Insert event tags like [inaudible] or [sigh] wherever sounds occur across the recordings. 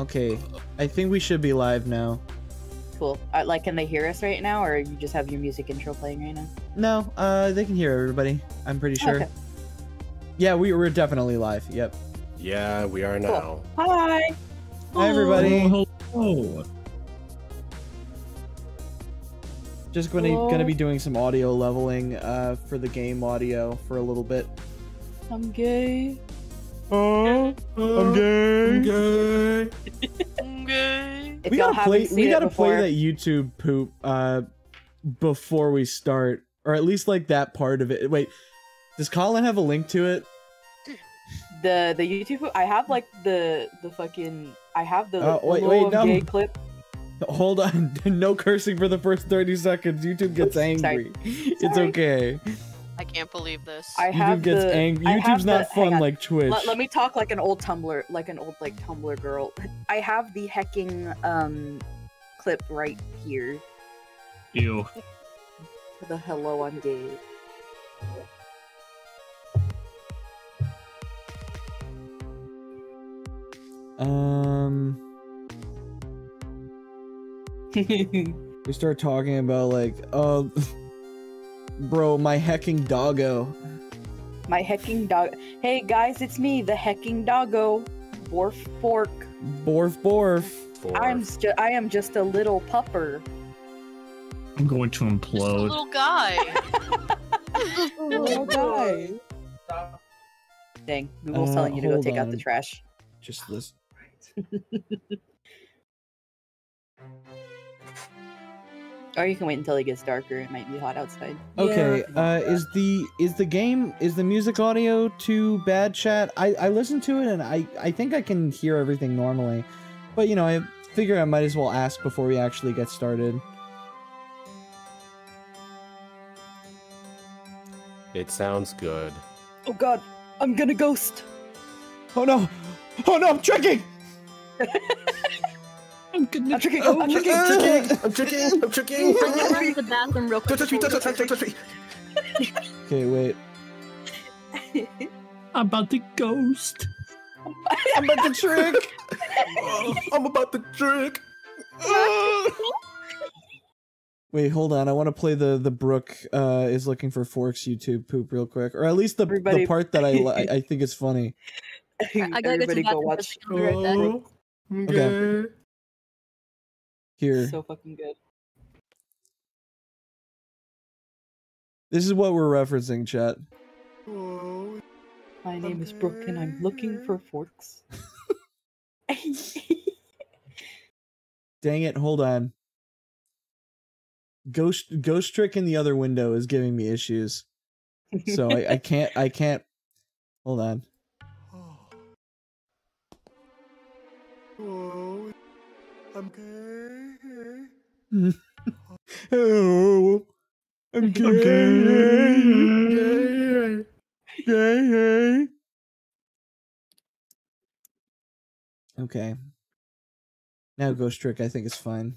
Okay, I think we should be live now. Cool. Uh, like, can they hear us right now, or you just have your music intro playing right now? No, uh, they can hear everybody. I'm pretty sure. Okay. Yeah, we we're definitely live. Yep. Yeah, we are now. Hi. Hi everybody. Oh, hello. Just gonna Hello. gonna be doing some audio leveling uh for the game audio for a little bit. I'm gay. Oh, I'm gay. Okay. If we y'all gotta play. We gotta before, play that YouTube poop uh before we start, or at least like that part of it. Wait, does Colin have a link to it? the the YouTube. I have like the the fucking. I have the, Oh, the wait, wait, no. gay clip. Hold on, [laughs] no cursing for the first thirty seconds. YouTube gets Oops, sorry. angry. It's okay. I can't believe this. I YouTube have gets the. angry. I have YouTube's the- not hang fun like Twitch. Let, let me talk like an old Tumblr, like an old like Tumblr girl. I have the hecking um clip right here Ew. for the hello I'm gay. Um, [laughs] we start talking about like, oh, [laughs] bro, my hecking doggo. My hecking dog. Hey guys, it's me, the hecking doggo. Borf fork. Borf borf. Four. I'm ju- I am just a little pupper. I'm going to Just a implode. little guy. [laughs] [laughs] Little guy. Dang, Google's Uh, telling you to go hold take out the trash. Just this. [laughs] Or you can wait until it gets darker. It might be hot outside. Okay, uh, is the is the game is the music audio too bad? Chat. I I listened to it and I I think I can hear everything normally, but you know I figure I might as well ask before we actually get started. It sounds good. Oh god, I'm gonna ghost. Oh no! Oh no! I'm tricking! [laughs] I'm gonna I'm tricking. I'm tricking. I'm tricking. I'm tricking. I'm gonna run to the bathroom real quick. Don't touch me! Don't touch me! Don't touch me! Okay, wait. [laughs] I'm about to ghost. [laughs] I'm about to trick. Oh, [laughs] I'm about to trick. Wait, hold on. I want to play the the Brooke uh, is looking for forks YouTube poop real quick, or at least the the part that I li- I think is funny. I gotta go to go watch. Right back. Oh, okay. Here, So fucking good. this is what we're referencing, chat. My name is Brooke and I'm looking for forks. [laughs] Dang it! Hold on. Ghost Ghost Trick in the other window is giving me issues, so I, I can't I can't. Hold on. [laughs] Oh, I'm gay. Oh, I'm gay. Gay. Okay. Now Ghost Trick I think is fine.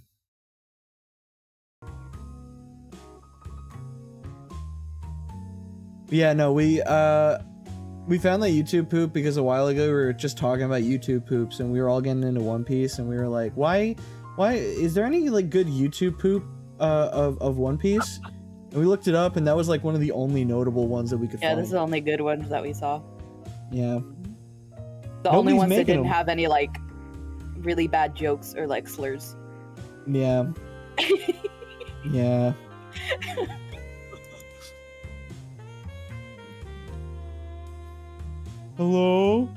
Yeah, no, we uh we found that YouTube poop because a while ago we were just talking about YouTube poops and we were all getting into One Piece and we were like, why why is there any like good YouTube poop uh of, of One Piece? And we looked it up and that was like one of the only notable ones that we could yeah, find. this is the only good ones that we saw. yeah. The only ones that didn't them. have any like really bad jokes or like slurs. Yeah. [laughs] Yeah. Hello?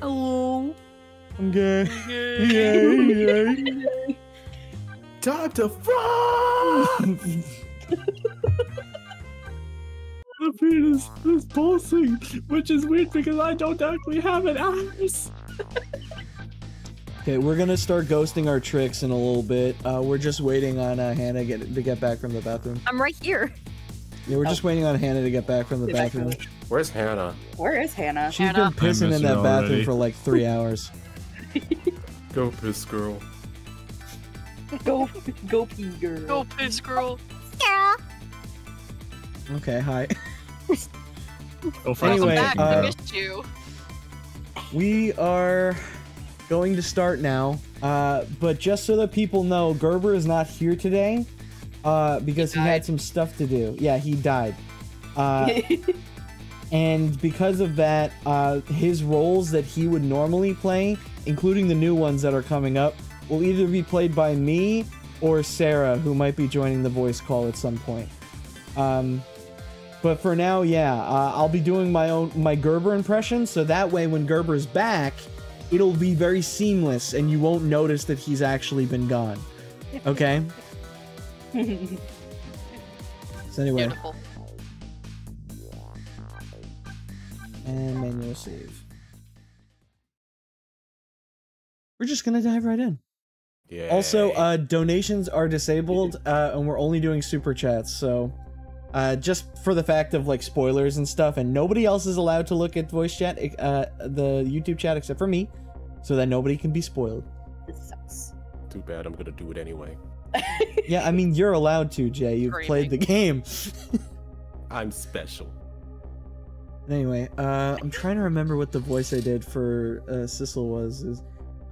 Hello. I'm gay. Yay, yay. Time to fly. The [laughs] penis is pulsing, which is weird because I don't actually have an ass. Okay, we're gonna start ghosting our tricks in a little bit. Uh, we're just waiting on uh, Hannah get, to get back from the bathroom. I'm right here. Yeah, we're just waiting on Hannah to get back from the bathroom. Where's Hannah? Where is Hannah? She's Hannah. been pissing in that bathroom already. for like three hours. [laughs] Go piss girl. Go, go pee girl. Go piss girl. Girl. Okay, hi. Go for Anyway, back. uh, I missed you. We are going to start now. Uh, but just so that people know, Gerber is not here today uh, because he, had some stuff to do. Yeah, he died. Uh, [laughs] and because of that, uh, his roles that he would normally play, including the new ones that are coming up, will either be played by me or Sarah, who might be joining the voice call at some point. Um, but for now, yeah, uh, I'll be doing my own my Gerber impression, so that way when Gerber's back, it'll be very seamless, and you won't notice that he's actually been gone. Okay. [laughs] So anyway, Beautiful. and manual save. We're just gonna dive right in. Yeah. Also, uh, donations are disabled, [laughs] uh, and we're only doing super chats. So, uh, just for the fact of like spoilers and stuff, and nobody else is allowed to look at voice chat, uh, the YouTube chat except for me, so that nobody can be spoiled. this sucks. Too bad. I'm gonna do it anyway. [laughs] Yeah, I mean you're allowed to, Jay. You've played the game. [laughs] I'm special. anyway, uh, I'm trying to remember what the voice I did for uh, Sissel was. Is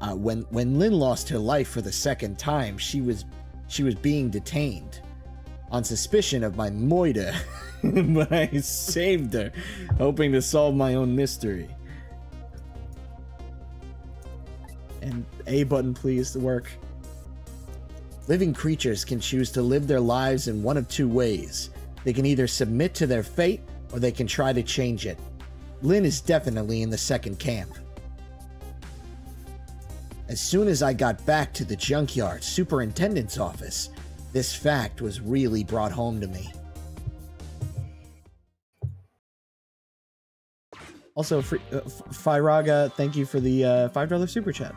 Uh, when when Lynne lost her life for the second time, she was she was being detained on suspicion of my moida, [laughs] but I saved her, hoping to solve my own mystery. and A button, please, to work. Living creatures can choose to live their lives in one of two ways. They can either submit to their fate or they can try to change it. Lynne is definitely in the second camp. As soon as I got back to the junkyard superintendent's office, this fact was really brought home to me. Also, free, uh, F- Fyraga, thank you for the uh, five dollar super chat.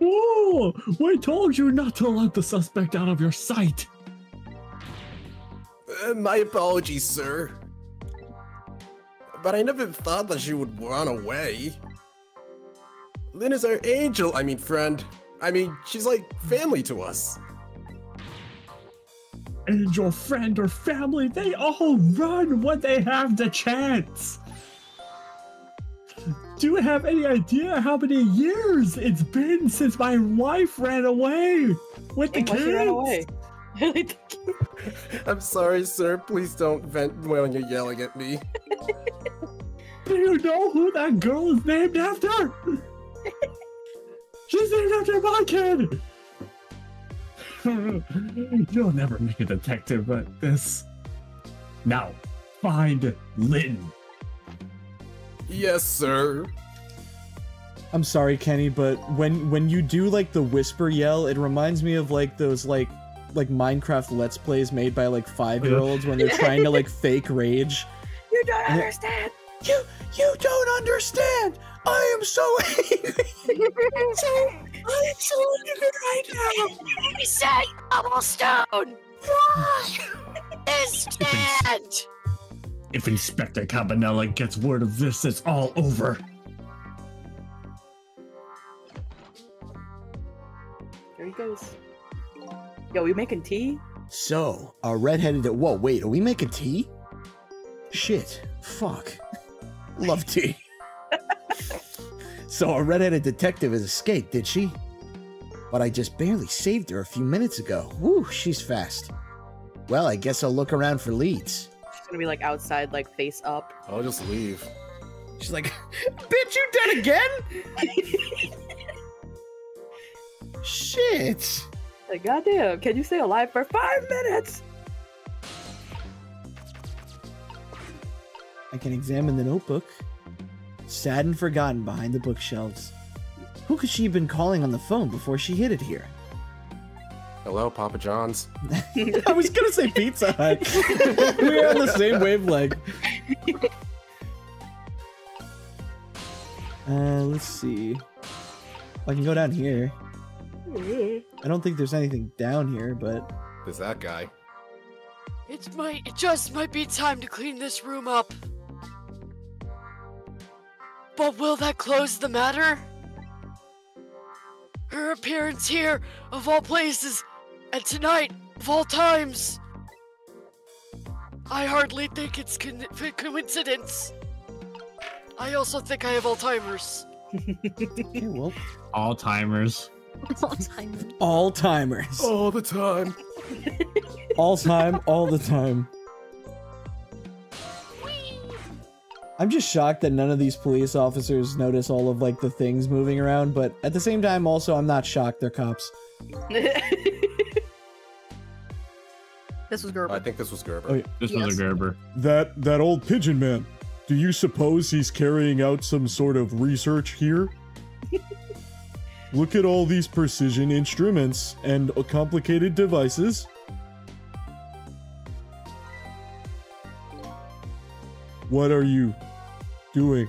Whoa! We told you not to let the suspect out of your sight. Uh, my apologies, sir. But I never thought that she would run away. Lynne is our angel, I mean friend. I mean, she's like family to us. And your friend or family, they all run when they have the chance. Do you have any idea how many years it's been since my wife ran away with the Dang, ran away? [laughs] kids? I'm sorry, sir. Please don't vent when you're yelling at me. [laughs] Do you know who that girl is named after? She's named after my kid. [laughs] You'll never make a detective at this. Now, find Lynne. Yes, sir. I'm sorry, Kenny, but when when you do like the whisper yell, it reminds me of like those like like Minecraft let's plays made by like five year olds when they're trying to like fake rage. You don't understand. You you don't understand. I am so [laughs] angry. I'm so angry right now. [laughs] We say cobblestone. Why? This [laughs] can't. If Inspector Cabanela gets word of this, it's all over. There he goes. Yo, we making tea? So, a redheaded. Whoa, wait, are we making tea? Shit. Fuck. Love tea. So, a redheaded detective has escaped, did she? But I just barely saved her a few minutes ago. Woo, she's fast. Well, I guess I'll look around for leads. She's gonna be like outside, like face up. I'll just leave. She's like, [laughs] Bitch, you dead again? Shit. Like, goddamn, can you stay alive for five minutes? I can examine the notebook. Sad and forgotten behind the bookshelves. Who could she have been calling on the phone before she hid it here? Hello, Papa John's. [laughs] I was gonna say Pizza Hut. [laughs] We're on the same wavelength. Uh, let's see. I can go down here. I don't think there's anything down here, but There's that guy. It might. It just might be time to clean this room up. But will that close the matter? Her appearance here, of all places, and tonight, of all times. I hardly think it's con- coincidence. I also think I have Alzheimer's. [laughs] Okay, well, All timers. All time. all timers, All the time. all time, all the time. I'm just shocked that none of these police officers notice all of like the things moving around, but at the same time, also I'm not shocked they're cops. [laughs] This was Gerber. I think this was Gerber. Oh, yeah. This was a Gerber. That that old pigeon man. Do you suppose he's carrying out some sort of research here? [laughs] Look at all these precision instruments and uh, complicated devices. What are you doing?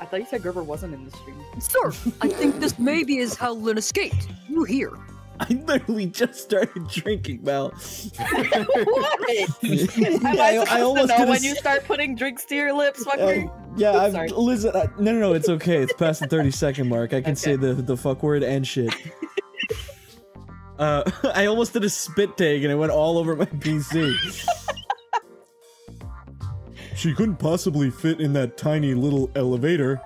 I thought you said Gerber wasn't in the stream. Sir, I think this maybe is how Lynne escaped. You here. [laughs] I literally just started drinking, Mel. what? [laughs] Am I, I- I almost know did when you start putting drinks to your lips, fucker? Uh, yeah, I'm, Sorry. listen. I, no, no, no, it's okay. It's past the 30 second mark. I can say the the fuck word and shit. [laughs] Uh, I almost did a spit take and it went all over my PC. She couldn't possibly fit in that tiny little elevator.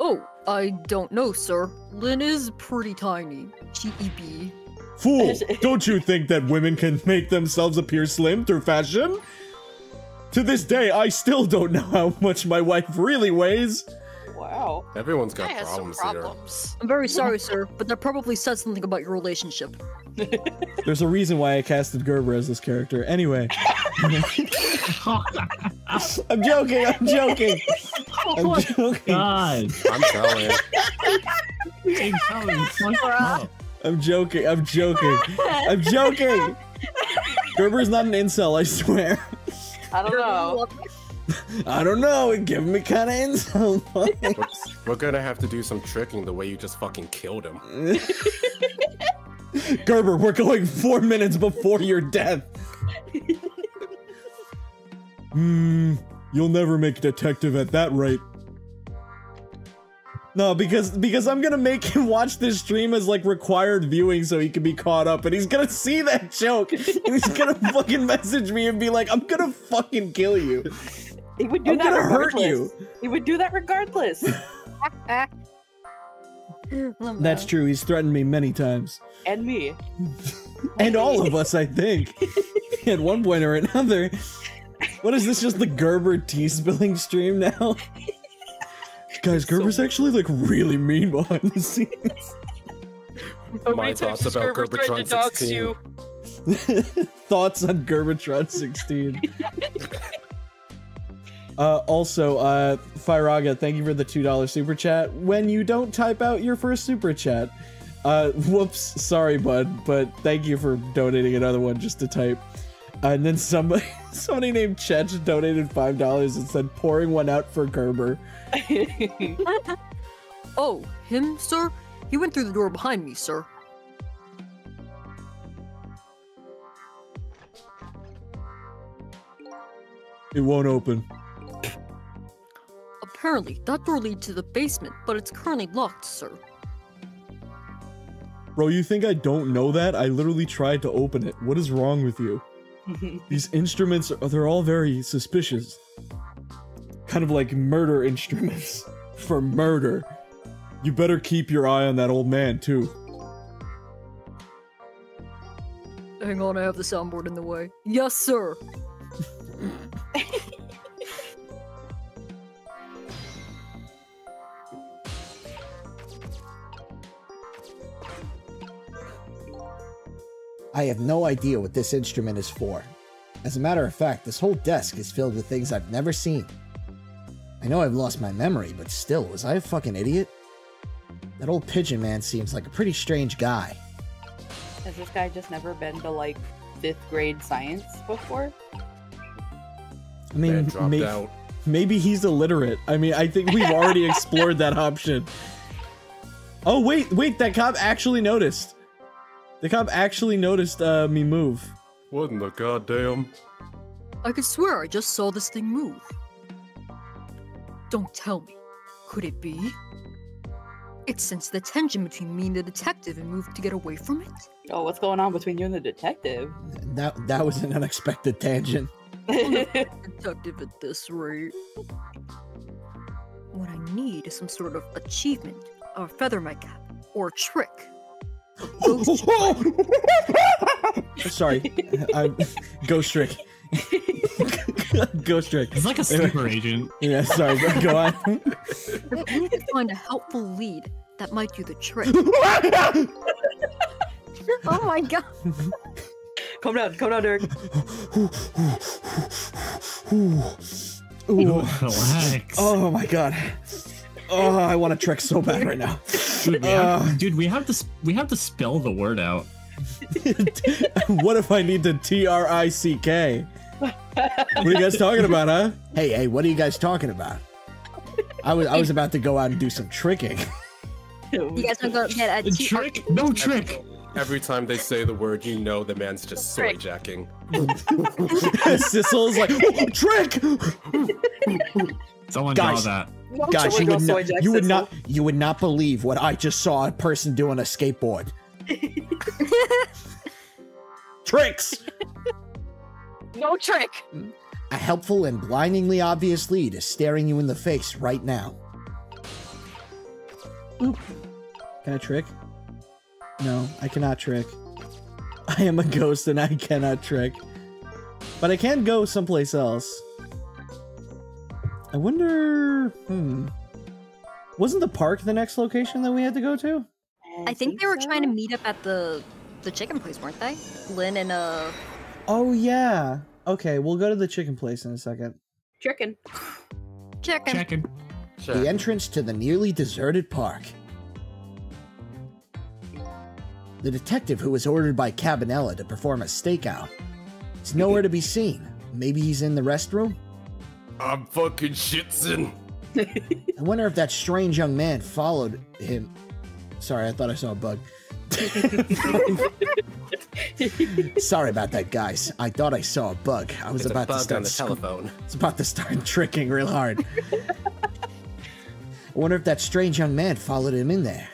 Oh, I don't know, sir. Lynne is pretty tiny. G-E-B. Fool! Don't you think that women can make themselves appear slim through fashion? To this day, I still don't know how much my wife really weighs. Wow. Everyone's got Guy has some problems here. problems. I'm very sorry, sir, but that probably said something about your relationship. [laughs] There's a reason why I casted Gerber as this character. Anyway, [laughs] I'm joking. I'm joking. oh I'm my joking. god. I'm telling you. Hey, Calvin, fuck. I'm joking. I'm joking. I'm joking. Gerber's not an incel, I swear. I don't know. I don't know. It giving me kind of incel. We're, we're gonna have to do some tricking the way you just fucking killed him. [laughs] [laughs] Gerber, we're going four minutes before your death. Hmm, you'll never make detective at that rate. No, because because I'm gonna make him watch this stream as like required viewing so he can be caught up, and he's gonna see that joke, and he's gonna [laughs] fucking message me and be like, "I'm gonna fucking kill you. He would do I'm that gonna hurt you." He would do that regardless. [laughs] [laughs] Oh, That's true. He's threatened me many times, and me. [laughs] and all of us, I think, [laughs] at one point or another. What is this? Just the Gerber tea spilling stream now? Guys, Gerber's actually like really mean behind the scenes. How My many thoughts times has about Gerber threatened Gerbatron to dox 16. you? Thoughts on Gerbatron 16. Uh, also, uh, Fyraga, thank you for the $2 super chat. When you don't type out your first super chat, uh, [laughs] whoops, sorry, bud, but thank you for donating another one just to type. And then somebody, [laughs] somebody named Chetch donated $5 and said pouring one out for Gerber. [laughs] Oh, him, sir? He went through the door behind me, sir. It won't open. Apparently, that door leads to the basement, but it's currently locked, sir. Bro, you think I don't know that? I literally tried to open it. What is wrong with you? [laughs] These instruments, are, they're all very suspicious. Kind of like murder instruments [laughs] for murder. You better keep your eye on that old man, too. Hang on, I have the soundboard in the way. Yes, sir. [laughs] I have no idea what this instrument is for. As a matter of fact, this whole desk is filled with things I've never seen. I know I've lost my memory, but still, was I a fucking idiot? That old pigeon man seems like a pretty strange guy. Has this guy just never been to like fifth grade science before? I mean, Man dropped may- out. Maybe he's illiterate. I mean, I think we've already [laughs] explored that option. Oh wait, wait, that cop actually noticed. The cop actually noticed uh, me move. What in the goddamn? I could swear I just saw this thing move. Don't tell me. Could it be? It sensed the tension between me and the detective and moved to get away from it? Oh, what's going on between you and the detective? That that was an unexpected tangent. [laughs] Detective at this rate. What I need is some sort of achievement, or feather my cap, or trick. A ghost [laughs] Sorry, I'm Ghost Trick. [laughs] Ghost Trick. It's like a sleeper agent. Yeah, sorry. Go go on. we need to find a helpful lead that might do the trick. [laughs] oh my god. Calm down, calm down, Derek. Ooh. Relax. Oh my god. Oh, I want to trick so bad right now. dude, we have, uh. dude, we have to, we have to spell the word out. [laughs] what if I need to T R I C K? What are you guys talking about, huh? Hey, hey, what are you guys talking about? I was I was about to go out and do some tricking. You guys want to go get a A T- trick? No trick. Every time they say the word, you know the man's just soy jacking. [laughs] Sissel's like, "Oh, trick! [laughs] Someone Guys. draw that. Guys, you would not you would not you would not believe what I just saw a person do on a skateboard. [laughs] Tricks! No trick. A helpful and blindingly obvious lead is staring you in the face right now. Can I trick? No, I cannot trick. [laughs] I am a ghost and I cannot trick. But I can go someplace else. I wonder. Hmm. Wasn't the park the next location that we had to go to? I think they were trying to meet up at the the chicken place, weren't they? Lynne and uh Oh, yeah. Okay, we'll go to the chicken place in a second. Chicken. chicken. Checking. The entrance to the nearly deserted park. The detective who was ordered by Cabanela to perform a stakeout is nowhere to be seen. Maybe he's in the restroom? I'm fucking shitsin. [laughs] I wonder if that strange young man followed him. Sorry, I thought I saw a bug. [laughs] Sorry about that, guys. I thought I saw a bug. I was It's a about to bug start on the sc- telephone. It's about to start [laughs] tricking real hard. I wonder if that strange young man followed him in there.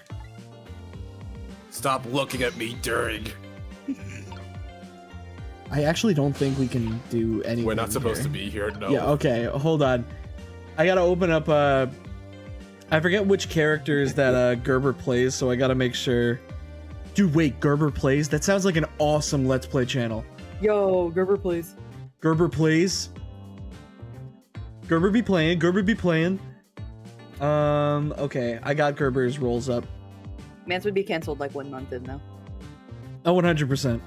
Stop looking at me during. I actually don't think we can do anything. We're not supposed here. to be here. No. Yeah, okay, hold on. I gotta open up uh I forget which characters that uh Gerber plays, so I gotta make sure. Dude, wait, Gerber plays? That sounds like an awesome Let's Play channel. Yo, Gerber, plays. Gerber plays. Gerber be playing, Gerber be playing. Um, okay, I got Gerber's rolls up. Mans would be canceled like one month in though. Oh, 100%.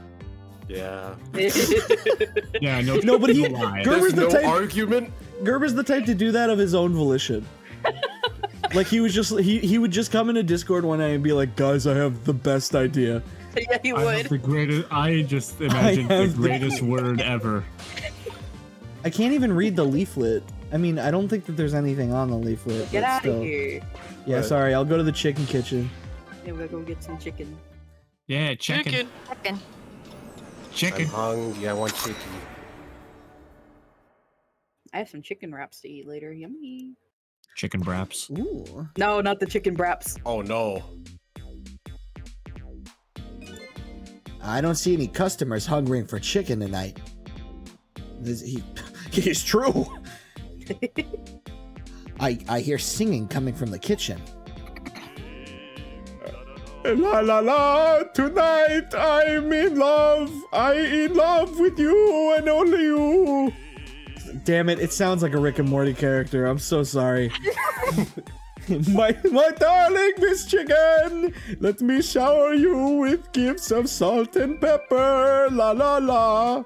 Yeah. Yeah, no. [laughs] No, but he- no lie. Gerber's There's the no type- argument. Gerber's the type to do that of his own volition. [laughs] like he was just he he would just come into Discord one night and be like, "Guys, I have the best idea." [laughs] yeah, he I have would. the greatest. I just imagined the have the- greatest word ever. I can't even read the leaflet. I mean, I don't think that there's anything on the leaflet. Get out still. of here. Yeah, What? sorry. I'll go to the chicken kitchen. Yeah, we'll go get some chicken. Yeah, chicken. Chicken. Chicken. I'm Chicken. hungry. I want chicken. I have some chicken wraps to eat later. Yummy. Chicken wraps. Ooh. No, not the chicken wraps. Oh no. I don't see any customers hungering for chicken tonight. This, he, [laughs] he's true. [laughs] I I hear singing coming from the kitchen. La la la, tonight I'm in love. I in love with you and only you. Damn it! It sounds like a Rick and Morty character. I'm so sorry. [laughs] my my darling Miss Chicken, let me shower you with gifts of salt and pepper. La la la.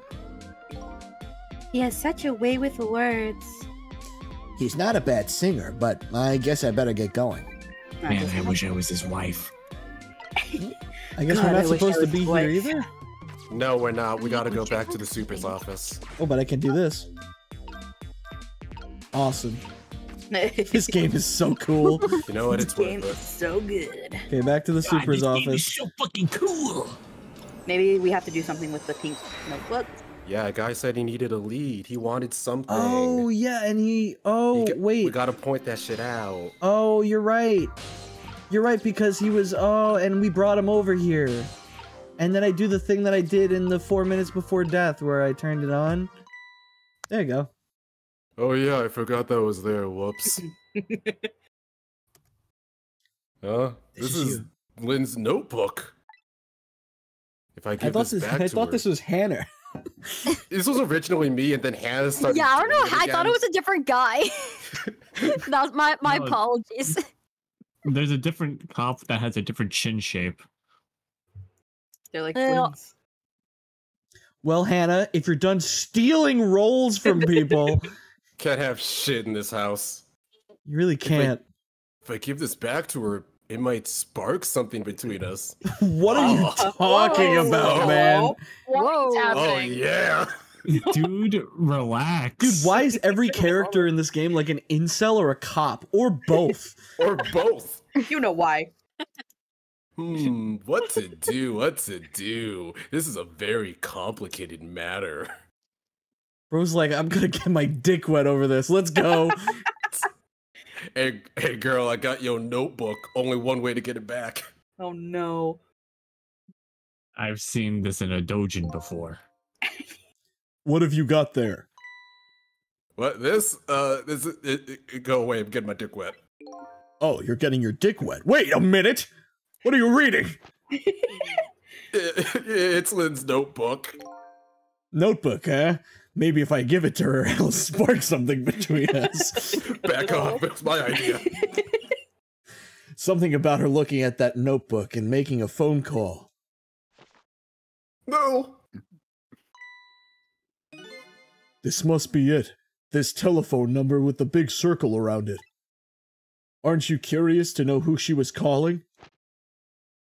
He has such a way with words. He's not a bad singer, but I guess I better get going. Man, I wish I was his wife. I guess God, we're not I supposed to was be here either. No, we're not. We gotta go back to the super's office. Oh, but I can do this. Awesome. [laughs] This game is so cool. You know what? This It's game worth is it. so good. Okay, back to the super's office. so fucking cool. Maybe we have to do something with the pink notebook. Yeah, a guy said he needed a lead. He wanted something. Oh yeah, and he. Oh He got- wait. We gotta point that shit out. Oh, you're right. You're right because he was. Oh, and we brought him over here, and then I do the thing that I did in the four minutes before death where I turned it on. There you go. Oh yeah, I forgot that was there. Whoops. [laughs] Uh, This this, is is Lynne's notebook. If I I give thought this this. back I to thought her, this was Hannah. [laughs] this was originally me, and then Hannah started. Yeah, I don't know. I thought it was a different guy. [laughs] That's my my No. apologies. There's a different cop that has a different chin shape. They're like Well- twins. Well, Hannah, if you're done stealing rolls from people, [laughs] Can't have shit in this house. you really can't. If I give this back to her, it might spark something between us. [laughs] What are you Oh. talking Whoa. about, man? Whoa. Oh happening? yeah. [laughs] Dude, relax. Dude, why is [laughs] every character in this game like an incel or a cop or both? [laughs] Or both. You know why. Hmm, what to do? What to do? This is a very complicated matter. Bro's like, I'm gonna get my dick wet over this. Let's go. Hey, hey, girl, I got your notebook. Only one way to get it back. Oh no. I've seen this in a dojin before. What have you got there? What? This? Uh, this? It, it, it- go away. I'm getting my dick wet. Oh, you're getting your dick wet. Wait a minute. What are you reading? [laughs] it's Lynne's notebook. Notebook, huh? Maybe if I give it to her, [laughs] it'll spark something between us. [laughs] Back off. It's my idea. something about her looking at that notebook and making a phone call. No. This must be it. This telephone number with the big circle around it. Aren't you curious to know who she was calling?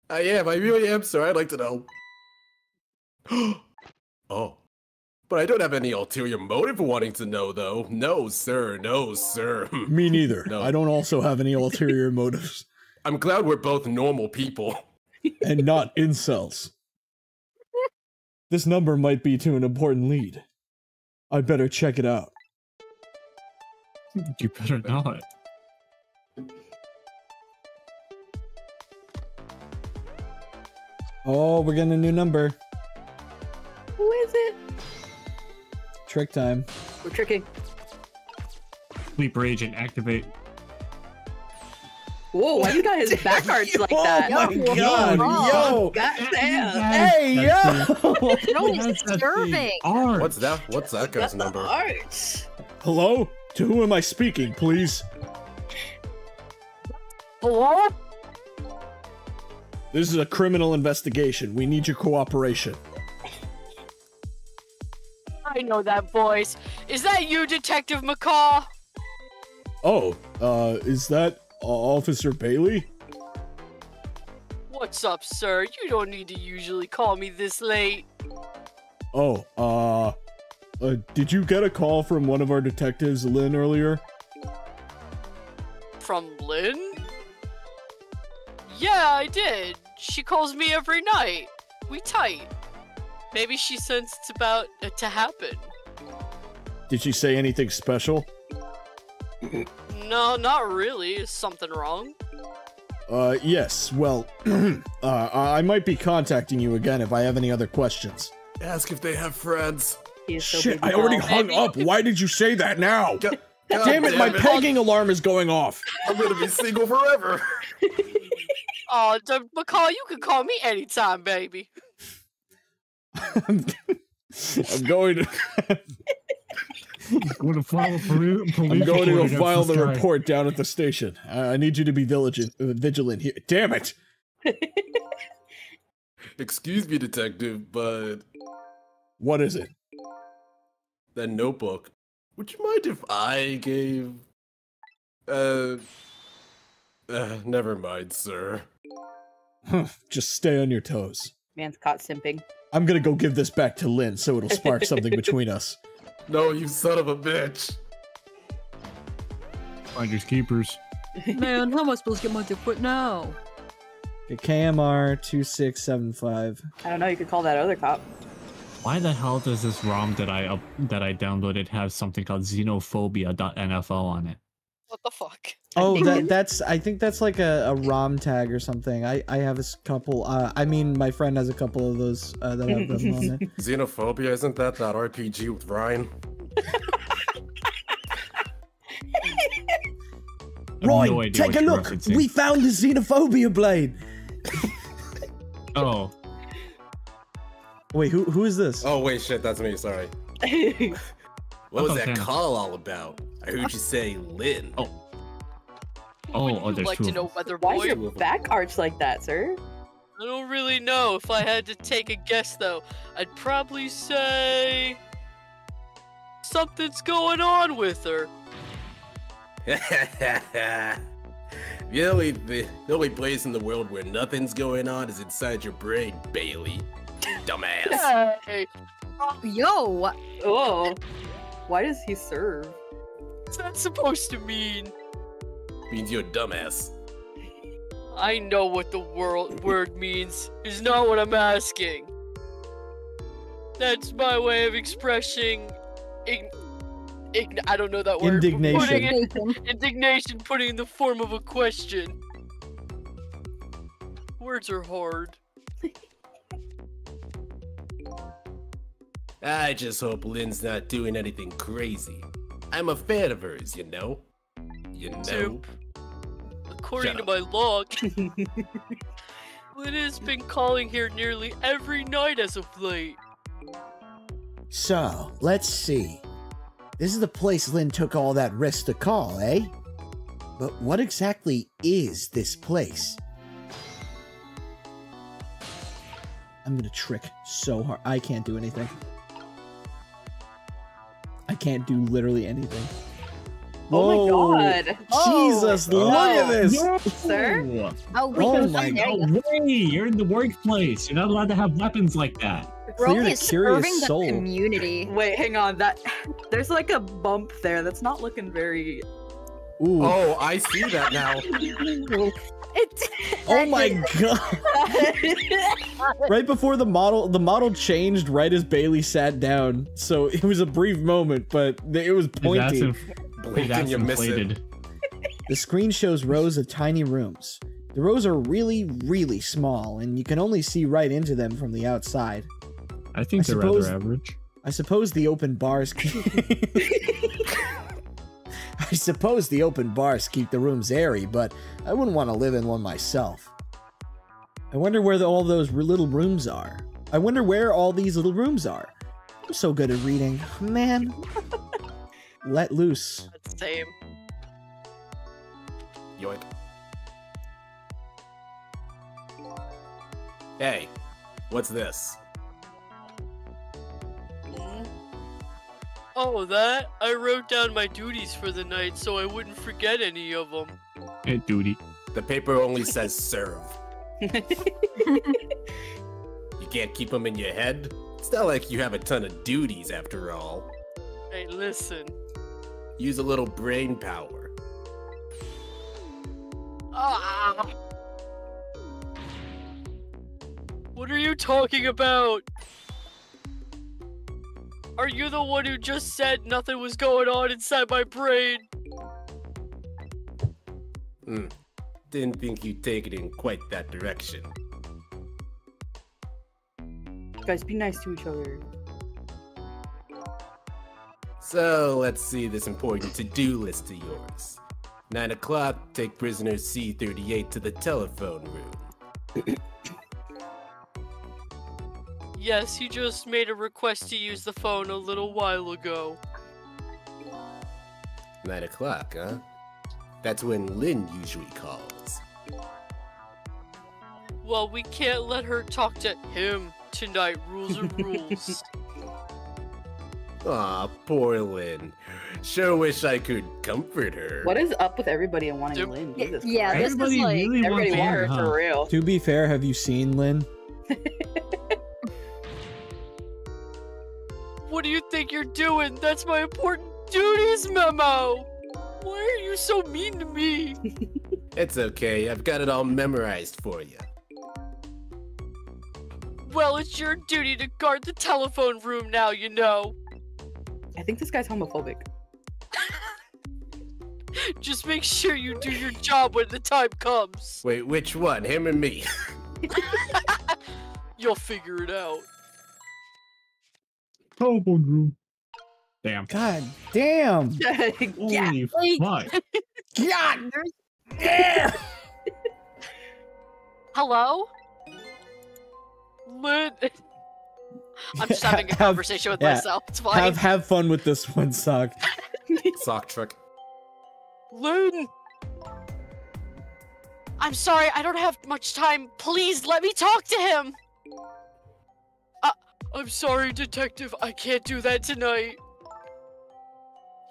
Uh, I am. I really am, sir. I'd like to know. [gasps] oh. But I don't have any ulterior motive for wanting to know, though. No, sir. No, sir. [laughs] Me neither. No. I don't also have any ulterior [laughs] motives. I'm glad we're both normal people. and not incels. [laughs] This number might be to an important lead. I better check it out. You better not. Oh, we're getting a new number. Who is it? Trick time. We're tricking. Sleeper agent activate. Whoa, why you got his back [laughs] arch like that? Oh my god, yo! God damn. Hey, yo! No, [laughs] That's it's disturbing. What's that? What's that guy's Got the number? arch. Hello? To whom am I speaking, please? Hello? This is a criminal investigation. We need your cooperation. I know that voice. Is that you, Detective McCaw? Oh, uh, is that Officer Bailey? What's up, sir? You don't need to usually call me this late. Oh, uh, uh, did you get a call from one of our detectives, Lynne, earlier? From Lynne? Yeah, I did. She calls me every night. We tight. Maybe she sensed it's about to happen. Did she say anything special? [clears throat] No, not really. Is something wrong? Uh, yes. Well, [clears throat] uh, I might be contacting you again if I have any other questions. Ask if they have friends. So Shit, I already now. hung Maybe. up. Why did you say that now? God, Damn it, my it. pegging alarm is going off. I'm gonna be single forever. [laughs] Oh, D- McCall, you can call me anytime, baby. I'm, [laughs] I'm going to [laughs] I'm gonna file a poli- police I'm going to go file this the guy. report down at the station. I, I need you to be diligent, uh, vigilant here. Damn it! [laughs] Excuse me, detective, but What is it? that notebook. Would you mind if I gave? Uh, uh never mind, sir. Huh, Just stay on your toes. Man's caught simping. I'm gonna go give this back to Lynne so it'll spark something between us. [laughs] No, you son of a bitch. Finders keepers. [laughs] Man, how am I supposed to get my dick wet now? The KMR two six seven five. I don't know, you could call that other cop. Why the hell does this ROM that I up, that I downloaded have something called xenophobia.nfl on it? What the fuck? Oh, that, that's I think that's like a, a ROM tag or something. I I have a couple. Uh, I mean, my friend has a couple of those uh, that have them on it. [laughs] Xenophobia, isn't that that RPG with Ryan? have Roy, no idea take what a you're look. We found the xenophobia blade. Oh, Wait, who who is this? Oh wait, shit, that's me. Sorry. [laughs] What was that call all about? I heard you say Lynne. Oh. Oh, Would oh, you there's like two to of know them. whether Why is boy? your back arched like that, sir? I don't really know. If I had to take a guess, though, I'd probably say something's going on with her. the only the, the only place in the world where nothing's going on is inside your brain, Bailey. Dumbass. Hey, Yo, Oh. Why does he serve? what's that supposed to mean? Means you're a dumbass. I know what the world word means. Is not what I'm asking. That's my way of expressing. Ign- ign- I don't know that word. Indignation. Putting it, indignation, putting in the form of a question. Words are hard. I just hope Lynne's not doing anything crazy. I'm a fan of hers, you know. You know. Soup. According to my log, [laughs] [laughs] Lynne has been calling here nearly every night as of late. So, let's see. This is the place Lynne took all that risk to call, eh? But what exactly is this place? I'm gonna trick so hard. I can't do anything. I can't do literally anything. Oh my god. Jesus, Oh. look at this. Sir? Oh, oh wait, Oh my there you No way! You're in the workplace. You're not allowed to have weapons like that. go. Clear Romy is curious serving the soul. community. Wait, hang on. That [laughs] there's like a bump there. That's not looking very. Ooh. Oh, I see that now. [laughs] It, [laughs] Oh my god. right before the model the model changed right as Bailey sat down. So it was a brief moment, but it was His ass, pointy. Inf- his Blink and you miss it. [laughs] The screen shows rows of tiny rooms. The rows are really, really small, and you can only see right into them from the outside. I think I they're suppose- rather average. I suppose the open bars. [laughs] I suppose the open bars keep the rooms airy, but I wouldn't want to live in one myself. I wonder where the, all those little rooms are. I wonder where all these little rooms are. I'm so good at reading, man. [laughs] Let loose. That's same. Yoink. Hey, what's this? Hmm? Oh, that? I wrote down my duties for the night so I wouldn't forget any of them. Hey, duty. The paper only [laughs] says serve. You can't keep them in your head? It's not like you have a ton of duties after all. Hey, listen. Use a little brain power. Ah! What are you talking about? Are you the one who just said nothing was going on inside my brain? Hmm. Didn't think you'd take it in quite that direction. Guys, be nice to each other. So let's see this important to-do list of yours. 9 o'clock, take prisoner C-38 to the telephone room. [coughs] Yes, he just made a request to use the phone a little while ago. 9 o'clock, huh? That's when Lynne usually calls. Well, we can't let her talk to him tonight. Rules are [laughs] rules. Aw, poor Lynne. Sure wish I could comfort her. What is up with everybody and wanting Yep. Lynne? Jesus yeah, Christ. this is like- really Everybody wants want her, her huh? for real. To be fair, have you seen Lynne? [laughs] what do you think you're doing? That's my important duties memo! Why are you so mean to me? [laughs] It's okay, I've got it all memorized for you. Well, it's your duty to guard the telephone room now, you know. I think this guy's homophobic. [laughs] Just make sure you do your job when the time comes. Wait, which one? Him and me? [laughs] You'll figure it out. Telephone room. Damn. God damn. [laughs] Holy fuck. God. damn. Hello? Lynne. I'm just having a [laughs] Have- conversation with yeah, myself. It's fine. Have have fun with this one, sock. [laughs] [laughs] Sock trick. Lynne! I'm sorry, I don't have much time. Please let me talk to him! Uh, I'm sorry, Detective. I can't do that tonight.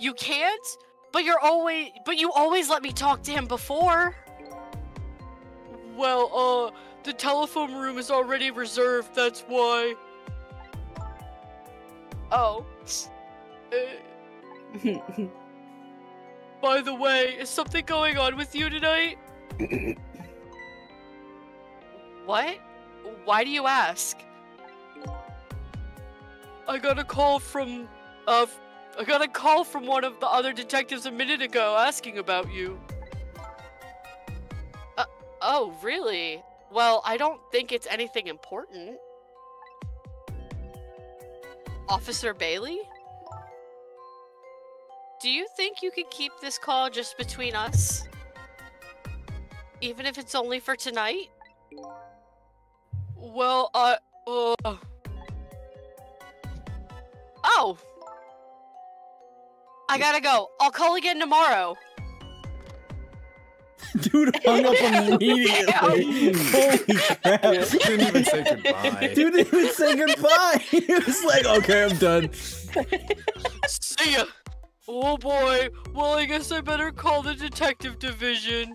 You can't? But you're always. But you always let me talk to him before. Well, uh, the telephone room is already reserved, that's why. Oh. [laughs] Uh, by the way, is something going on with you tonight? [coughs] what? Why do you ask? I got a call from uh I got a call from one of the other detectives a minute ago asking about you. Uh, oh, really? Well, I don't think it's anything important. Officer Bailey? Do you think you could keep this call just between us? Even if it's only for tonight? Well, I. Uh... Oh! I gotta go. I'll call again tomorrow. [laughs] Dude hung up [laughs] immediately. Holy crap. [laughs] Didn't even say goodbye. Dude didn't even say goodbye. He was like, okay, I'm done. See ya! Oh boy. Well, I guess I better call the detective division.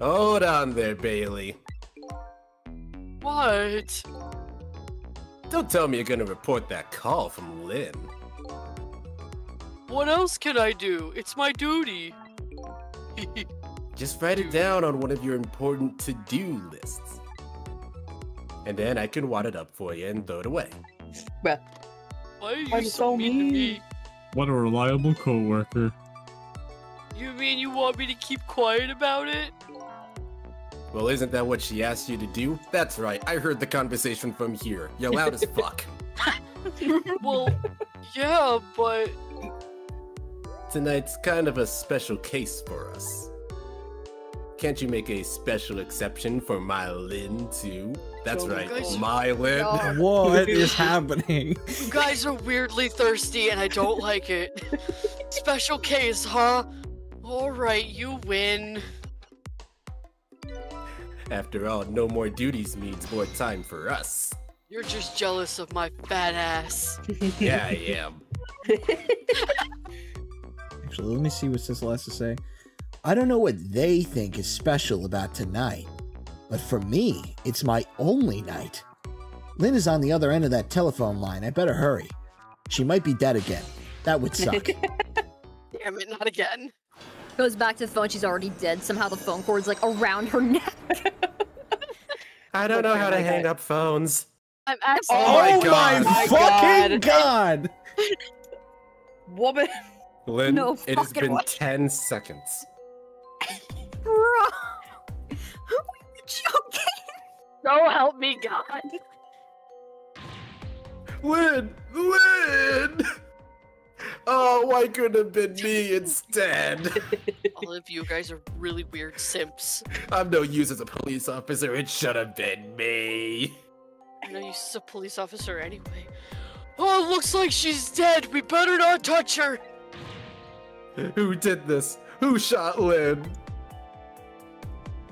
Hold on there, Bailey. What? Don't tell me you're gonna report that call from Lynne. What else can I do? It's my duty. [laughs] Just write it down on one of your important to-do lists. And then I can wad it up for you and throw it away. Why are you I'm so so mean to me? What a reliable coworker. You mean you want me to keep quiet about it? Well, isn't that what she asked you to do? That's right, I heard the conversation from here. You're loud as [laughs] fuck. Well, yeah, but Tonight's kind of a special case for us. Can't you make a special exception for my Lynne, too? That's Oh right, gosh. my Lynne. No. [laughs] What is happening? you guys are weirdly thirsty and I don't like it. [laughs] Special case, huh? Alright, you win. After all, no more duties means more time for us. You're just jealous of my fat ass. [laughs] Yeah, I am. Actually, let me see what Sissel has to say. I don't know what they think is special about tonight, but for me, it's my only night. Lynne is on the other end of that telephone line. I better hurry. She might be dead again. That would suck. [laughs] Damn it, not again. Goes back to the phone. She's already dead. Somehow the phone cord's like around her neck. [laughs] I don't know how to hang up phones. I'm actually. Oh my oh God. Oh my fucking God. god! [laughs] Woman. Lynne, No it has been way. 10 seconds. [laughs] Bro, we were joking. So help me God. Lynne! Lynne! Oh, why couldn't it have been me instead? [laughs] All of you guys are really weird simps. I'm no use as a police officer. It should have been me. I'm not used as a police officer anyway. Oh, looks like she's dead. We better not touch her. Who did this? Who shot Lynne?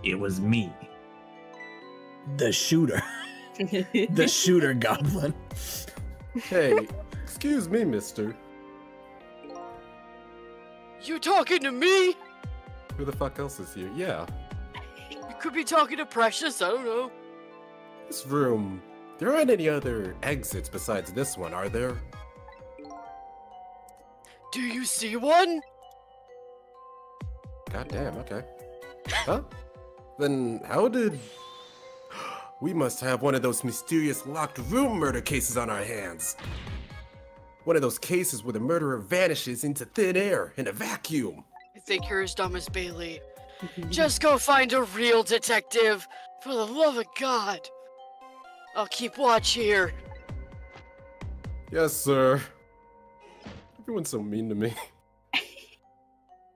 It was me. The shooter. [laughs] The shooter goblin. Hey, excuse me, mister. You talking to me? Who the fuck else is here? Yeah. You could be talking to Precious. I don't know. This room. There aren't any other exits besides this one, are there? Do you see one? God damn, okay. Huh? Then how did. [gasps] We must have one of those mysterious locked room murder cases on our hands. One of those cases where the murderer vanishes into thin air in a vacuum. I think you're as dumb as Bailey. [laughs] Just go find a real detective. For the love of God. I'll keep watch here. Yes, sir. Everyone's so mean to me. [laughs]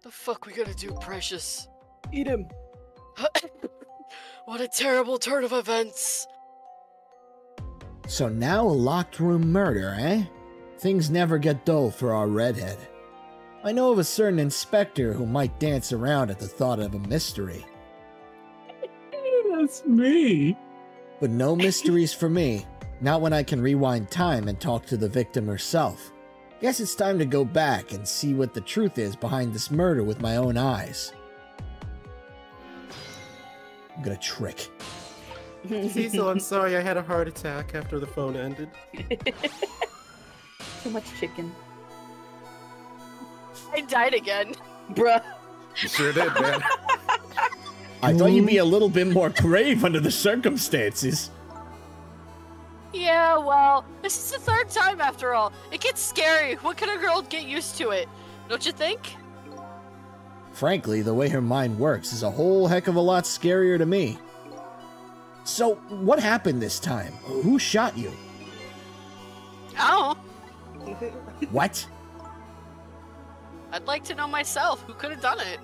The fuck we gonna do, Precious? Eat him. [laughs] what a terrible turn of events. So now a locked room murder, eh? Things never get dull for our redhead. I know of a certain inspector who might dance around at the thought of a mystery. That's me. But no mysteries for me. Not when I can rewind time and talk to the victim herself. Guess it's time to go back and see what the truth is behind this murder with my own eyes. I'm gonna trick. Sissel, I'm sorry I had a heart attack after the phone ended. [laughs] Too much chicken. I died again. Bruh. You sure did, man. [laughs] I thought you'd be a little bit more brave under the circumstances. Yeah, well, this is the third time after all. It gets scary. What can a girl get used to it? Don't you think? Frankly, the way her mind works is a whole heck of a lot scarier to me. So, what happened this time? Who shot you? Oh, [laughs] What? I'd like to know myself. Who could have done it?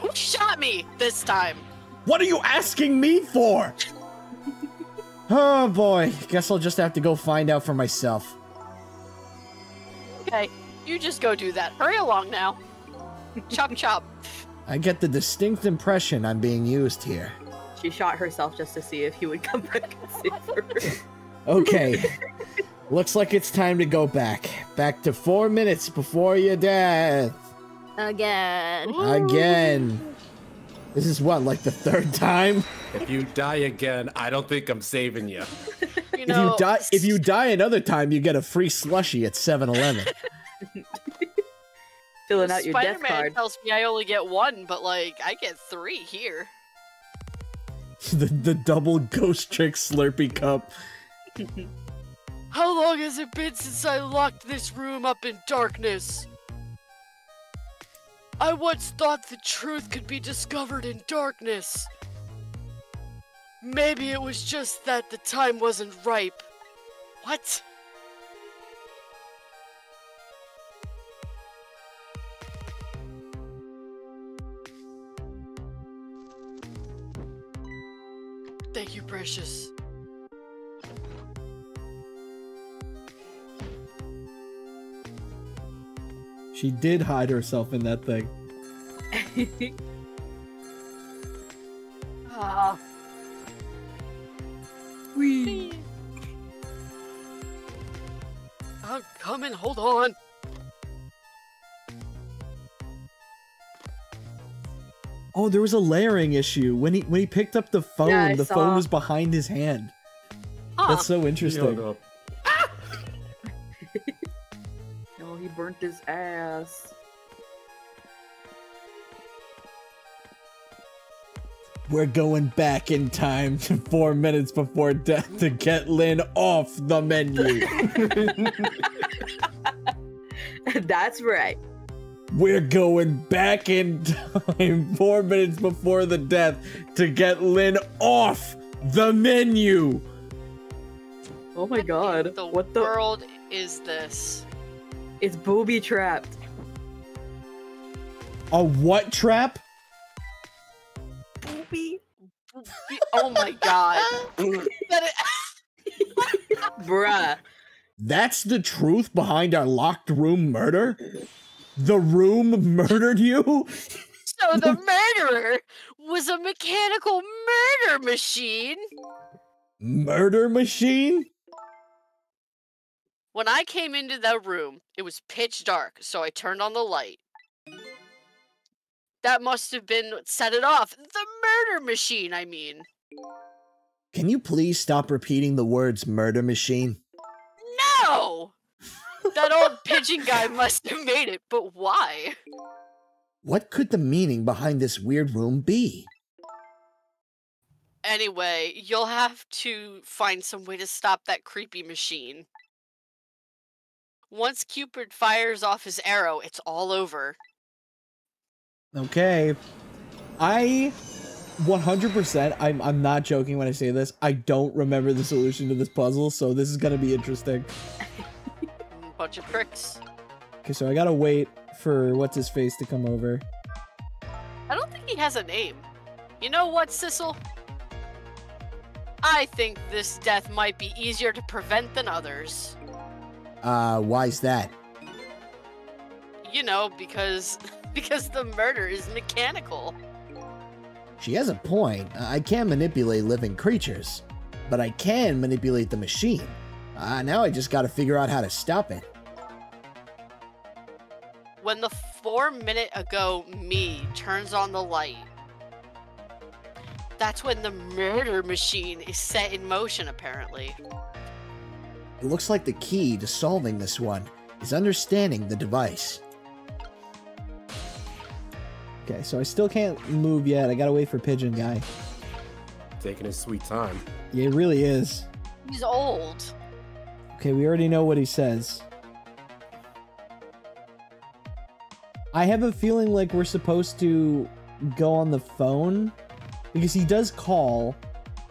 Who shot me this time? What are you asking me for? Oh boy, guess I'll just have to go find out for myself. Okay, you just go do that. Hurry along now. chop chop. I get the distinct impression I'm being used here. She shot herself just to see if he would come back and save her. Okay. [laughs] Looks like it's time to go back. Back to four minutes before your death. Again. Again. This is what, like the third time? if you die again, I don't think I'm saving you. [laughs] You If you die if you die another time, you get a free slushy at 7-Eleven. [laughs] Filling out your death Spider-Man card. tells me I only get one, but like I get three here. [laughs] the, the double ghost trick Slurpee cup. How long has it been since I locked this room up in darkness? I once thought the truth could be discovered in darkness. Maybe it was just that the time wasn't ripe. What? Thank you, Precious. She did hide herself in that thing. [laughs] Ah. Whee. I'm coming, hold on. Oh, there was a layering issue when he when he picked up the phone. Yeah, the saw. phone was behind his hand. Huh. That's so interesting. Burnt his ass. We're going back in time to [laughs] four minutes before death to get Lynne off the menu. [laughs] That's right. We're going back in time [laughs] four minutes before the death to get Lynne off the menu. Oh my god. The what the? world is this? It's booby trapped. A what trap? Booby. Oh my god. [laughs] [laughs] Bruh. That's the truth behind our locked room murder? The room murdered you? so the [laughs] murderer was a mechanical murder machine. Murder machine? When I came into the room, it was pitch dark, so I turned on the light. That must have been what set it off. The murder machine, I mean. Can you please stop repeating the words murder machine? No! that old pigeon guy must have made it, but why? What could the meaning behind this weird room be? Anyway, you'll have to find some way to stop that creepy machine. Once Cupid fires off his arrow, it's all over. Okay. I 100%, I'm, I'm not joking when I say this. I don't remember the solution to this puzzle, so this is gonna be interesting. Mm, bunch of pricks. Okay, so I gotta wait for what's his face to come over. I don't think he has a name. You know what, Sissel? I think this death might be easier to prevent than others. Uh, is that? You know, because [laughs] because the murder is mechanical. She has a point. I can't manipulate living creatures, but I can manipulate the machine. Uh, now I just gotta figure out how to stop it. When the four minute ago me turns on the light, that's when the murder machine is set in motion, apparently. It looks like the key to solving this one is understanding the device. Okay, so I still can't move yet. I gotta wait for Pigeon Guy. Taking his sweet time. Yeah, it really is. He's old. Okay, we already know what he says. I have a feeling like we're supposed to go on the phone because he does call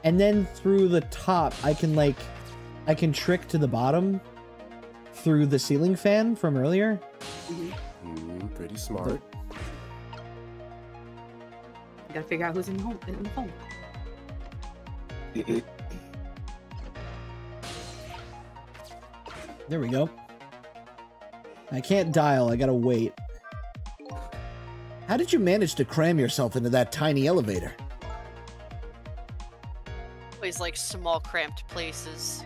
and then through the top I can like I can trick to the bottom through the ceiling fan from earlier. Mm, pretty smart. Gotta figure out who's in the, home, in the phone. [laughs] There we go. I can't dial, I gotta wait. How did you manage to cram yourself into that tiny elevator? Always like small cramped places.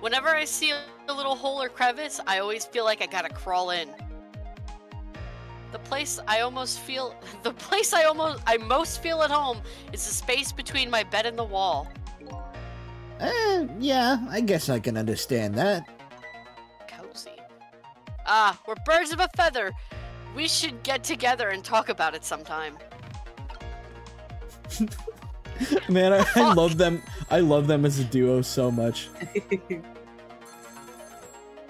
Whenever I see a little hole or crevice, I always feel like I gotta crawl in. The place I almost feel [laughs] the place I almost I most feel at home is the space between my bed and the wall. Eh, yeah, I guess I can understand that. Cozy. Ah, we're birds of a feather. We should get together and talk about it sometime. [laughs] [laughs] Man, I, I love them. I love them as a duo so much. [laughs] Here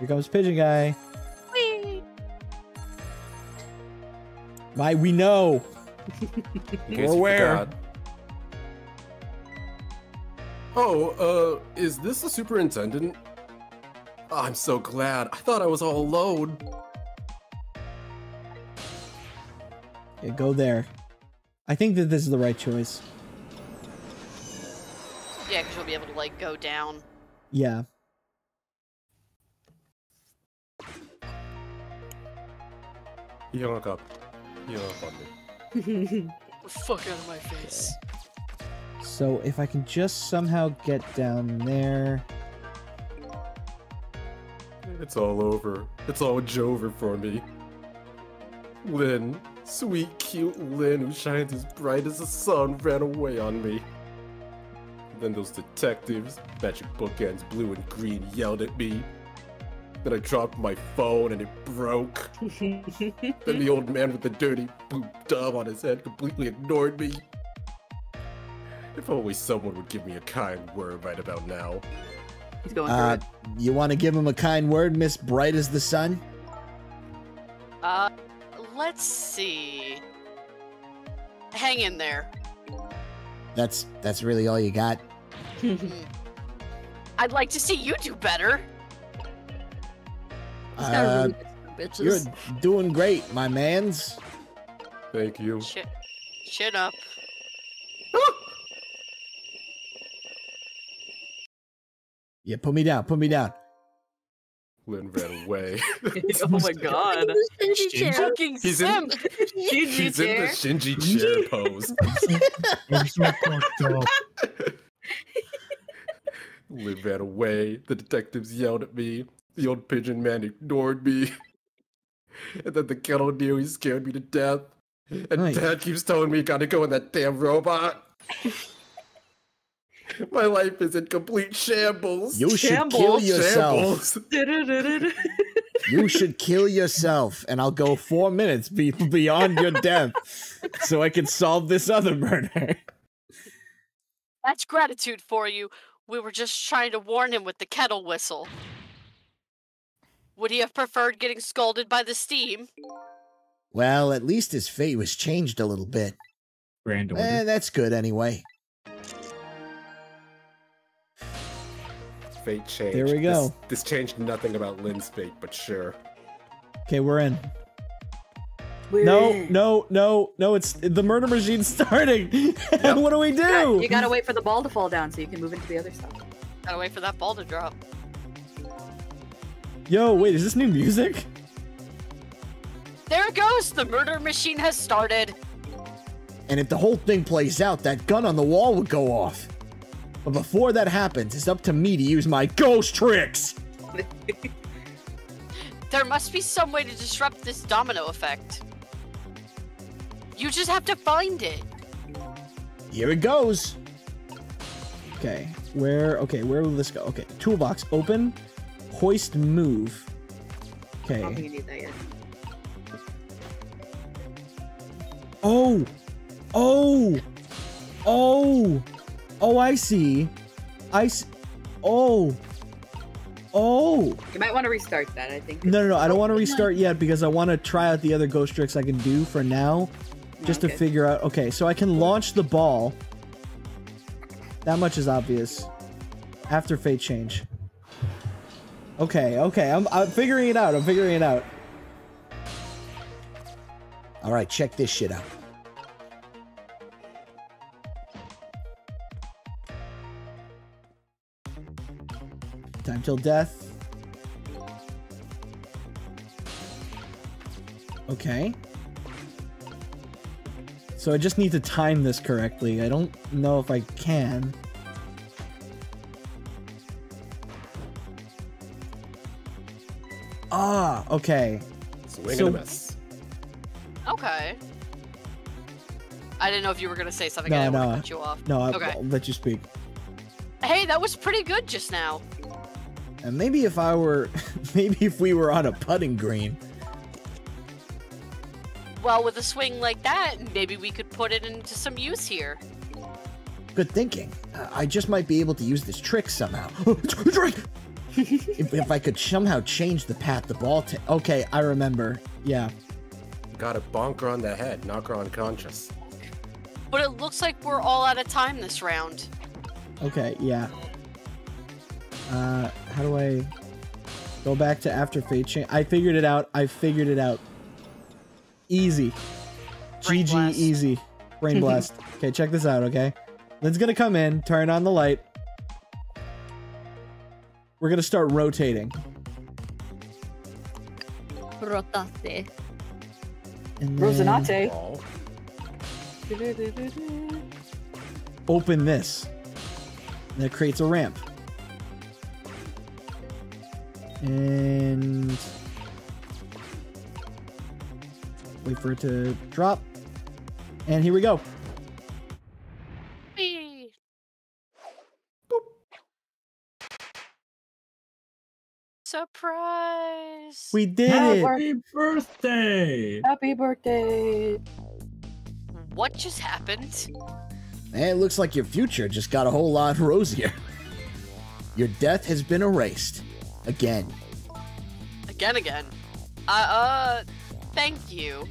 comes Pigeon Guy. Whee! Why we know. In case We're aware. Oh, uh, is this the superintendent? Oh, I'm so glad. I thought I was all alone. Yeah, go there. I think that this is the right choice. Yeah, because you'll be able to like go down. Yeah. He look up. He hung up on me. Fuck out of my face. So if I can just somehow get down there. It's all over. It's all Jover for me. Lynne, sweet, cute Lynn who shines as bright as the sun, ran away on me. Then those detectives, magic bookends blue and green, yelled at me. Then I dropped my phone and it broke. [laughs] then the old man with the dirty blue dove on his head completely ignored me. If only someone would give me a kind word right about now. He's going Uh, it. you want to give him a kind word, Miss Bright as the Sun? Uh, let's see. Hang in there. That's that's really all you got. [laughs] I'd like to see you do better. He's got a Uh, really you're doing great, my man's. Thank you. Chin, chin up. [gasps] Yeah, put me down, put me down. Lynne ran away. [laughs] [laughs] oh my god. Fucking He's in- simp. [laughs] He's in the Shinji chair pose. I'm so fucked up. Lynne ran away. The detectives yelled at me. The old pigeon man ignored me. And then the kettle nearly scared me to death. And Nice. Dad keeps telling me gotta go in that damn robot. My life is in complete shambles. You should kill yourself. [laughs] You should kill yourself, and I'll go four minutes be- beyond your death, so I can solve this other murder. That's gratitude for you. We were just trying to warn him with the kettle whistle. Would he have preferred getting scolded by the steam? Well, at least his fate was changed a little bit. Grand order. Eh, that's good anyway. Fate changed. There we go. This, this changed nothing about Lynne's fate, but sure. Okay, we're in. We're No, in. no, no, no, it's the murder machine's [laughs] starting. what do we do? Yeah, you gotta wait for the ball to fall down so you can move into the other stuff. Gotta wait for that ball to drop. Yo, wait, is this new music? There it goes! The murder machine has started! And if the whole thing plays out, that gun on the wall would go off. But before that happens, it's up to me to use my ghost tricks. There must be some way to disrupt this domino effect. You just have to find it. Here it goes. Okay, where? Okay, where will this go? Okay, toolbox open, hoist move. I don't think Okay. you need that yet. Oh, oh, oh, oh! I see. I s. Oh, oh. You might want to restart that, I think. No, no, no! I don't want to oh, restart yet because I want to try out the other ghost tricks I can do for now, just Okay. to figure out. Okay, so I can launch the ball. That much is obvious. After fate change. Okay, okay, I'm I'm figuring it out. I'm figuring it out. All right, check this shit out. Time till death. Okay. So I just need to time this correctly. I don't know if I can. Ah, okay. Swing So- and a miss. Okay. I didn't know if you were gonna say something. No, I didn't want no. to cut you off. No, I, Okay. I'll let you speak. Hey, that was pretty good just now. And maybe if I were, [laughs] maybe if we were on a putting green. Well, with a swing like that, maybe we could put it into some use here. Good thinking. Uh, I just might be able to use this trick somehow. [gasps] trick! [laughs] if, if I could somehow change the path the ball ta- Okay, I remember. Yeah. Got a bonker on the head, knock her unconscious. But it looks like we're all out of time this round. Okay, yeah. Uh, how do I go back to after fate change? I figured it out. I figured it out. Easy. Brain GG blast. easy. Brain [laughs] blast. okay, check this out, okay? Lynne's gonna come in, turn on the light. We're gonna start rotating. Rotate. And then Open this. And it creates a ramp. And wait for it to drop. And here we go. Surprise! We did Yeah, it. Happy birthday! Happy birthday! What just happened? And it looks like your future just got a whole lot rosier. Your death has been erased. Again. Again, again. Uh, uh, thank you.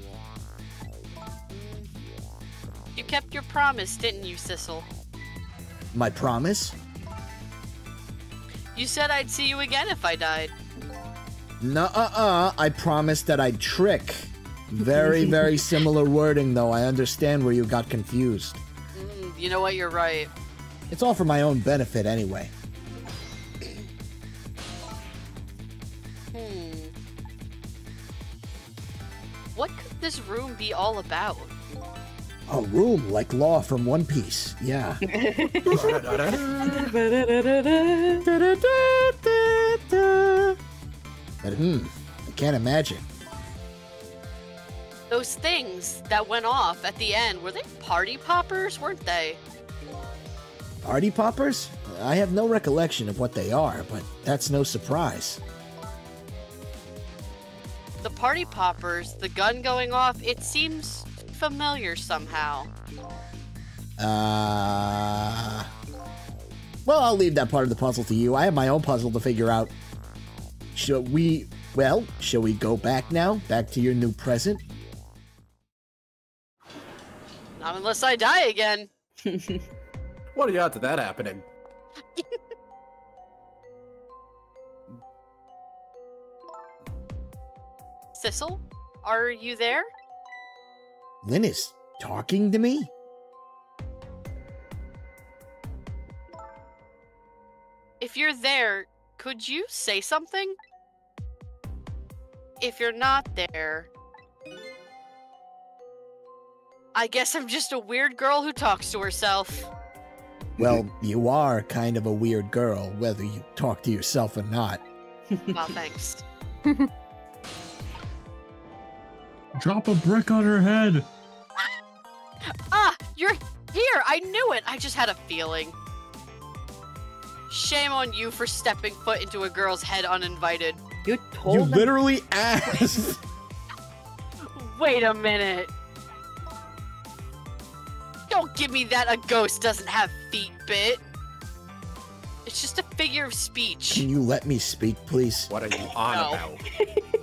You kept your promise, didn't you, Sissel? My promise? You said I'd see you again if I died. Nuh-uh-uh. I promised that I'd trick. Very, [laughs] very similar wording, though. I understand where you got confused. Mm, you know what? You're right. It's all for my own benefit anyway. This room be all about? A room like Law from One Piece. Yeah. [laughs] But hmm, I can't imagine. Those things that went off at the end, were they party poppers, weren't they? Party poppers? I have no recollection of what they are, but that's no surprise. The party poppers, the gun going off, it seems familiar somehow. Uh. Well, I'll leave that part of the puzzle to you. I have my own puzzle to figure out. Shall we. Well, shall we go back now? Back to your new present? Not unless I die again. [laughs] What are you odds of that happening? [laughs] Sissel, are you there? Lynne is talking to me? If you're there, could you say something? If you're not there, I guess I'm just a weird girl who talks to herself. Well, you are kind of a weird girl, whether you talk to yourself or not. Well, thanks. [laughs] Drop a brick on her head. Ah, you're here! I knew it! I just had a feeling. Shame on you for stepping foot into a girl's head uninvited. You told You literally asked. [laughs] Wait a minute. Don't give me that a ghost doesn't have feet bit. It's just a figure of speech. Can you let me speak, please? What are you on No. about?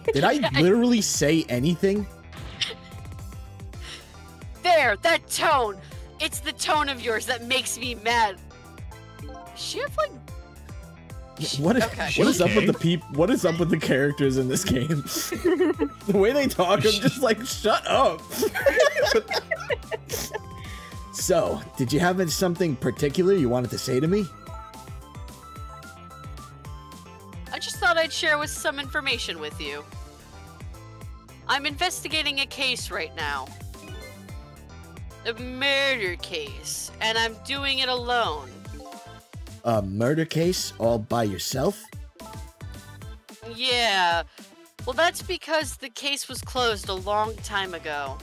[laughs] Did I literally say anything? There, that tone. It's the tone of yours that makes me mad. She have like What is, Okay. what is up with the peep? What is up with the characters in this game? [laughs] the way they talk, I'm just like, shut up. [laughs] So, did you have something particular you wanted to say to me? I just thought I'd share with some information with you. I'm investigating a case right now. A murder case, and I'm doing it alone. A murder case all by yourself? Yeah. Well, that's because the case was closed a long time ago.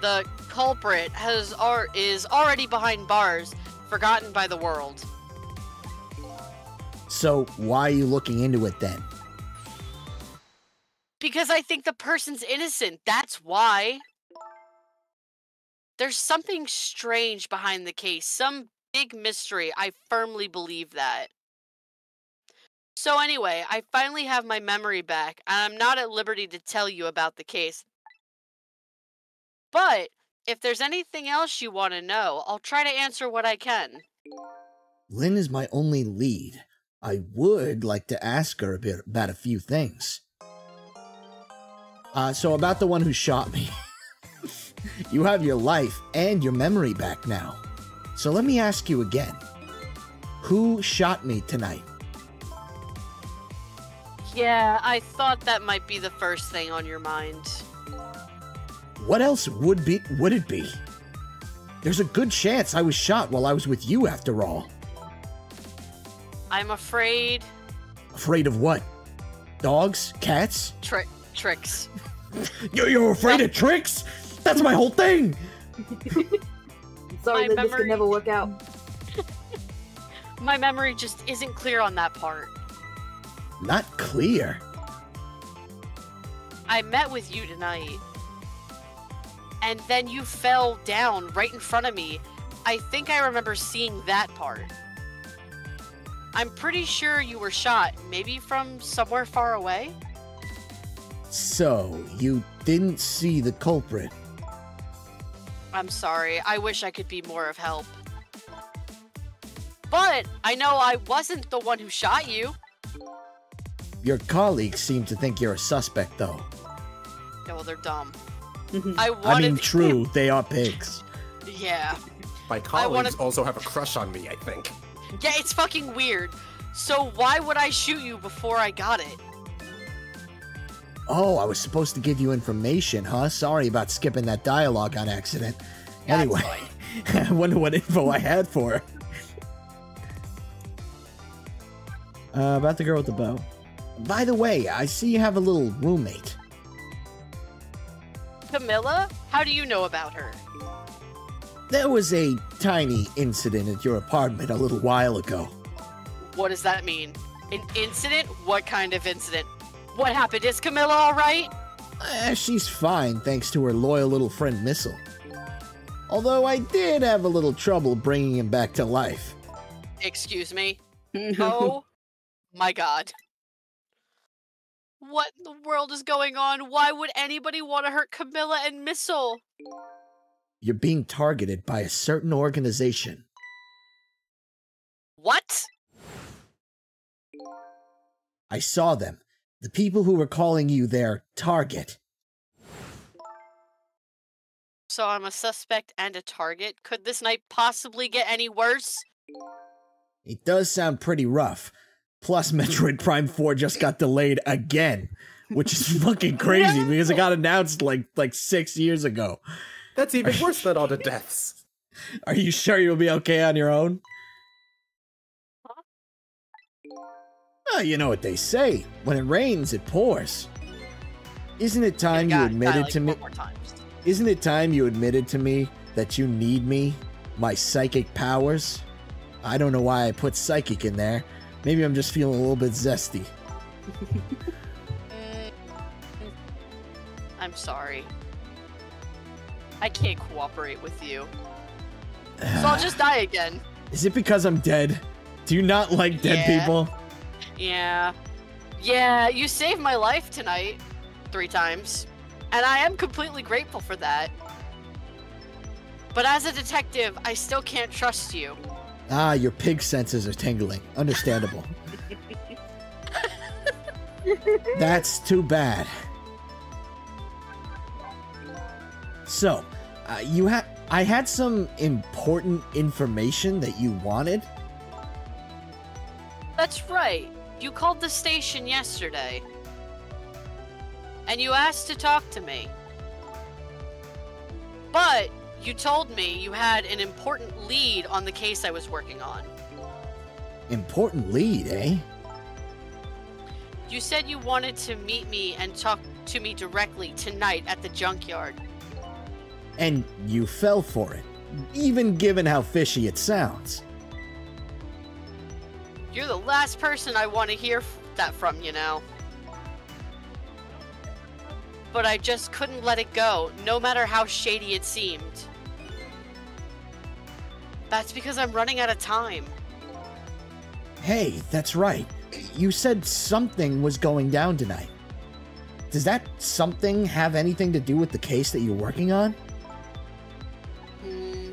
The culprit has ar- is already behind bars, forgotten by the world. So, why are you looking into it then? Because I think the person's innocent. That's why. There's something strange behind the case, some big mystery. I firmly believe that. So, anyway, I finally have my memory back, and I'm not at liberty to tell you about the case. But if there's anything else you want to know, I'll try to answer what I can. Lynne is my only lead. I would like to ask her a bit about a few things. Uh, so about the one who shot me. [laughs] you have your life and your memory back now. So let me ask you again. Who shot me tonight? Yeah, I thought that might be the first thing on your mind. What else would be would it be? There's a good chance I was shot while I was with you after all. I'm afraid Afraid of what? Dogs? Cats? tri- tricks. [laughs] You're, you're afraid of [laughs] tricks? That's my whole thing! [laughs] Sorry My that this could never work out. [laughs] My memory just isn't clear on that part. Not clear. I met with you tonight. And then you fell down right in front of me. I think I remember seeing that part. I'm pretty sure you were shot, maybe from somewhere far away? So, you didn't see the culprit. I'm sorry. I wish I could be more of help. But I know I wasn't the one who shot you. Your colleagues seem to think you're a suspect, though. No, well, they're dumb. Mm-hmm. I wanted. I mean, true, they are pigs. Yeah. My colleagues wanna- also have a crush on me, I think. Yeah, it's fucking weird. So why would I shoot you before I got it? Oh, I was supposed to give you information, huh? Sorry about skipping that dialogue on accident. That's anyway, [laughs] I wonder what info I had for her. Uh, about the girl with the bow. By the way, I see you have a little roommate. Kamila? How do you know about her? There was a tiny incident at your apartment a little while ago. What does that mean? An incident? What kind of incident? What happened? Is Kamila alright? Eh, she's fine thanks to her loyal little friend Missile. Although I did have a little trouble bringing him back to life. Excuse me? [laughs] Oh my god. What in the world is going on? Why would anybody want to hurt Kamila and Missile? you're being targeted by a certain organization. What? I saw them. The people who were calling you their target. So I'm a suspect and a target. Could this night possibly get any worse? It does sound pretty rough. Plus, [laughs] Metroid Prime 4 just got delayed again, which is [laughs] fucking crazy because it got announced like like six years ago. That's even worse than all the [laughs] deaths. Are you sure you'll be okay on your own? Well, you know what they say. When it rains, it pours. Isn't it time you admitted like, to me? four more times. Isn't it time you admitted to me that you need me, my psychic powers? I don't know why I put psychic in there. Maybe I'm just feeling a little bit zesty. [laughs] I'm sorry. I can't cooperate with you. So I'll [sighs] just die again. Is it because I'm dead? Do you not like dead Yeah. people? Yeah. Yeah, you saved my life tonight. Three times. And I am completely grateful for that. But as a detective, I still can't trust you. Ah, your pig senses are tingling. Understandable. [laughs] That's too bad. So, uh, you had I had some important information that you wanted. That's right. You called the station yesterday. And you asked to talk to me. But you told me you had an important lead on the case I was working on. Important lead, eh? You said you wanted to meet me and talk to me directly tonight at the junkyard. And you fell for it, even given how fishy it sounds. You're the last person I want to hear that from, you know. But I just couldn't let it go, no matter how shady it seemed. That's because I'm running out of time. Hey, that's right. You said something was going down tonight. Does that something have anything to do with the case that you're working on? Hmm.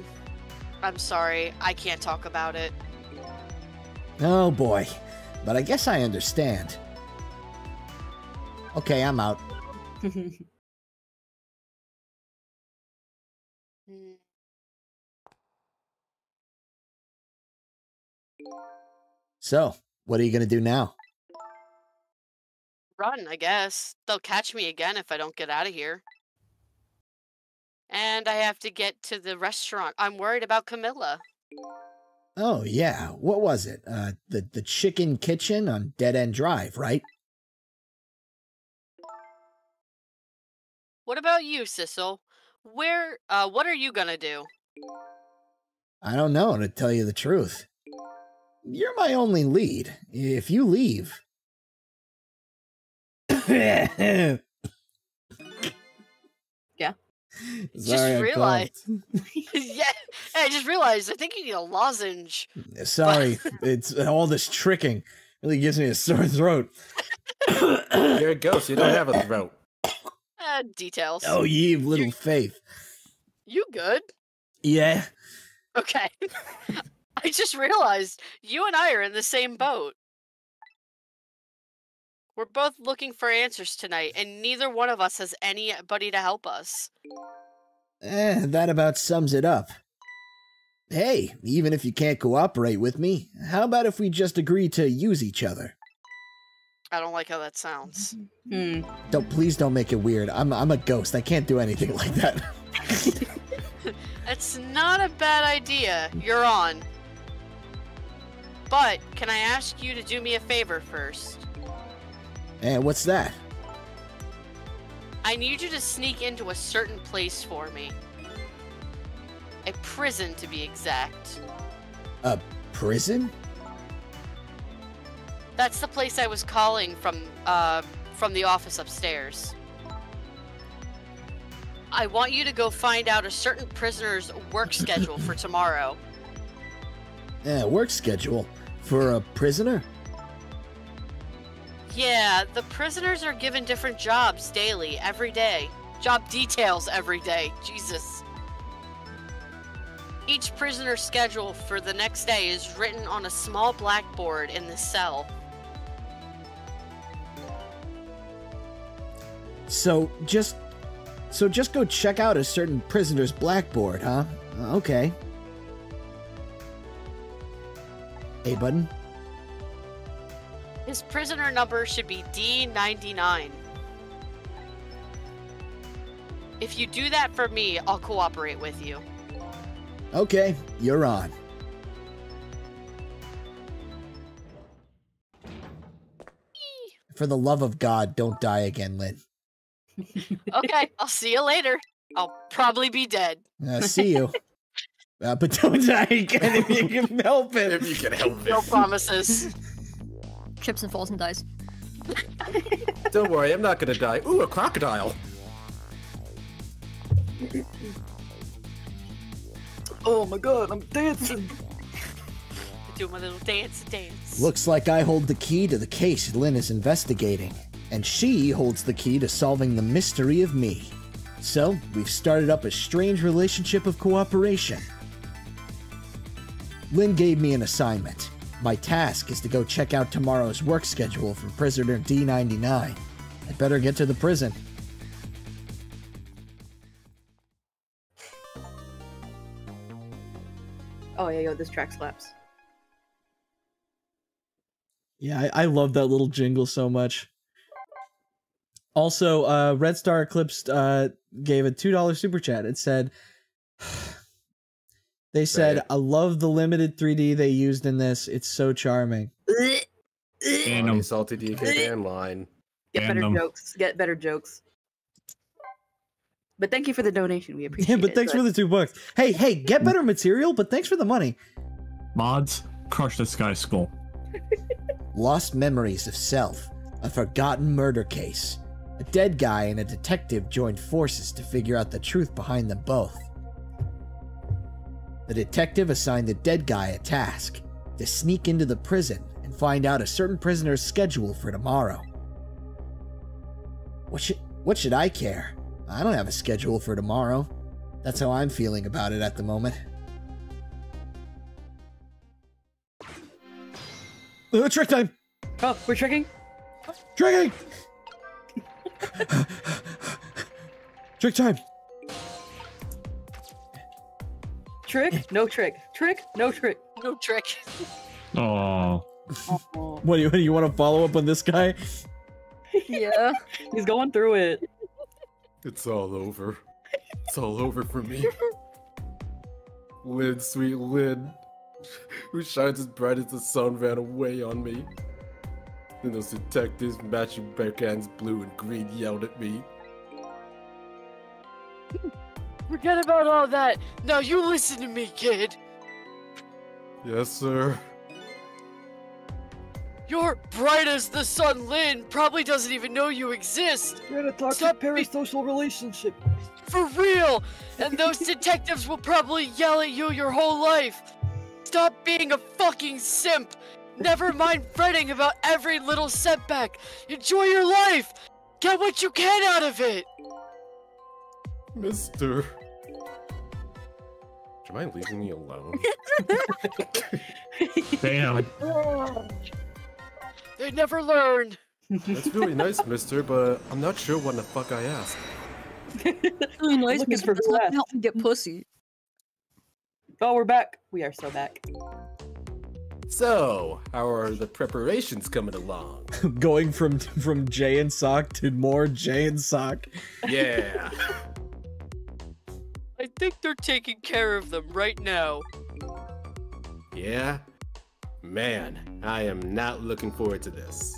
I'm sorry, I can't talk about it. Oh boy, but I guess I understand. Okay, I'm out. So, what are you gonna do now? Run, I guess. They'll catch me again if I don't get out of here. And I have to get to the restaurant. I'm worried about Kamila. Oh yeah, what was it? Uh, the the Chicken Kitchen on Dead End Drive, right? What about you, Sissel? Where, uh, what are you gonna do? I don't know, to tell you the truth. You're my only lead. If you leave. [coughs] [coughs] [laughs] Yeah. just realized. [laughs] yeah, I just realized. I think you need a lozenge. Sorry, [laughs] it's all this tricking really gives me a sore throat. [coughs] You're a ghost. You don't have a throat. [coughs] Uh, details. Oh, ye of little faith. You good? Yeah. Okay. I just realized you and I are in the same boat. We're both looking for answers tonight, and neither one of us has anybody to help us. Eh, that about sums it up. Hey, even if you can't cooperate with me, how about if we just agree to use each other? I don't like how that sounds. Hmm. Don't please don't make it weird. I'm I'm a ghost. I can't do anything [laughs] like that. [laughs] It's not a bad idea. You're on. But can I ask you to do me a favor first? Eh, what's that? I need you to sneak into a certain place for me. A prison, to be exact. A prison? That's the place I was calling from, uh, from the office upstairs. I want you to go find out a certain prisoner's work schedule for [laughs] tomorrow. Eh, work schedule for a prisoner? Yeah, the prisoners are given different jobs daily, every day. Job details every day. Jesus. Each prisoner's schedule for the next day is written on a small blackboard in the cell. So just so just go check out a certain prisoner's blackboard, huh? Okay. Hey, button. His prisoner number should be D99. If you do that for me, I'll cooperate with you. Okay, you're on. For the love of God, don't die again, Lynne. [laughs] Okay, I'll see you later. I'll probably be dead. Uh, see you. [laughs] Uh, but don't die again if you can help it. If you can help it. No promises. [laughs] Trips and falls and dies. Don't worry, I'm not gonna die. Ooh, a crocodile. Oh my god, I'm dancing. [laughs] Do my little dance dance. Looks like I hold the key to the case Lynne is investigating, and she holds the key to solving the mystery of me. So, we've started up a strange relationship of cooperation. Lynne gave me an assignment. My task is to go check out tomorrow's work schedule from prisoner D99. I better get to the prison. Oh yeah, yo, this track slaps. Yeah, I, I love that little jingle so much. Also, uh, Red Star Eclipse uh, gave a two dollar super chat. It said, [sighs] "They said Right. I love the limited 3D they used in this. It's so charming." And Funny, um, salty DK fan [laughs] line. Get better Random. jokes. Get better jokes. But thank you for the donation. We appreciate Yeah, it. but thanks for the two bucks. Hey, hey, get better material, but thanks for the money. mods, crush this guy's skull. [laughs] Lost memories of self, a forgotten murder case. A dead guy and a detective joined forces to figure out the truth behind them both. The detective assigned the dead guy a task to sneak into the prison and find out a certain prisoner's schedule for tomorrow. What should what should I care? I don't have a schedule for tomorrow. That's how I'm feeling about it at the moment. Uh, trick time! Oh, we're tricking? Tricking! [laughs] trick time! Trick? No trick. Trick? No trick. No trick. Oh, What do you, you want to follow up on this guy? [laughs] Yeah. he's going through it. It's all over. It's all over for me. Lid, sweet Lid, who shines as bright as the sun, ran away on me. Then those detectives matching backhands blue and green yelled at me. Forget about all that. Now you listen to me, kid. Yes, sir. Your bright as the sun Lynne probably doesn't even know you exist. You're in a toxic Stop be- parasocial relationship. For real! And those [laughs] detectives will probably yell at you your whole life. Stop being a fucking simp. Never mind [laughs] fretting about every little setback. Enjoy your life. Get what you can out of it. Mister. Do you mind leaving me alone? [laughs] damn. [laughs] They never learn. That's really nice, mister, but I'm not sure what the fuck I asked. Really nice. Looking because for it doesn't help me get pussy. Oh, we're back. We are so back. So, how are the preparations coming along? [laughs] Going from from Jay and Sock to more Jay and Sock. Yeah. I think they're taking care of them right now. Yeah? Man, I am not looking forward to this.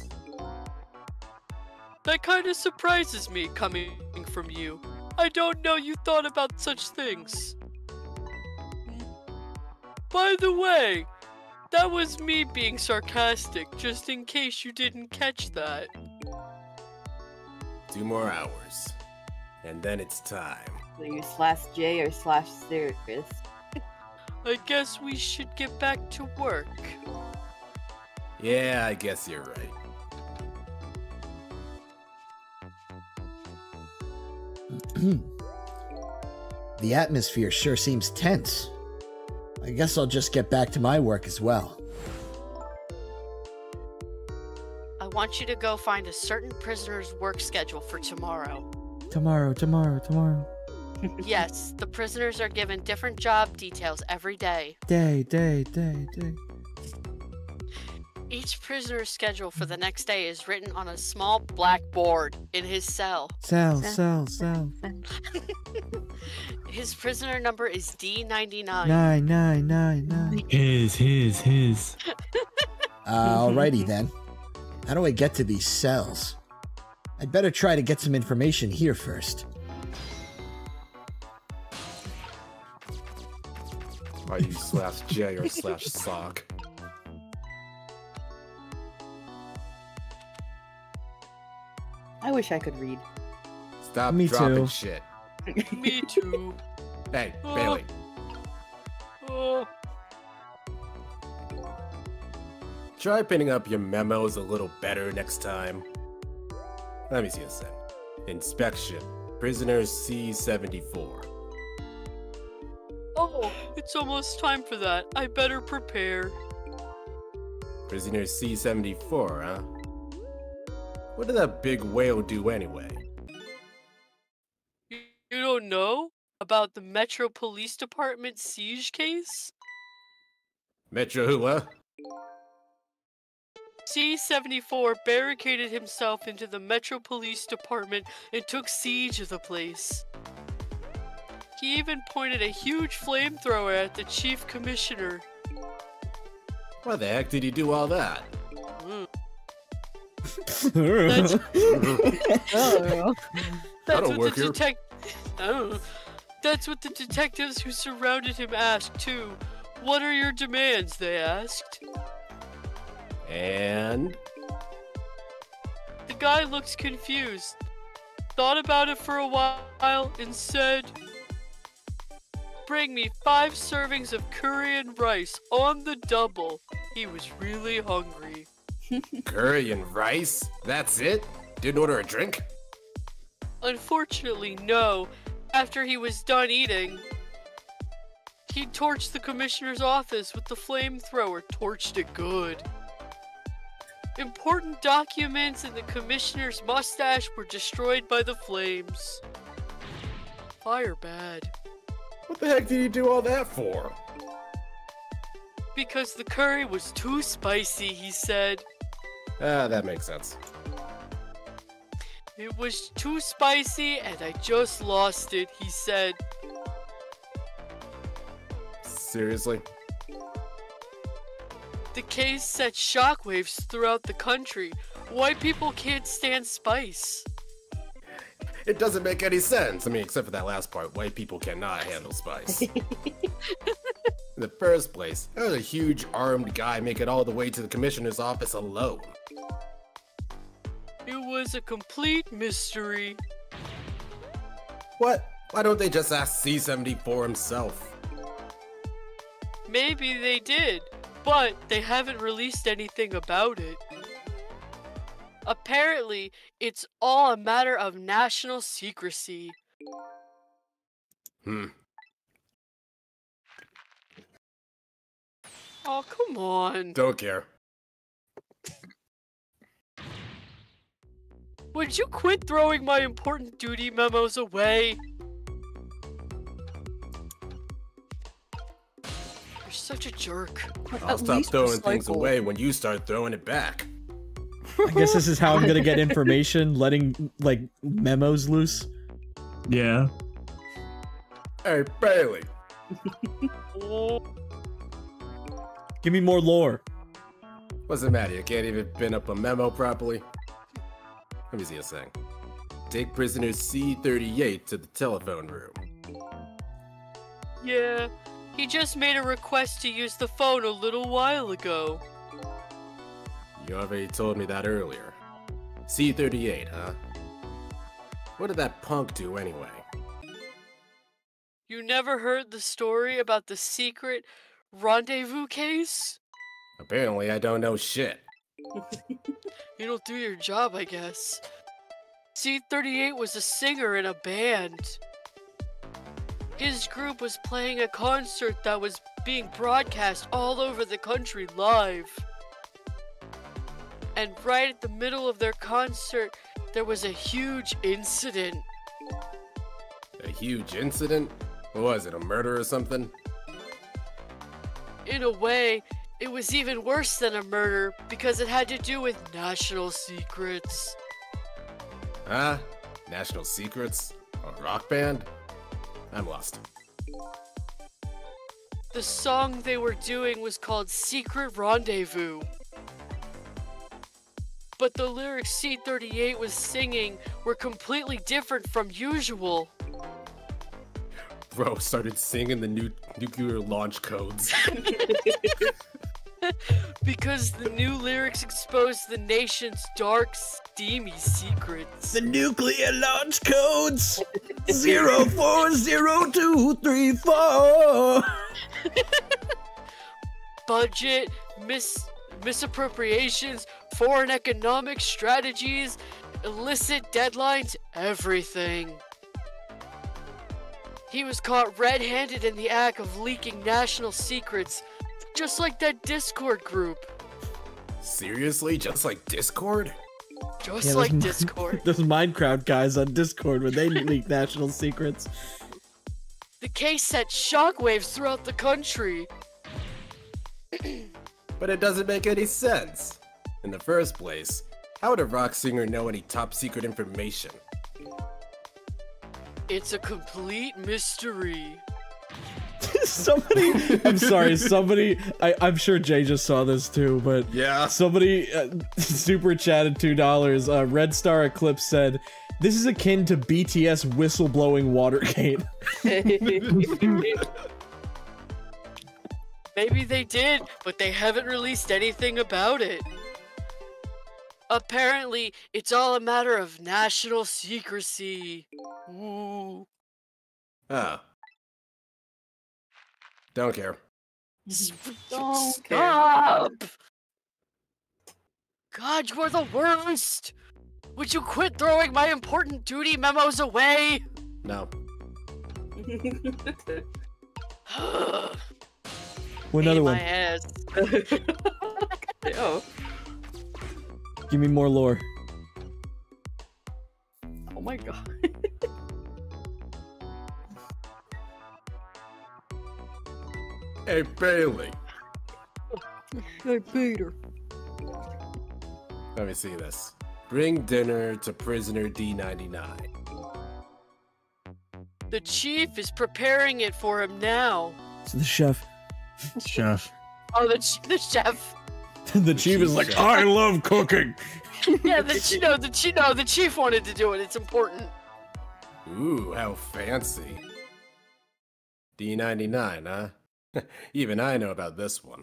That kind of surprises me coming from you. I don't know you thought about such things. By the way, that was me being sarcastic, just in case you didn't catch that. Two more hours. And then it's time. So you slash J or slash Circus. I guess we should get back to work. Yeah, I guess you're right. [clears throat] the atmosphere sure seems tense. I guess I'll just get back to my work as well. I want you to go find a certain prisoner's work schedule for tomorrow. Tomorrow, tomorrow, tomorrow. Yes, the prisoners are given different job details every day. Day, day, day, day. Each prisoner's schedule for the next day is written on a small black board in his cell. Sell, sell, sell. [laughs] His prisoner number is D99. Nine, nine, nine, nine. His, his, his. [laughs] Uh, alrighty then. How do I get to these cells? I'd better try to get some information here first. Are you slash J or slash sock? I wish I could read. Stop Me dropping too. shit. Me too. Hey, Oh. Bailey. Oh, Try pinning up your memos a little better next time. Let me see this thing. Inspection. Prisoner C74. Oh, it's almost time for that. I better prepare. Prisoner C74, huh? What did that big whale do anyway? You, you don't know about the Metro Police Department siege case? Metro who, huh? C-74 barricaded himself into the Metro Police Department and took siege of the place. He even pointed a huge flamethrower at the Chief Commissioner. Why the heck did he do all that? Mm. That's- Oh. That's what the here. detec- I don't know. That's what the detectives who surrounded him asked too. What are your demands? They asked. And The guy looked confused, thought about it for a while, and said, Bring me five servings of curry and rice on the double. He was really hungry. [laughs] curry and rice? That's it? Didn't order a drink? Unfortunately, no. After he was done eating, he torched the commissioner's office with the flamethrower, torched it good. Important documents and the commissioner's mustache were destroyed by the flames. Fire bad. What the heck did he do all that for? Because the curry was too spicy, he said. Ah, that makes sense. It was too spicy and I just lost it, he said. Seriously? The case set shockwaves throughout the country. White people can't stand spice. It doesn't make any sense. I mean, except for that last part. White people cannot handle spice. [laughs] In the first place, how did a huge armed guy make it all the way to the commissioner's office alone? It was a complete mystery. What? Why don't they just ask C74 himself? Maybe they did, but they haven't released anything about it. Apparently, it's all a matter of national secrecy. Hmm. Oh, come on. Don't care. Would you quit throwing my important duty memos away? You're such a jerk. I'll At stop least throwing things away when you start throwing it back. I guess this is how I'm gonna get information, letting like memos loose. Yeah. Hey, Bailey. Give me more lore. What's the matter? You can't even pin up a memo properly? Let me see a thing. Take prisoner C38 to the telephone room. yeah. He just made a request to use the phone a little while ago. You already told me that earlier. C38, huh? What did that punk do anyway? You never heard the story about the secret rendezvous case? Apparently, I don't know shit. [laughs] You don't do your job, I guess. C38 was a singer in a band. his group was playing a concert that was being broadcast all over the country live. And right at the middle of their concert, there was a huge incident. A huge incident? What was it, a murder or something? In a way, it was even worse than a murder because it had to do with national secrets. Huh? National Secrets? A rock band? I'm lost. The song they were doing was called Secret Rendezvous. But the lyrics C38 was singing were completely different from usual. Bro started singing the new nuclear launch codes. [laughs] Because the new lyrics exposed the nation's dark, steamy secrets. The nuclear launch codes zero four zero two three four. [laughs] Budget, mis misappropriations, foreign economic strategies, illicit deadlines, everything. He was caught red-handed in the act of leaking national secrets, just like that Discord group. Seriously? Just like Discord? Just Yeah, like those- Discord. [laughs] Those Minecraft guys on Discord when they leak national secrets. The case sent shockwaves throughout the country. But it doesn't make any sense. In the first place, how would a rock singer know any top secret information? It's a complete mystery. [laughs] somebody, I'm sorry, somebody, I, I'm sure Jay just saw this too, but Yeah. somebody uh, [laughs] super chatted two dollars. Uh, Red Star Eclipse said, "This is akin to BTS whistleblowing Watergate." [laughs] Maybe they did, but they haven't released anything about it. Apparently, it's all a matter of national secrecy. Ooh. Ah. Don't care. [laughs] Don't care. Stop! God, you're the worst! Would you quit throwing my important duty memos away? No. [laughs] Another Ate one. My ass. [laughs] oh, Give me more lore. oh my god. [laughs] Hey, Bailey. Hey, Peter. Let me see this. Bring dinner to prisoner D99. The chief is preparing it for him now. So the chef, Chef. Oh, the, ch- the chef. [laughs] the chief is like, I love cooking. [laughs] Yeah, the ch- no, the chief. No, the chief wanted to do it. It's important. Ooh, how fancy. D99, huh? [laughs] Even I know about this one.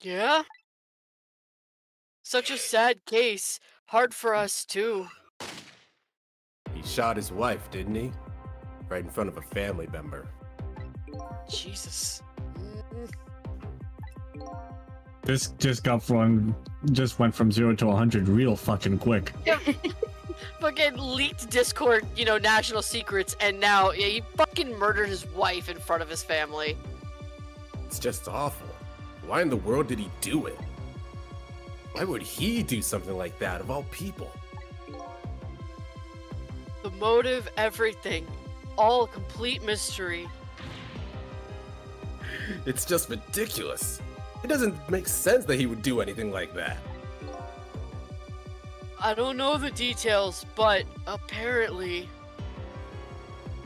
Yeah. Such a sad case. Hard for us too. He shot his wife, didn't he? Right in front of a family member. Jesus. Mm, This just got from just went from zero to hundred real fucking quick. [laughs] Fucking leaked Discord, you know, national secrets, and now yeah, he fucking murdered his wife in front of his family. It's just awful. Why in the world did he do it? Why would he do something like that of all people? The motive, everything. All a complete mystery. It's just ridiculous. It doesn't make sense that he would do anything like that. I don't know the details, but apparently.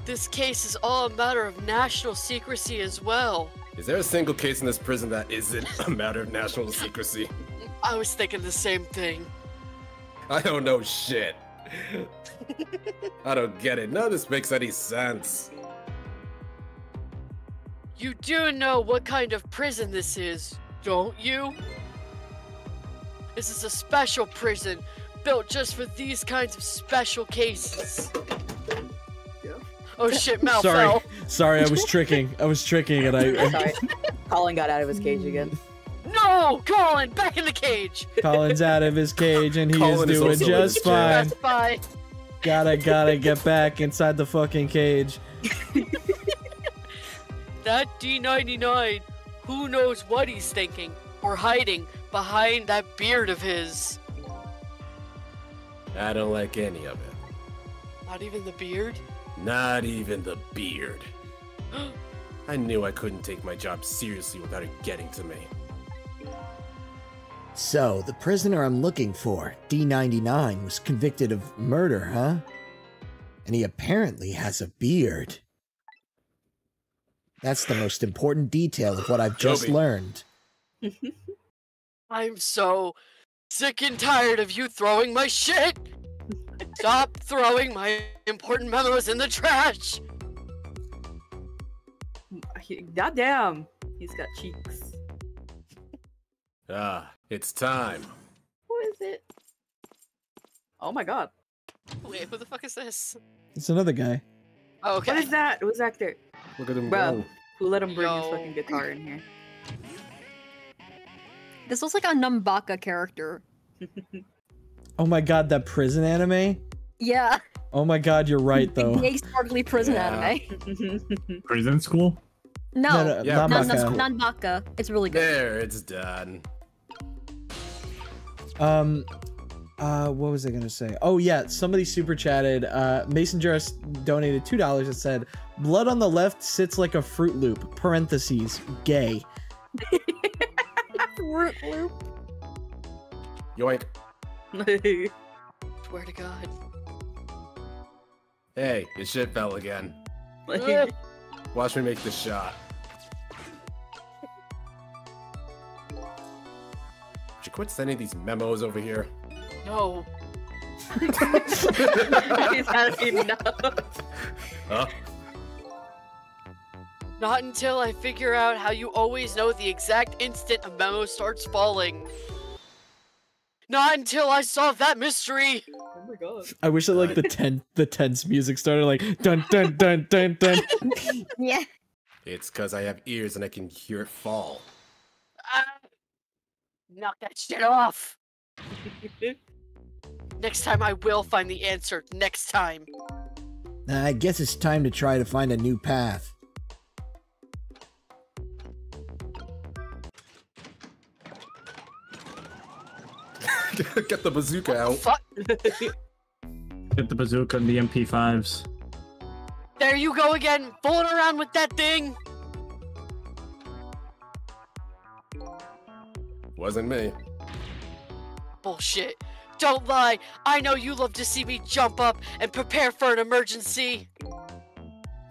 This case is all a matter of national secrecy as well. Is there a single case in this prison that isn't a matter of national secrecy? [laughs] I was thinking the same thing. I don't know shit. [laughs] I don't get it. None of this makes any sense. You do know what kind of prison this is, don't you? This is a special prison built just for these kinds of special cases. Oh shit, Mal Sorry, fell. sorry, I was tricking. I was tricking, and I, [laughs] Sorry. Colin got out of his cage again. No, Colin, back in the cage. Colin's out of his cage, and he Colin is is doing also in just fine. That's fine. Gotta, gotta get back inside the fucking cage. That D99, who knows what he's thinking or hiding behind that beard of his? I don't like any of it. Not even the beard? Not even the beard. [gasps] I knew I couldn't take my job seriously without it getting to me. So, the prisoner I'm looking for, D99, was convicted of murder, huh? And he apparently has a beard. That's the most important detail of what I've just Toby. learned. I'm so sick and tired of you throwing my shit! Stop throwing my important memos in the trash! He- Goddamn, he's got cheeks. Ah, it's time. Who is it? Oh my god. Wait, who the fuck is this? It's another guy. Oh, What okay. is that? Who's that there? Look at him Bro, go. who let him bring his fucking guitar in here? This looks like a Numbaka character. [laughs] Oh my god, that prison anime? Yeah. Oh my god, you're right though. Gay sparkly prison Yeah. anime. [laughs] Prison school? No, No, no, Yeah, not non Maka. Nanbaka. It's really good. There, it's done. Um, uh, what was I gonna say? Oh yeah, somebody super chatted. Uh, Mason Jarrus donated two dollars and said, "Blood on the left sits like a Fruit Loop." Parentheses, gay. Fruit Loop. Yoink. [laughs] Swear to God. Hey, your shit fell again. [laughs] Watch me make this shot. Should you quit sending these memos over here? No. [laughs] He's had enough. Huh? Not until I figure out how you always know the exact instant a memo starts falling. Not until I solve that mystery. Oh my god. I wish that like the [laughs] ten the tense music started like dun dun dun dun dun. [laughs] Yeah. It's cause I have ears and I can hear it fall. Ah. knock that shit off. [laughs] Next time I will find the answer. Next time. I guess it's time to try to find a new path. [laughs] Get the bazooka out. Fuck. [laughs] Get the bazooka and the MP5s. There you go again, fooling around with that thing. Wasn't me. Bullshit. Don't lie. I know you love to see me jump up and prepare for an emergency.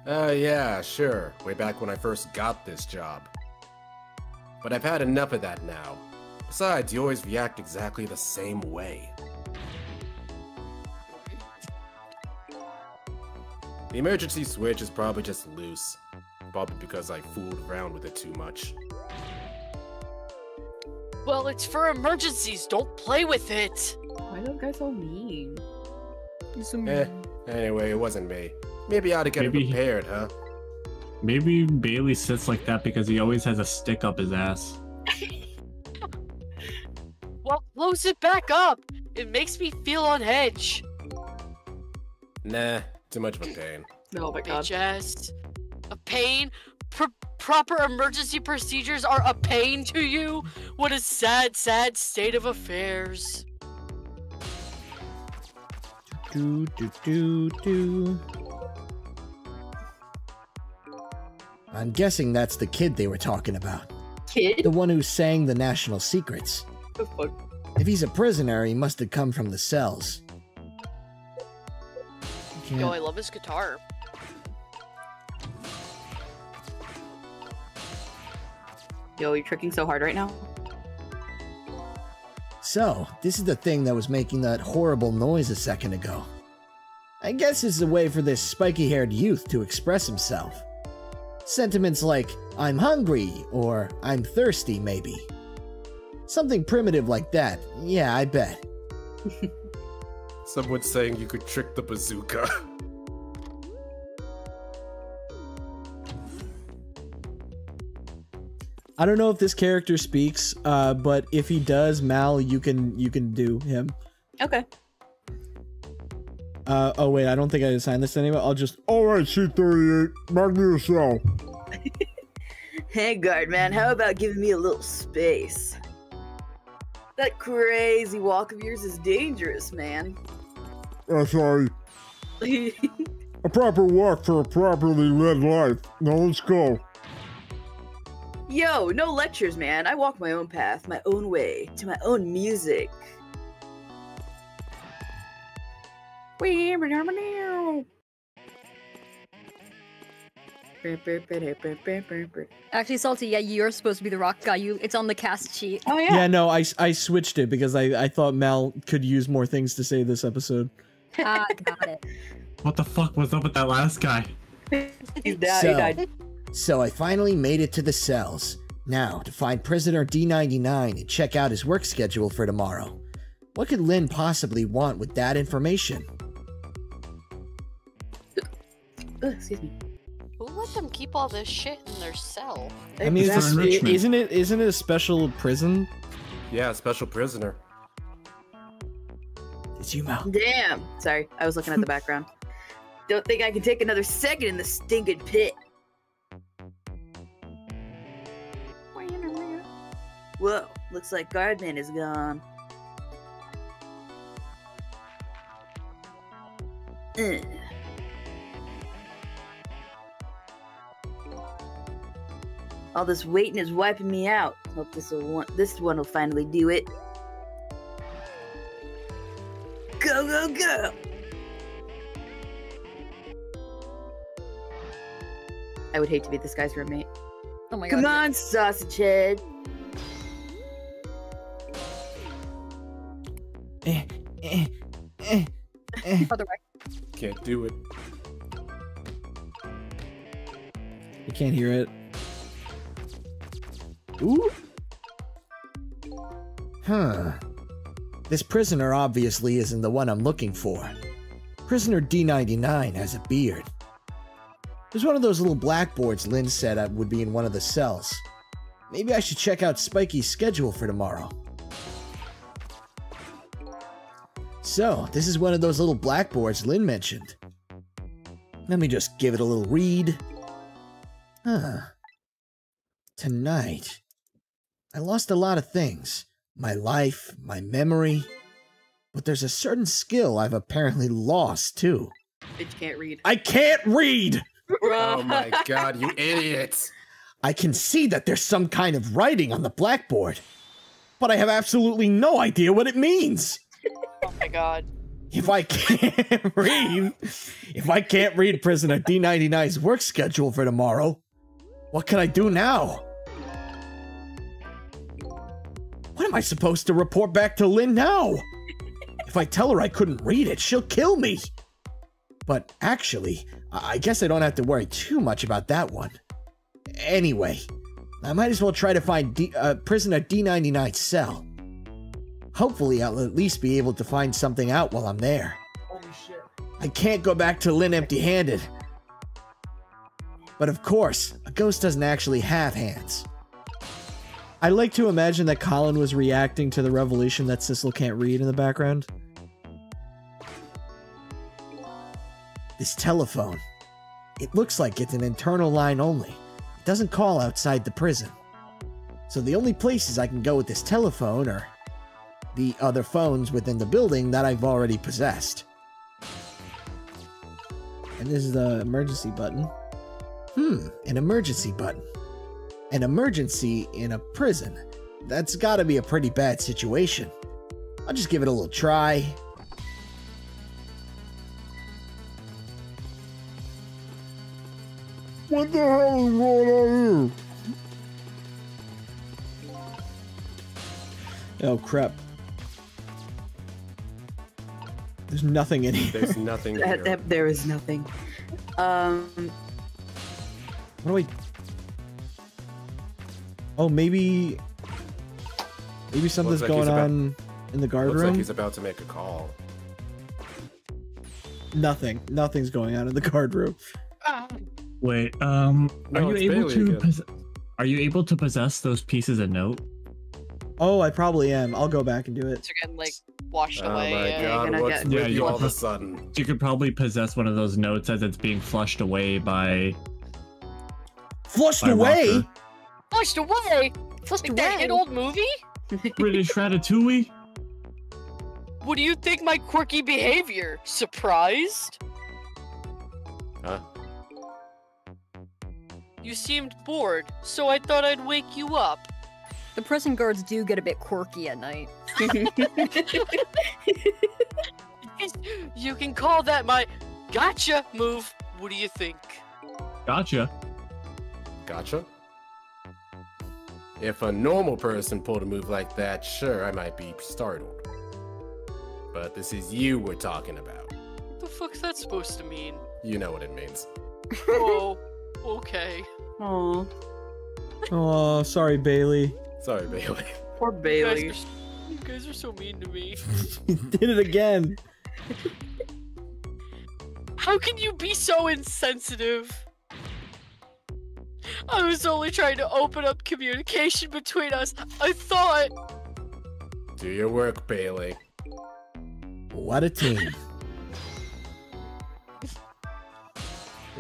Uh, yeah, sure. Way back when I first got this job. But I've had enough of that now. Besides, you always react exactly the same way. The emergency switch is probably just loose. Probably because I fooled around with it too much. Well, it's for emergencies. Don't play with it. Why are those guys so mean? Eh, anyway, it wasn't me. Maybe I ought to get Maybe- it prepared, huh? Maybe Bailey sits like that because he always has a stick up his ass. [laughs] Well, close it back up. It makes me feel on edge. Nah, too much of a pain. [laughs] Oh my god. Bitch ass. A pain? Pr- proper emergency procedures are a pain to you? What a sad, sad state of affairs. do do do do. I'm guessing that's the kid they were talking about. Kid? The one who sang the national secrets. the fuck? If he's a prisoner, he must have come from the cells. Yo, I love his guitar. Yo, you're tricking so hard right now. So, this is the thing that was making that horrible noise a second ago. I guess it's a way for this spiky haired youth to express himself. Sentiments like, I'm hungry, or I'm thirsty, maybe. Something primitive like that, yeah, I bet. Someone saying you could trick the bazooka. I don't know if this character speaks, uh, but if he does, Mal, you can you can do him. Okay. Uh, oh wait, I don't think I assigned this to anyone. I'll just. All right, C38, mark me a cell. [laughs] Hey, guard man, how about giving me a little space? That crazy walk of yours is dangerous, man. Uh, [laughs] sorry. A proper walk for a properly led life. Now let's go. Yo, no lectures, man. I walk my own path, my own way, to my own music. Actually, Salty, yeah, you're supposed to be the rock guy. You, it's on the cast sheet. Oh Yeah, Yeah, no, I, I switched it because I, I thought Mal could use more things to say this episode. ah, got it. What the fuck was up with that last guy? [laughs] He's died. So- He died. So I finally made it to the cells. Now, to find prisoner D99 and check out his work schedule for tomorrow. What could Lynne possibly want with that information? Ugh, excuse me. Who let them keep all this shit in their cell? I mean, is for this, enrichment. isn't it isn't it a special prison? Yeah, special prisoner. It's you, Mal. Damn. Sorry, I was looking at the [laughs] background. Don't think I can take another second in the stinking pit. Whoa, looks like Guardman is gone. Ugh. All this waiting is wiping me out. Hope this will want this one will finally do it. Go go go! I would hate to be this guy's roommate. Oh my Come god. Come on, sausage head. Eh, eh, eh, eh. Other way. Can't do it. You can't hear it. Ooh. Huh. This prisoner obviously isn't the one I'm looking for. Prisoner D99 has a beard. There's one of those little blackboards Lynne said I would be in one of the cells. Maybe I should check out Spiky's schedule for tomorrow. So, this is one of those little blackboards Lynne mentioned. Let me just give it a little read. Huh. Tonight, I lost a lot of things my life, my memory. But there's a certain skill I've apparently lost too. Bitch can't read. I can't read! Oh my god, you idiots! [laughs] I can see that there's some kind of writing on the blackboard, but I have absolutely no idea what it means. [laughs] Oh my god. If I can't [laughs] read, if I can't read Prisoner D99's work schedule for tomorrow, what can I do now? What am I supposed to report back to Lynne now? If I tell her I couldn't read it, she'll kill me. But actually, I guess I don't have to worry too much about that one. Anyway, I might as well try to find D- uh, Prisoner D99's cell. Hopefully, I'll at least be able to find something out while I'm there. I can't go back to Lynne empty handed. But of course, a ghost doesn't actually have hands. I like to imagine that Colin was reacting to the revelation that Sissel can't read in the background. This telephone. It looks like it's an internal line only. It doesn't call outside the prison. So the only places I can go with this telephone are the other phones within the building that I've already possessed. And this is the emergency button. Hmm, an emergency button. An emergency in a prison. That's gotta be a pretty bad situation. I'll just give it a little try. What the hell is going on here? Oh crap. There's nothing in here. There's nothing [laughs] That, here. that, there is nothing. Um, What do I? Oh, maybe. Maybe something's like going he's about- on in the guard Looks room. like he's about to make a call. Nothing. Nothing's going on in the guard room. Wait, um, No, are you able Bailey to again. are you able to possess those pieces of note? Oh, I probably am. I'll go back and do it. It's getting like washed Oh away. my god, gonna what's get- with Yeah, you you all of a sudden? You could probably possess one of those notes as it's being flushed away by, Flushed by away. Walker. Flushed away. Flushed Like that away. hit old movie? [laughs] British Ratatouille. What do you think my quirky behavior? Surprised? Huh? You seemed bored, so I thought I'd wake you up. The prison guards do get a bit quirky at night. [laughs] [laughs] You can call that my gotcha move. What do you think? Gotcha. Gotcha. If a normal person pulled a move like that, sure, I might be startled. But this is you we're talking about. What the fuck's that supposed to mean? You know what it means. Oh, [laughs] okay. Aw, [laughs] Oh, sorry, Bailey. Sorry, Bailey. poor You guys, Bailey. are, you guys are so mean to me. [laughs] You did it again. How can you be so insensitive? I was only trying to open up communication between us. I thought. Do your work, Bailey. What a team.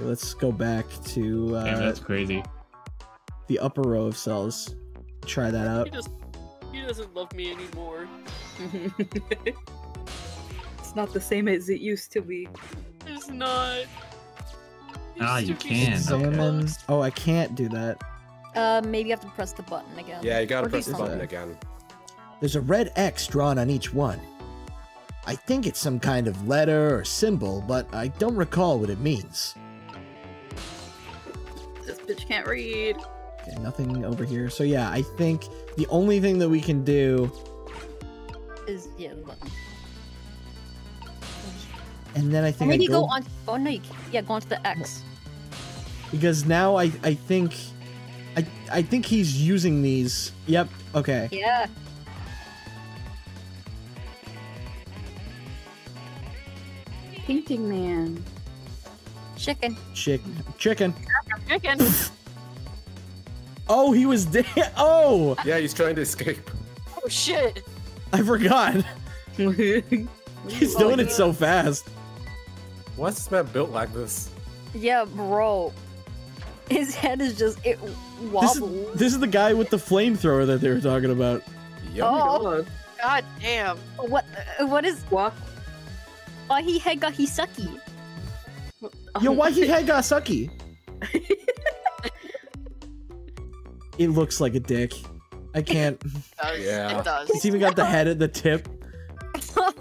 Okay, let's go back to Damn, uh, that's crazy. the upper row of cells. Try that out. He just. He doesn't love me anymore. [laughs] it's not the same as it used to be. It's not. It Ah, you can. so Examine. close. Oh, I can't do that. Uh, maybe you have to press the button again. Yeah, you gotta Or press the something. button again. There's a red X drawn on each one. I think it's some kind of letter or symbol, but I don't recall what it means. This bitch can't read. Okay, nothing over here. So yeah, I think the only thing that we can do, Is yeah the button. and then I Or think maybe I go go, on. Oh no, you can, yeah, go onto the X. because now I I think I I think he's using these. Yep. Okay. Yeah. Painting man. Chicken. Chick chicken. Chicken. [laughs] Oh, he was dead. [laughs] Oh, Yeah, he's trying to escape. Oh shit. I forgot. He's [laughs] He's doing it so fast. Why's this map built like this? Yeah, bro. His head is just it This wobbles. is, this is the guy with the flamethrower that they were talking about. Yup. Oh, oh. God damn. What? What is? What? Why he had got Hisaki? Yo, why he had Sucky? [laughs] it looks like a dick. I can't. It does. Yeah. It does. It's even got the head at the tip. [laughs]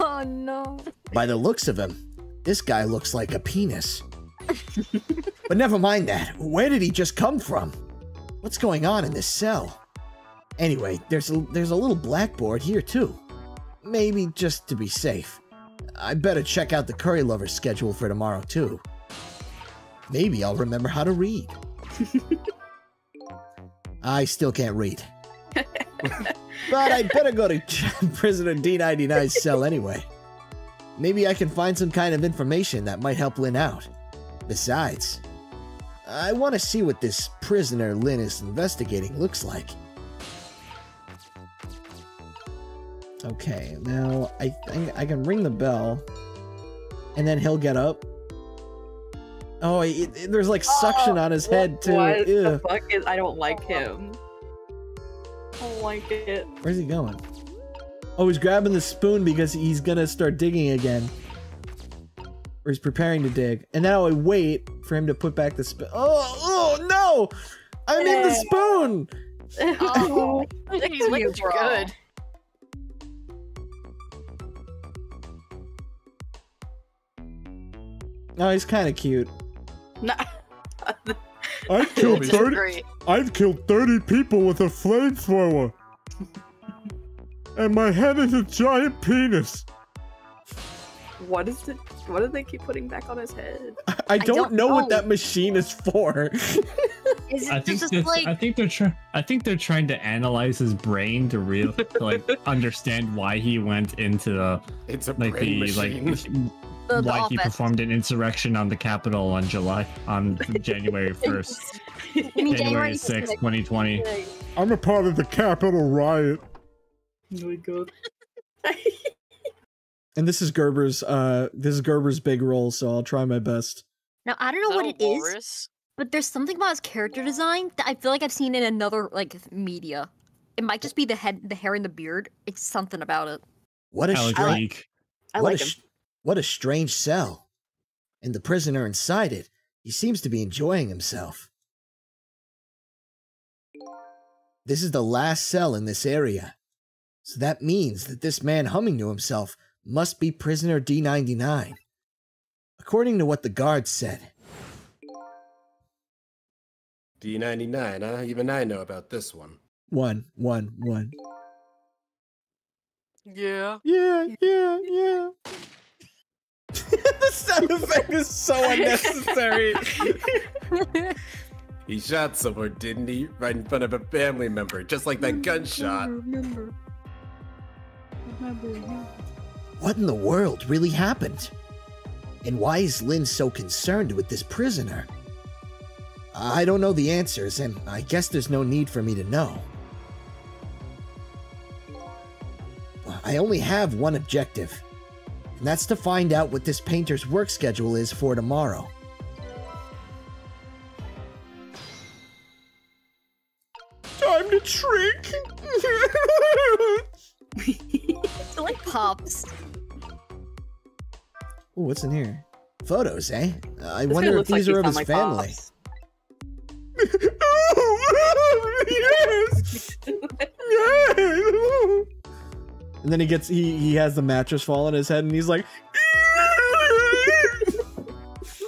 Oh no. By the looks of him, this guy looks like a penis. [laughs] but never mind that. Where did he just come from? What's going on in this cell? Anyway, there's a, there's a little blackboard here too. Maybe just to be safe. I better check out the Curry Lover's schedule for tomorrow too. Maybe I'll remember how to read. [laughs] I still can't read. [laughs] but I'd better go to [laughs] prisoner D99's cell anyway. Maybe I can find some kind of information that might help Lynne out. Besides, I want to see what this prisoner Lynne is investigating looks like. Okay, now I think I can ring the bell, and then he'll get up. Oh, it, it- there's like suction oh, on his head too. What the fuck is? I don't like oh. him. I don't like it. Where's he going? Oh, he's grabbing the spoon because he's gonna start digging again. Or he's preparing to dig. And now I wait for him to put back the spoon. Oh, oh no! I'm in the [laughs] spoon! Oh, [laughs] He's way you, too good. No, he's kind of cute. Nah. I've [laughs] killed 30 great. I've killed 30 people with a flamethrower. And my head is a giant penis. What is it? What do they keep putting back on his head? I don't, don't know, what that machine is for. [laughs] Is I think just like I think they're trying. I think they're trying to analyze his brain to real [laughs] to, like understand why he went into the It's a like brain the like the, [laughs] the why he performed an insurrection on the Capitol on July on January first, January January sixth, twenty twenty. I'm a part of the Capitol riot. Oh my god. And this is Gerber's uh this is Gerber's big role, so I'll try my best. Now I don't know what it is, but there's something about his character design that I feel like I've seen in another like media. It might just be the head, the hair, and the beard. It's something about it. What a Alan strange, Drake. I what like a him. what a strange cell. And the prisoner inside it, he seems to be enjoying himself. This is the last cell in this area. So that means that this man humming to himself must be prisoner D99. According to what the guards said, D99, huh? Even I know about this one. One, one, one. Yeah. Yeah, yeah, yeah. [laughs] the sound effect is so unnecessary. [laughs] He shot someone, didn't he? Right in front of a family member, just like that gunshot. Remember. What in the world really happened? And why is Lynne so concerned with this prisoner? I don't know the answers, and I guess there's no need for me to know. I only have one objective, and that's to find out what this painter's work schedule is for tomorrow. Time to trick. It [laughs] [laughs] like pops. Ooh, what's in here? Photos, eh? I This wonder if looks like these are of his my family. pops. [laughs] yes. Yes. And then he gets he he has the mattress fall on his head, and he's like, [laughs]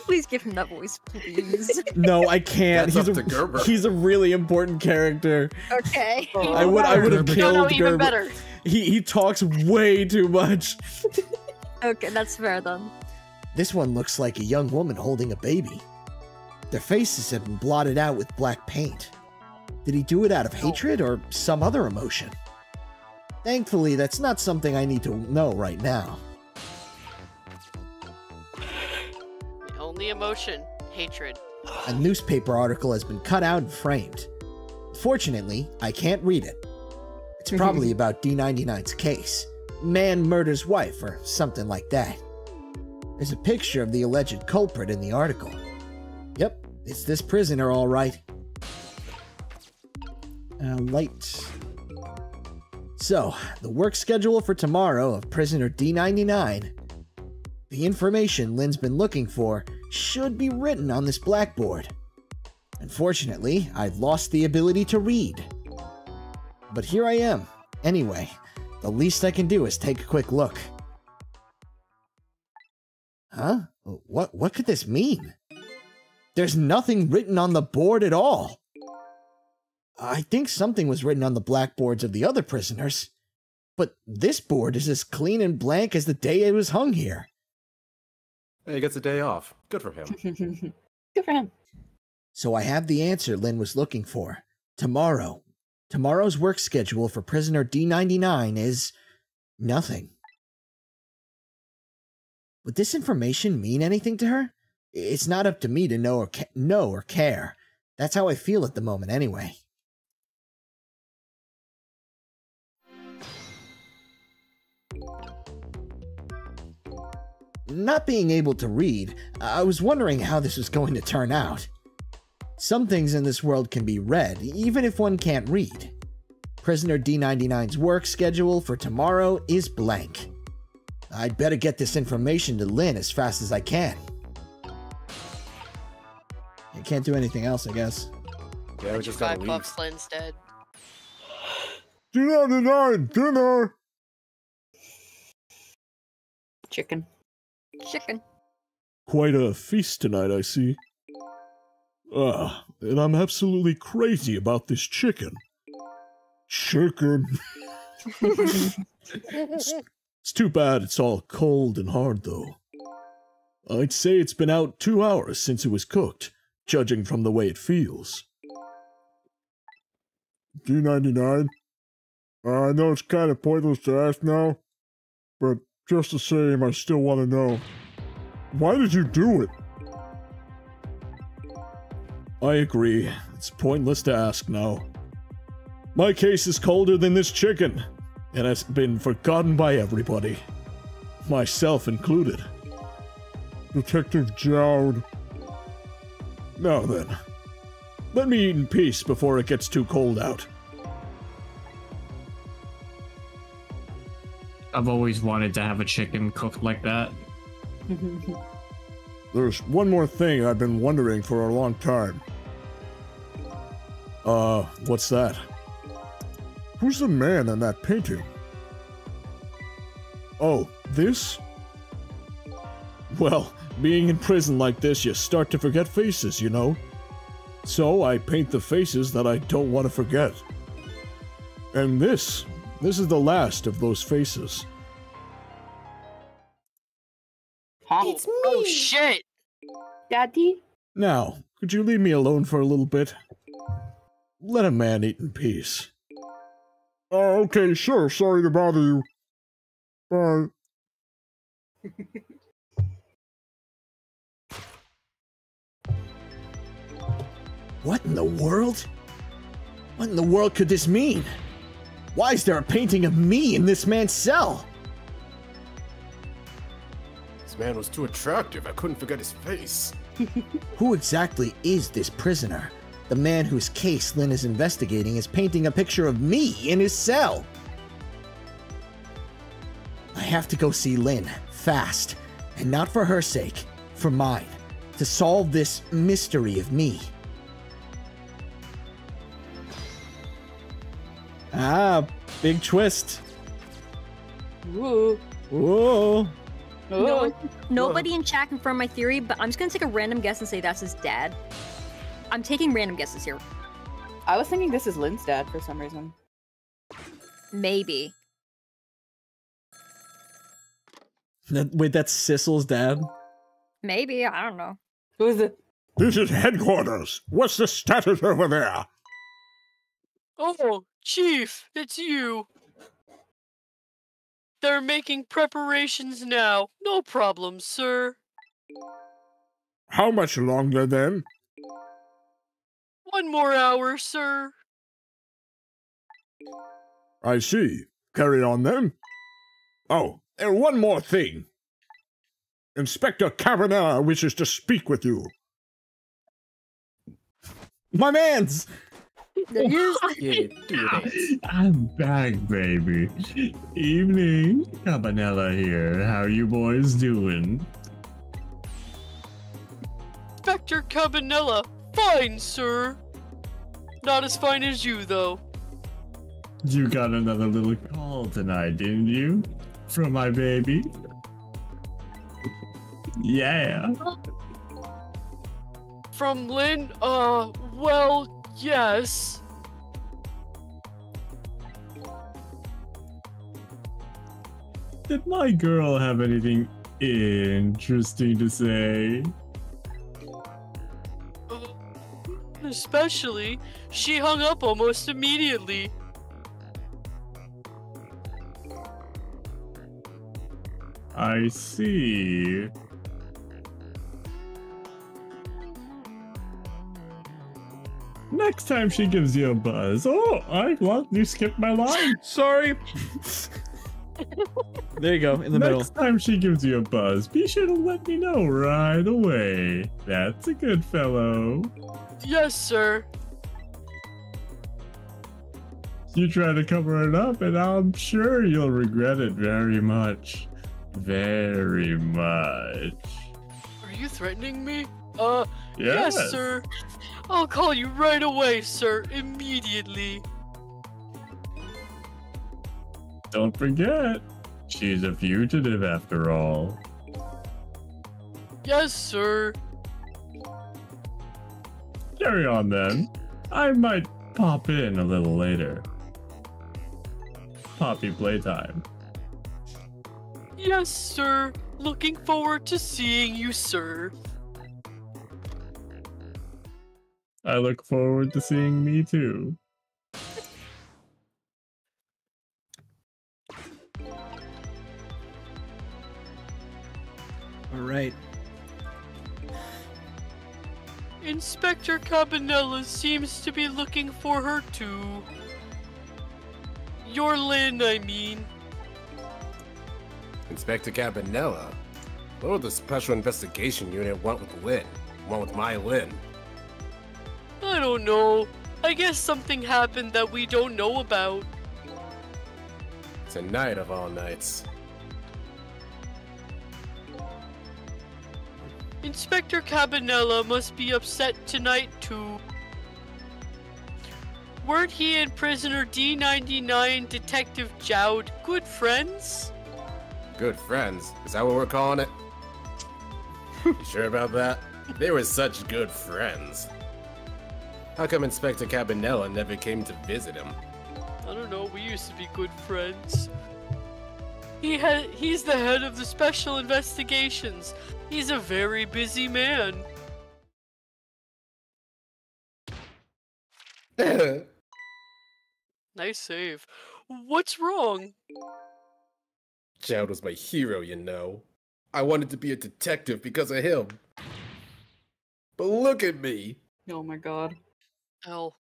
Please give him that voice, please. [laughs] "No, I can't. That's he's up a to Gerber. he's a really important character. okay. I would I would have killed No, no, even Gerber. better. He he talks way too much. Okay, that's fair then. This one looks like a young woman holding a baby. Their faces have been blotted out with black paint. Did he do it out of oh. hatred or some other emotion? Thankfully, that's not something I need to know right now. The only emotion, hatred. A newspaper article has been cut out and framed. Fortunately, I can't read it. It's [laughs] probably about D99's case. Man murders wife or something like that. There's a picture of the alleged culprit in the article. Yep, it's this prisoner all right. Uh, light. So, the work schedule for tomorrow of prisoner D99. The information Lynne's been looking for should be written on this blackboard. Unfortunately, I've lost the ability to read. But here I am. Anyway, the least I can do is take a quick look. Huh? What what could this mean? There's nothing written on the board at all. I think something was written on the blackboards of the other prisoners. But this board is as clean and blank as the day it was hung here. Hey, he gets a day off. Good for him. [laughs] Good for him. So I have the answer Lynne was looking for. Tomorrow. Tomorrow's work schedule for prisoner D99 is nothing. Would this information mean anything to her? It's not up to me to know or know or care. That's how I feel at the moment anyway. Not being able to read, I was wondering how this was going to turn out. Some things in this world can be read, even if one can't read. Prisoner D99's work schedule for tomorrow is blank. I'd better get this information to Lynne as fast as I can. I can't do anything else, I guess. Yeah, we just gotta Five leave. bucks, Lynne's dead. D99 dinner. Chicken. Chicken. Quite a feast tonight, I see. Ah, and I'm absolutely crazy about this chicken. Chicken. it's, it's too bad it's all cold and hard, though. I'd say it's been out two hours since it was cooked, judging from the way it feels. D99? I know it's kind of pointless to ask now, but just the same, I still want to know. Why did you do it? I agree. It's pointless to ask now. My case is colder than this chicken. and has been forgotten by everybody, myself included. Detective Jowd. Now then, let me eat in peace before it gets too cold out. I've always wanted to have a chicken cooked like that. [laughs] There's one more thing I've been wondering for a long time. Uh, what's that? Who's the man in that painting? Oh, this? Well, being in prison like this, you start to forget faces, you know? So I paint the faces that I don't want to forget. And this, this is the last of those faces. Oh, it's oh, me. Oh shit! Daddy? Now, could you leave me alone for a little bit? Let a man eat in peace. Oh, okay, sure. Sorry to bother you. Bye. [laughs] What in the world? What in the world could this mean? Why is there a painting of me in this man's cell? This man was too attractive, I couldn't forget his face. [laughs] Who exactly is this prisoner? The man whose case Lynne is investigating is painting a picture of me in his cell. I have to go see Lynne, fast. And not for her sake, for mine. To solve this mystery of me. Ah, big twist. Ooh. Whoa. No, oh. nobody in chat confirmed my theory, but I'm just gonna take a random guess and say that's his dad. I'm taking random guesses here. I was thinking this is Lynne's dad for some reason. Maybe. That, wait, that's Sissel's dad? Maybe. I don't know. Who is it? This is headquarters. What's the status over there? Oh, Chief, it's you. They're making preparations now. No problem, sir. How much longer then? One more hour, sir. I see. Carry on then. Oh, and one more thing. Inspector Cabanela wishes to speak with you. My man's! [laughs] [laughs] Yeah, do it. I'm back, baby. Evening. Cabanela here. How you boys doing? Inspector Cabanela. Fine, sir. Not as fine as you, though. You got another little call tonight, didn't you? From my baby? Yeah. From Lynne? Uh, well, yes. Did my girl have anything interesting to say? Uh, especially, she hung up almost immediately. I see. Next time she gives you a buzz. Oh, I well, you skipped my line. [laughs] Sorry. there you go, in the middle. Next time she gives you a buzz, be sure to let me know right away. That's a good fellow. Yes, sir. You try to cover it up, and I'm sure you'll regret it very much. Very much. Are you threatening me? Uh, Yes. yes, sir. I'll call you right away, sir, immediately. Don't forget, she's a fugitive after all. Yes, sir. Carry on then. I might pop in a little later. Poppy playtime. Yes, sir. Looking forward to seeing you, sir. I look forward to seeing me too. All right. Inspector Cabanela seems to be looking for her too. Your Lynne, I mean. Inspector Cabanela? What would the Special Investigation Unit want with Lynne? Want with my Lynn? I don't know. I guess something happened that we don't know about. Tonight of all nights. Inspector Cabanela must be upset tonight too. Weren't he and prisoner D99 Detective Jowd good friends? Good friends? Is that what we're calling it? [laughs] you sure about that? They were such good friends. How come Inspector Cabanela never came to visit him? I don't know, we used to be good friends. He had he's the head of the special investigations. He's a very busy man. [laughs] nice save. What's wrong? Jowd was my hero, you know. I wanted to be a detective because of him. But look at me. Oh my god. Oh. Hell.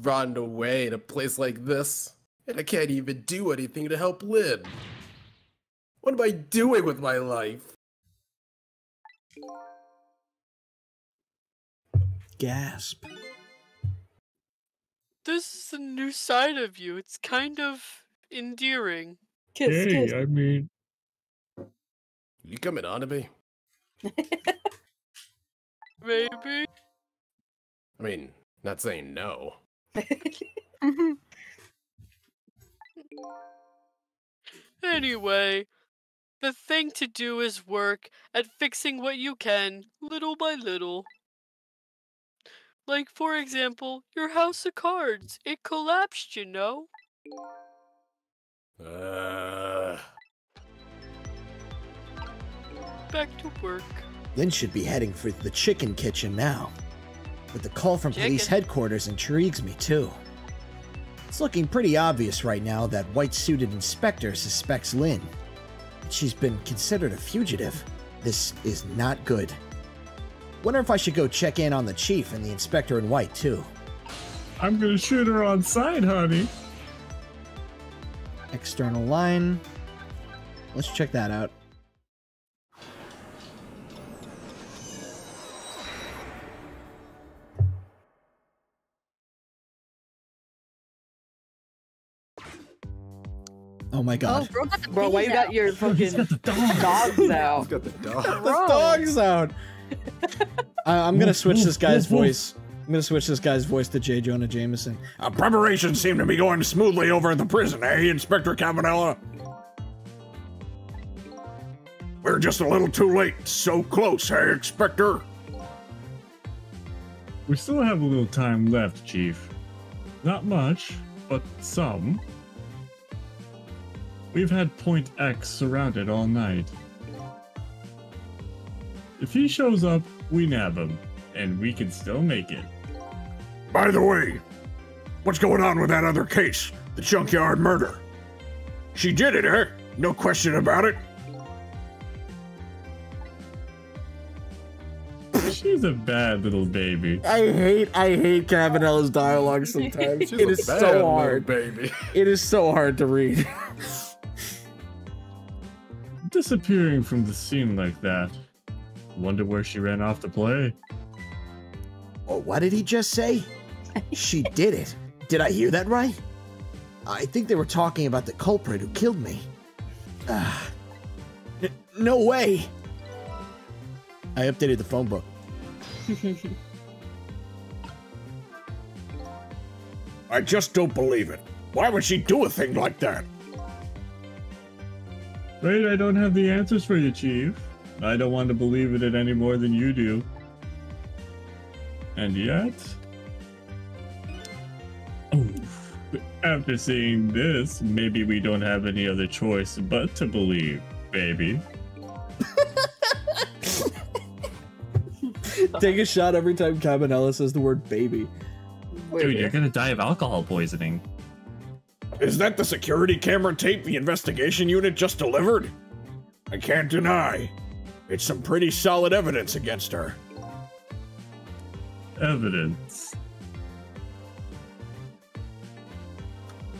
Run away in a place like this, and I can't even do anything to help Lynne. What am I doing with my life? Gasp. This is a new side of you. It's kind of endearing. Kiss, hey, kiss. I mean, You coming on to me? [laughs] Maybe. I mean, not saying no. [laughs] Anyway, the thing to do is work at fixing what you can, little by little. Like, for example, your house of cards. It collapsed, you know? Uh, Back to work. Lynne should be heading for the chicken kitchen now. But the call from police headquarters intrigues me too. It's looking pretty obvious right now that white suited inspector suspects Lynne. She's been considered a fugitive. This is not good. Wonder if I should go check in on the chief and the inspector in white too. I'm gonna shoot her on sight, honey. External line. Let's check that out. Oh my god. bro, got the Bro, why you bees got your [laughs] fucking got the dog. dogs out? He's got the dog. the dog's [laughs] out. I, I'm gonna switch this guy's voice. I'm gonna switch this guy's voice to J. Jonah Jameson. Uh, preparations seem to be going smoothly over at the prison, eh, Inspector Cabanela? We're just a little too late. So close, eh, Inspector? We still have a little time left, Chief. Not much, but some. We've had Point X surrounded all night. If he shows up, we nab him, and we can still make it. By the way, what's going on with that other case? The junkyard murder? She did it, eh? No question about it. She's a bad little baby. I hate I hate Cabanela's dialogue sometimes. [laughs] She's it a is bad so little hard. baby. It is so hard to read. [laughs] Disappearing from the scene like that. Wonder where she ran off to play. Oh, what did he just say? she [laughs] did it. Did I hear that right? I think they were talking about the culprit who killed me. Ah. No way. I updated the phone book. [laughs] I just don't believe it. Why would she do a thing like that? Right, I don't have the answers for you, Chief. I don't want to believe in it any more than you do. And yet. Oh, after seeing this, maybe we don't have any other choice but to believe, baby. [laughs] Take a shot every time Cabanela says the word baby. Dude, you're gonna die of alcohol poisoning. Is that the security camera tape the investigation unit just delivered? I can't deny. It's some pretty solid evidence against her. Evidence.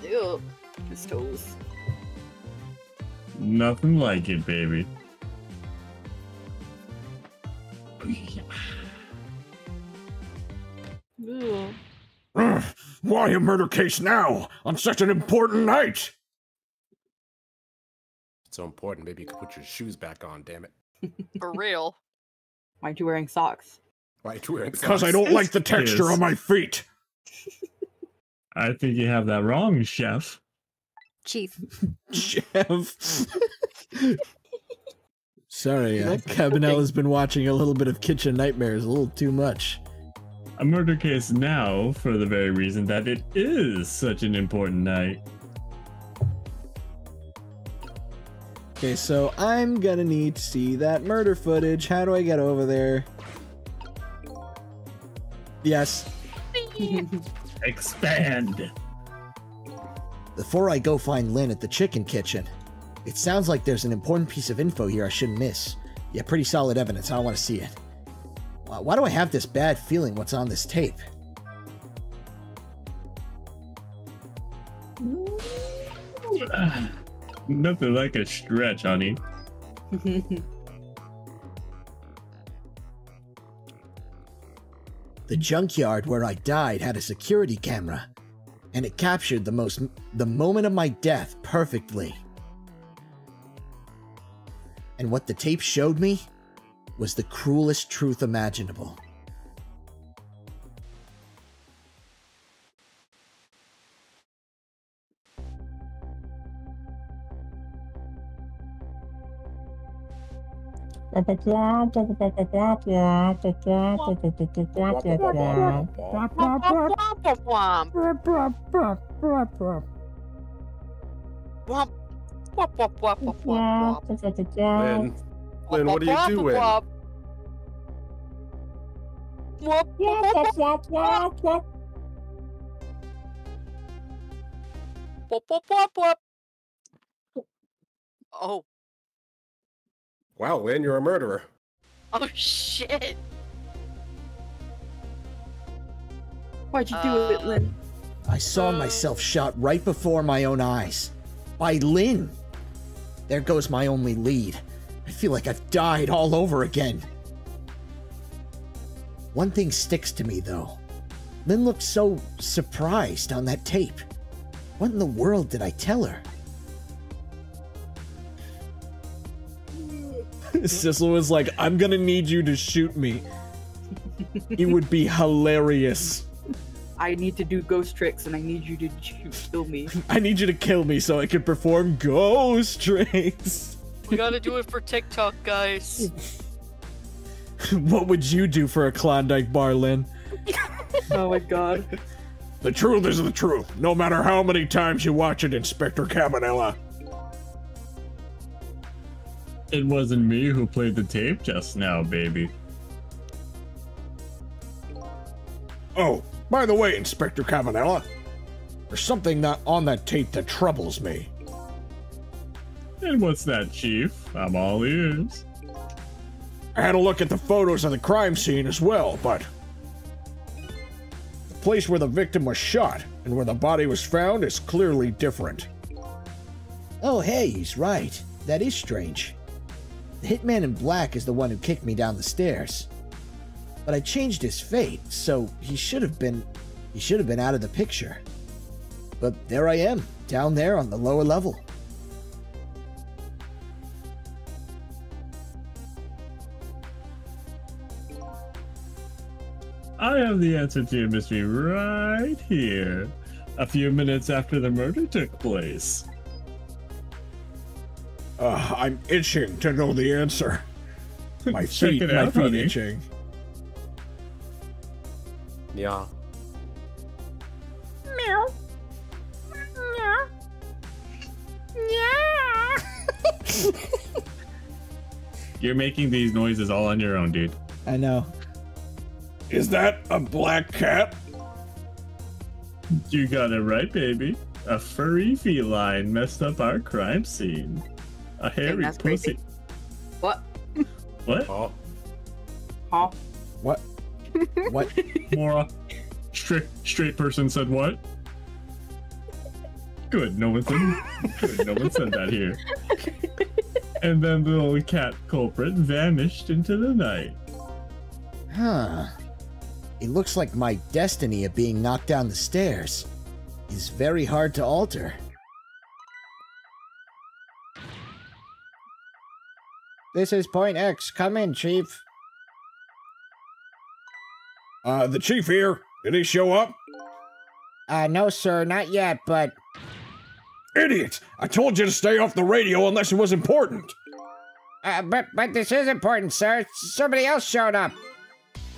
Ew. his toes. Nothing like it, baby. Why a murder case now? On such an important night? It's so important, maybe you could put your shoes back on, damn it. For real. [laughs] Why aren't you wearing socks? Why are you wearing Because I don't like the texture on my feet. [laughs] I think you have that wrong, chef. Chief. Chef. [laughs] Sorry, uh, Cabanela's been watching a little bit of Kitchen Nightmares, a little too much. A murder case now for the very reason that it is such an important night. Okay, so I'm gonna need to see that murder footage. How do I get over there? Yes. [laughs] Expand. Before I go find Lynne at the chicken kitchen, it sounds like there's an important piece of info here I shouldn't miss. Yeah, pretty solid evidence. I want to see it. Why do I have this bad feeling what's on this tape? [sighs] Nothing like a stretch, honey. [laughs] The junkyard where I died had a security camera, and it captured the most the moment of my death perfectly. And what the tape showed me was the cruelest truth imaginable. Womp. Lynne, what are you Womp, doing? womp. Womp. Oh, Wow, Lynne, you're a murderer. oh shit. Why'd you do it, Uh, Lynne? I saw myself shot right before my own eyes. By Lynne! There goes my only lead. I feel like I've died all over again. One thing sticks to me though. Lynne looked so surprised on that tape. What in the world did I tell her? [laughs] Sissel was like, I'm gonna need you to shoot me. It would be hilarious. I need to do ghost tricks and I need you to [laughs] kill me. I need you to kill me so I can perform ghost tricks. We gotta do it for TikTok, guys. [laughs] what would you do for a Klondike bar, Lynne? [laughs] oh my god. The truth is the truth, no matter how many times you watch it, Inspector Cabanela. It wasn't me who played the tape just now, baby. Oh, by the way, Inspector Cabanela, there's something that on that tape that troubles me. And what's that, Chief? I'm all ears. I had a look at the photos of the crime scene as well, but the place where the victim was shot and where the body was found is clearly different. Oh, hey, he's right. That is strange. The hitman in black is the one who kicked me down the stairs. But I changed his fate, so he should have been he should have been out of the picture. But there I am, down there on the lower level. I have the answer to your mystery right here. A few minutes after the murder took place. Uh, I'm itching to know the answer. My [laughs] feet, it my out, feet honey. itching. Yeah. Meow. Meow. Yeah. [laughs] You're making these noises all on your own, dude. I know. Is that a black cat? You got it right, baby. A furry feline messed up our crime scene. A hairy that's pussy. creepy. What? [laughs] What? Oh, Huh? What? What? [laughs] Mora. Straight straight person said what? Good. No one said. Good. No one said that here. [laughs] And then the little cat culprit vanished into the night. Huh. It looks like my destiny of being knocked down the stairs is very hard to alter. This is Point X. Come in, Chief. Uh, the chief here. Did he show up? Uh, no, sir, not yet, but. Idiot! I told you to stay off the radio unless it was important. Uh, but but this is important, sir. Somebody else showed up.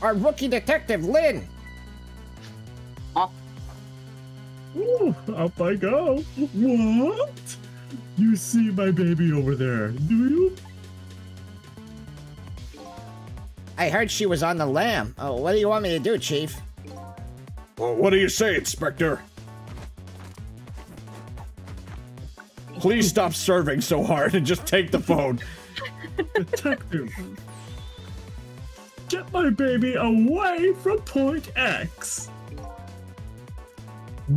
Our rookie detective, Lynne. Ooh, up I go. What? You see my baby over there, do you? I heard she was on the lam. Oh, what do you want me to do, Chief? Well, what do you say, Inspector? Please stop serving so hard and just take the phone. Detective. Get my baby away from Point X.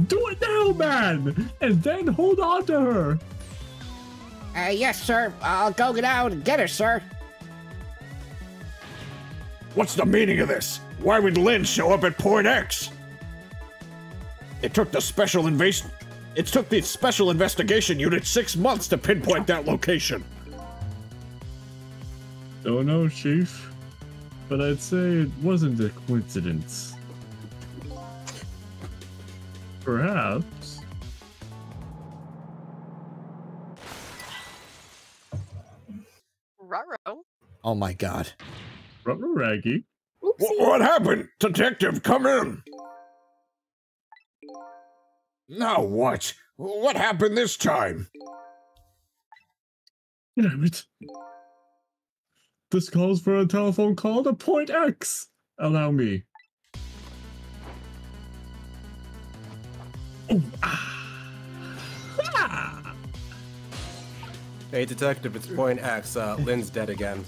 Do it now, man! And then hold on to her. Uh, yes, sir. I'll go get out and get her, sir. What's the meaning of this? Why would Lynne show up at Point X? It took the special invasion. It took the special investigation unit six months to pinpoint that location. Don't know, Chief. But I'd say it wasn't a coincidence. Perhaps. Raro. Oh my god. Rubber Raggy. Wh- what happened? Detective, come in. Now what? What happened this time? Damn it. This calls for a telephone call to Point X. Allow me. Oh, ah. Hey, detective, it's Point X. Uh, Lynne's dead again.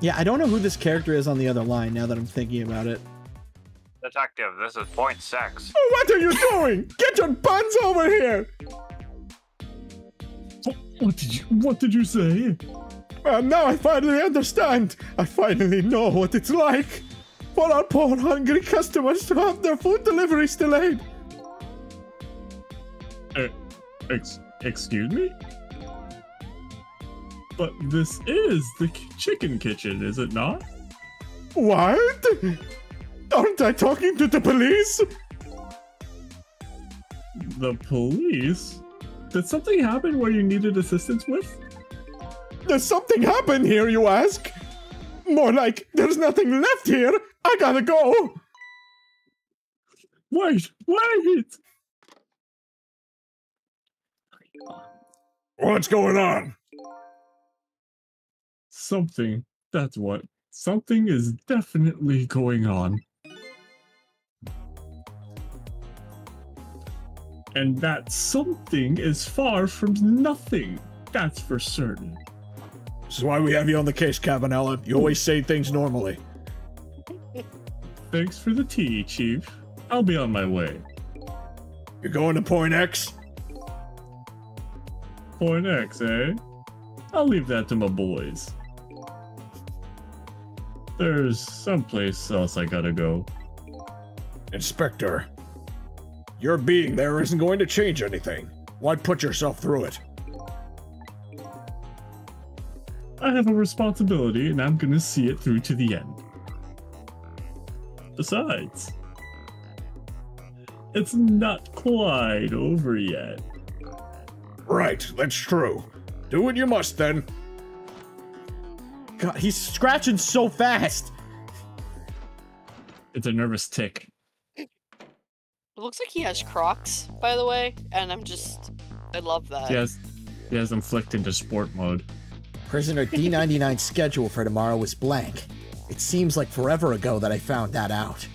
Yeah, I don't know who this character is on the other line now that I'm thinking about it. Detective, this is Point Sex. Oh, what are you doing? Get your buns over here! What did you What did you say? Uh, now I finally understand. I finally know what it's like for our poor hungry customers to have their food deliveries delayed. Uh, ex- excuse me? But this is the chicken kitchen, is it not? What? Aren't I talking to the police? The police? Did something happen where you needed assistance with? Does something happen here, you ask? More like, there's nothing left here. I gotta go. Wait, wait! What's going on? Something. That's what. Something is definitely going on. And that something is far from nothing. That's for certain. This is why we have you on the case, Cabanela. You always say things normally. Thanks for the tea, Chief. I'll be on my way. You're going to Point X? Point X, eh? I'll leave that to my boys. There's someplace else I gotta go. Inspector, your being there isn't going to change anything. Why put yourself through it? I have a responsibility and I'm gonna see it through to the end. Besides, it's not quite over yet. Right, that's true. Do what you must then. God, he's scratching so fast. It's a nervous tick. It looks like he has Crocs, by the way, and I'm just, I love that. He has, he has them flicked into sport mode. Prisoner [laughs] D99's schedule for tomorrow was blank. It seems like forever ago that I found that out.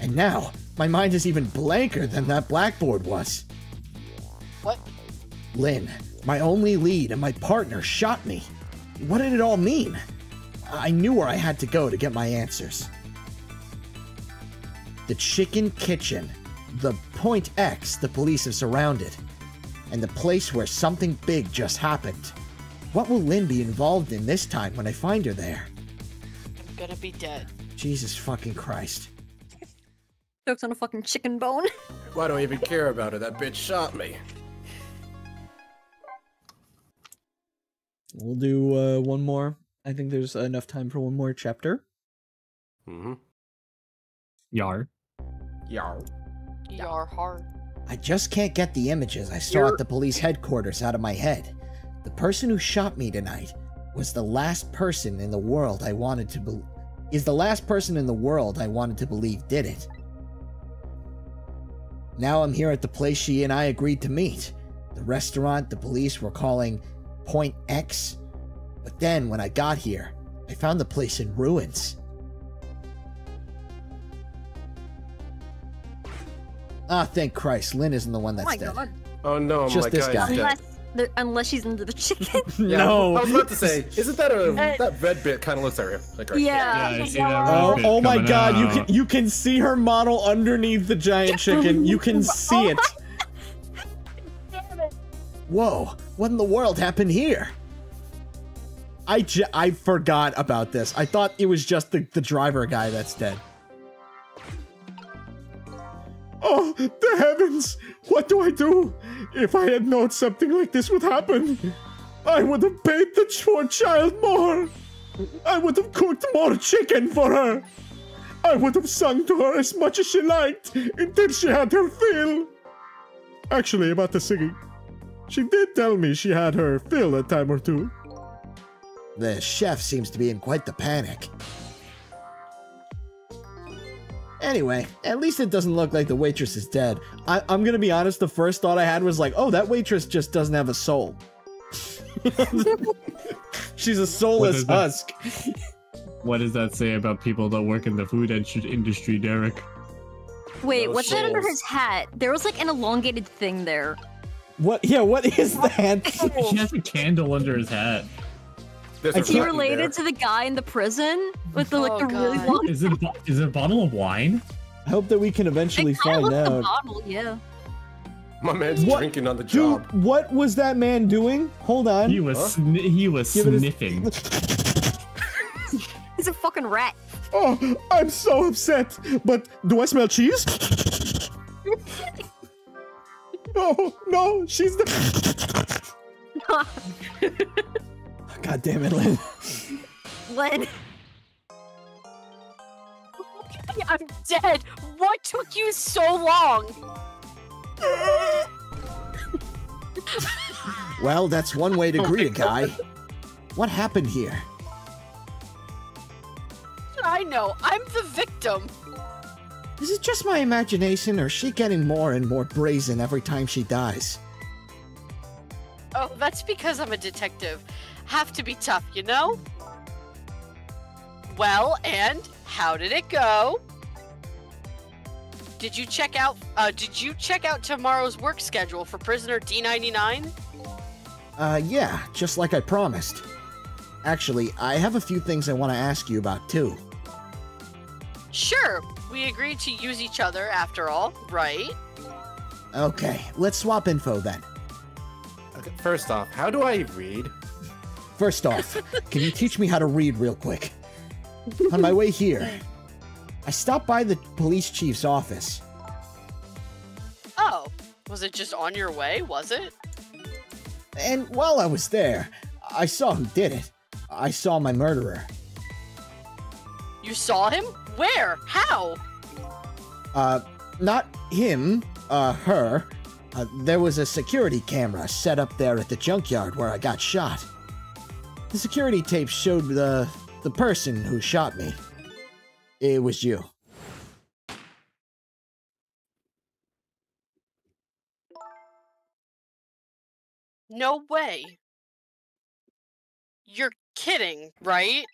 And now, my mind is even blanker than that blackboard was. What? Lynne, my only lead and my partner shot me. What did it all mean? I knew where I had to go to get my answers. the chicken kitchen, the Point X the police have surrounded, and the place where something big just happened. What will Lynne be involved in this time when I find her there? I'm gonna be dead. Jesus fucking Christ. Jokes on a fucking chicken bone. [laughs] Why do I even care about her? That bitch shot me. We'll do uh, one more. I think there's enough time for one more chapter. Mm-hmm. Yar. Yar. Yar hard. I just can't get the images I saw at the police headquarters out of my head. The person who shot me tonight was the last person in the world I wanted to be- is the last person in the world I wanted to believe did it. Now I'm here at the place she and I agreed to meet. The restaurant the police were calling Point X. But then when I got here, I found the place in ruins. Ah, thank Christ, Lynne isn't the one that's my dead. god. Oh no, Just my this guy's guy. Unless, the, unless she's into the chicken. [laughs] Yeah, No. I was about to say, [laughs] isn't that a Uh, that red bit kind of looks like her? Like her Yeah. Yeah, I Oh, oh my coming god, you can you can see her model underneath the giant chicken. You [laughs] can see it. Whoa, what in the world happened here? I j- I forgot about this. I thought it was just the, the driver guy that's dead. Oh, the heavens! What do I do? If I had known something like this would happen, I would have paid the poor child more. I would have cooked more chicken for her. I would have sung to her as much as she liked until she had her fill. Actually, about the singing, she did tell me she had her fill a time or two. The chef seems to be in quite the panic. Anyway, at least it doesn't look like the waitress is dead. I, I'm gonna be honest. The first thought I had was like, "Oh, that waitress just doesn't have a soul." [laughs] She's a soulless is that? husk. What does that say about people that work in the food industry, Derek? Wait, No what's that under his hat? There was like an elongated thing there. What? Yeah, what is that? [laughs] He has a candle under his hat. There's I a Is he related there. to the guy in the prison with the oh, like Oh, the really long? Is it a, [laughs] it a bottle of wine? I hope that we can eventually It kind of find looks the out. bottle, yeah. My man's What? drinking on the job. Dude, job. what was that man doing? Hold on. He was Huh? sni- he was Give it a- sniffing. He's a fucking rat. Oh, I'm so upset. But do I smell cheese? no, [laughs] oh, no, she's the. [laughs] God damn it, Lynne. Len. I'm dead. What took you so long? Well, that's one way to greet a [laughs] oh guy. What happened here? I know. I'm the victim. Is it just my imagination, or is she getting more and more brazen every time she dies? Oh, that's because I'm a detective. Have to be tough, you know? Well, and how did it go? Did you check out uh did you check out tomorrow's work schedule for prisoner D99? Uh, yeah, just like I promised. Actually, I have a few things I want to ask you about too. Sure. We agreed to use each other after all, right? Okay, let's swap info then. Okay, First off, how do I read? First off, can you teach me how to read real quick? On my way here, I stopped by the police chief's office. Oh, was it just on your way, was it? And while I was there, I saw who did it. I saw my murderer. You saw him? Where? How? Uh, not him, uh, her. Uh, there was a security camera set up there at the junkyard where I got shot. The security tape showed the the person who shot me. It was you. No way. You're kidding, right?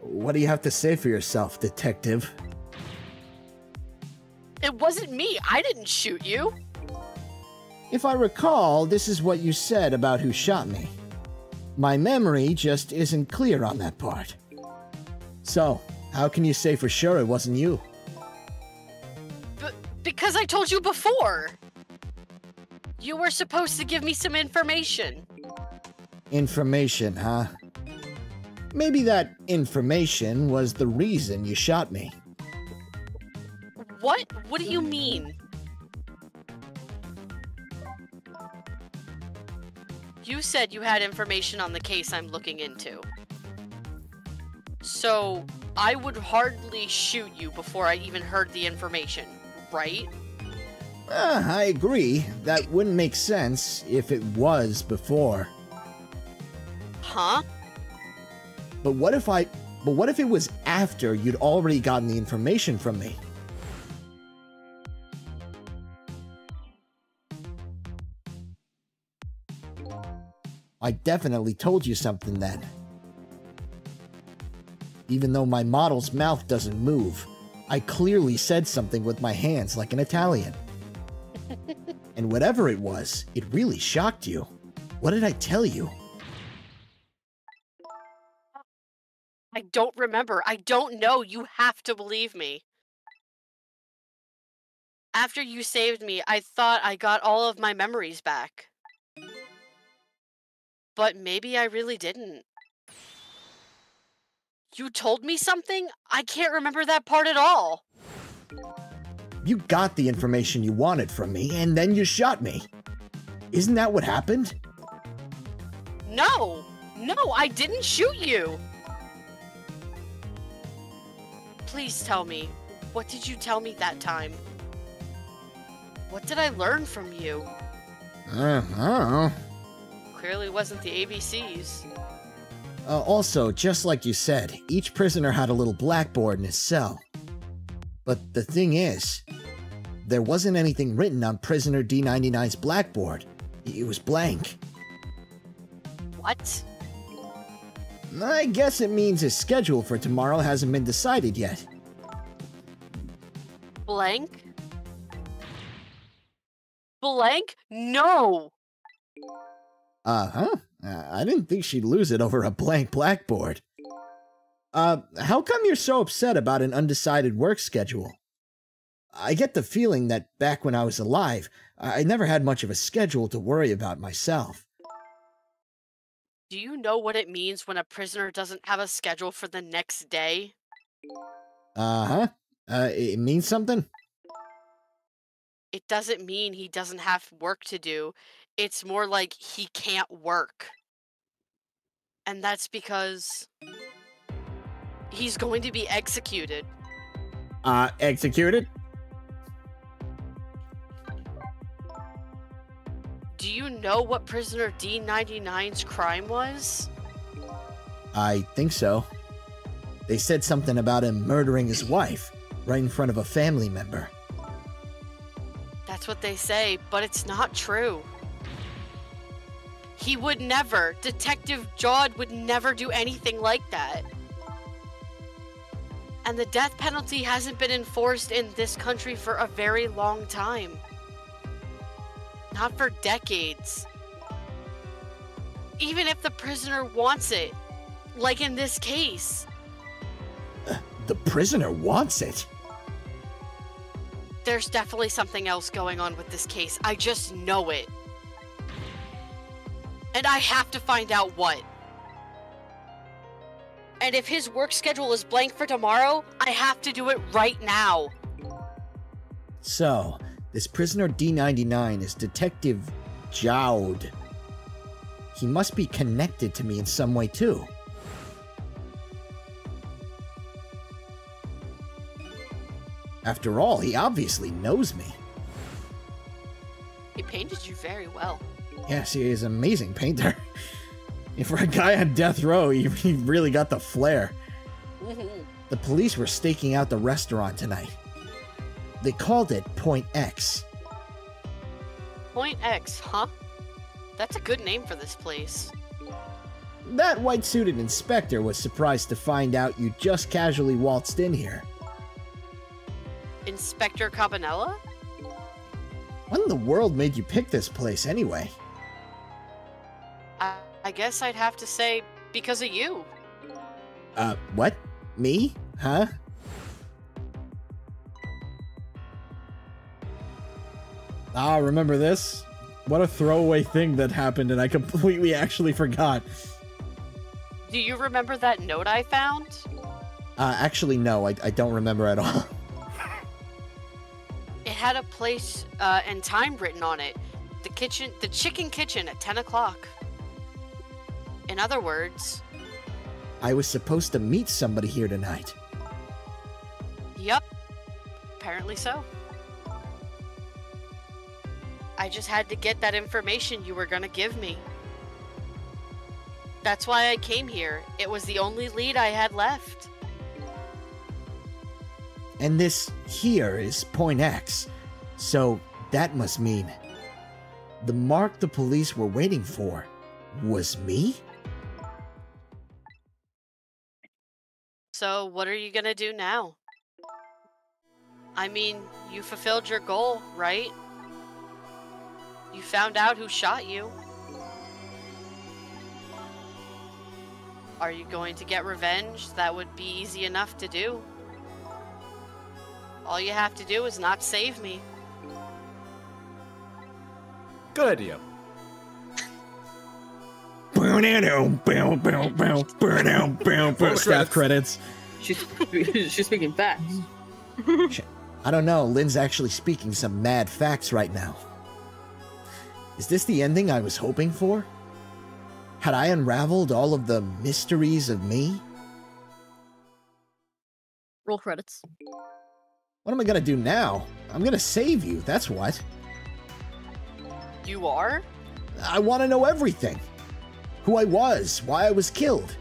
What do you have to say for yourself, detective? It wasn't me. I didn't shoot you. If I recall, this is what you said about who shot me. My memory just isn't clear on that part. So, How can you say for sure it wasn't you? B because I told you before. You were supposed to give me some information. Information, huh? Maybe that information was the reason you shot me. What? What do you mean? You said you had information on the case I'm looking into. So, I would hardly shoot you before I even heard the information, right? Uh, I agree. That wouldn't make sense if it was before. Huh? But what if I... But what if it was after you'd already gotten the information from me? I definitely told you something then. Even though my model's mouth doesn't move, I clearly said something with my hands like an Italian. [laughs] and whatever it was, it really shocked you. What did I tell you? I don't remember. I don't know. You have to believe me. After you saved me, I thought I got all of my memories back. But maybe I really didn't. You told me something? I can't remember that part at all. You got the information you wanted from me, and then you shot me. Isn't that what happened? No! No, I didn't shoot you! Please tell me, what did you tell me that time? What did I learn from you? Uh, I don't know. Clearly wasn't the ABCs. Uh, also, just like you said, each prisoner had a little blackboard in his cell. But the thing is, there wasn't anything written on prisoner D99's blackboard. It was blank. What? I guess it means his schedule for tomorrow hasn't been decided yet. Blank? Blank? No! Uh-huh. I didn't think she'd lose it over a blank blackboard. Uh, how come you're so upset about an undecided work schedule? I get the feeling that back when I was alive, I never had much of a schedule to worry about myself. Do you know what it means when a prisoner doesn't have a schedule for the next day? Uh-huh. Uh, it means something? It doesn't mean he doesn't have work to do. It's more like he can't work. And that's because he's going to be executed. Uh, executed? Do you know what prisoner D99's crime was? I think so. They said something about him murdering his wife right in front of a family member. That's what they say, but it's not true. He would never, Detective Jowd would never do anything like that. And the death penalty hasn't been enforced in this country for a very long time. Not for decades. Even if the prisoner wants it, like in this case. Uh, the prisoner wants it? There's definitely something else going on with this case. I just know it. And I have to find out what. And if his work schedule is blank for tomorrow, I have to do it right now. So, this prisoner D99 is Detective Jowd. He must be connected to me in some way too. After all, he obviously knows me. He painted you very well. Yes, he is an amazing painter. For a guy on death row, he, he really got the flair. The police were staking out the restaurant tonight. They called it Point X. Point X, huh? That's a good name for this place. That white suited inspector was surprised to find out you just casually waltzed in here. Inspector Cabanela? What in the world made you pick this place anyway? I, I guess I'd have to say because of you. Uh, what? Me? Huh? Ah, remember this? What a throwaway thing that happened and I completely actually forgot. Do you remember that note I found? Uh, actually, no, I, I don't remember at all. [laughs] It had a place uh, and time written on it. The kitchen, the chicken kitchen at 10 o'clock. In other words, I was supposed to meet somebody here tonight. Yup. Apparently so. I just had to get that information you were gonna give me. That's why I came here. It was the only lead I had left. And this here is Point X. So that must mean the mark the police were waiting for was me? So, what are you gonna do now? I mean, you fulfilled your goal, right? You found out who shot you. Are you going to get revenge? That would be easy enough to do. All you have to do is not save me. Good idea. Staff credits. She's [laughs] she's speaking facts. I don't know. Lynne's actually speaking some mad facts right now. Is this the ending I was hoping for? Had I unraveled all of the mysteries of me? Roll credits. What am I gonna do now? I'm gonna save you, that's what. You are? I wanna know everything. Who I was, why I was killed.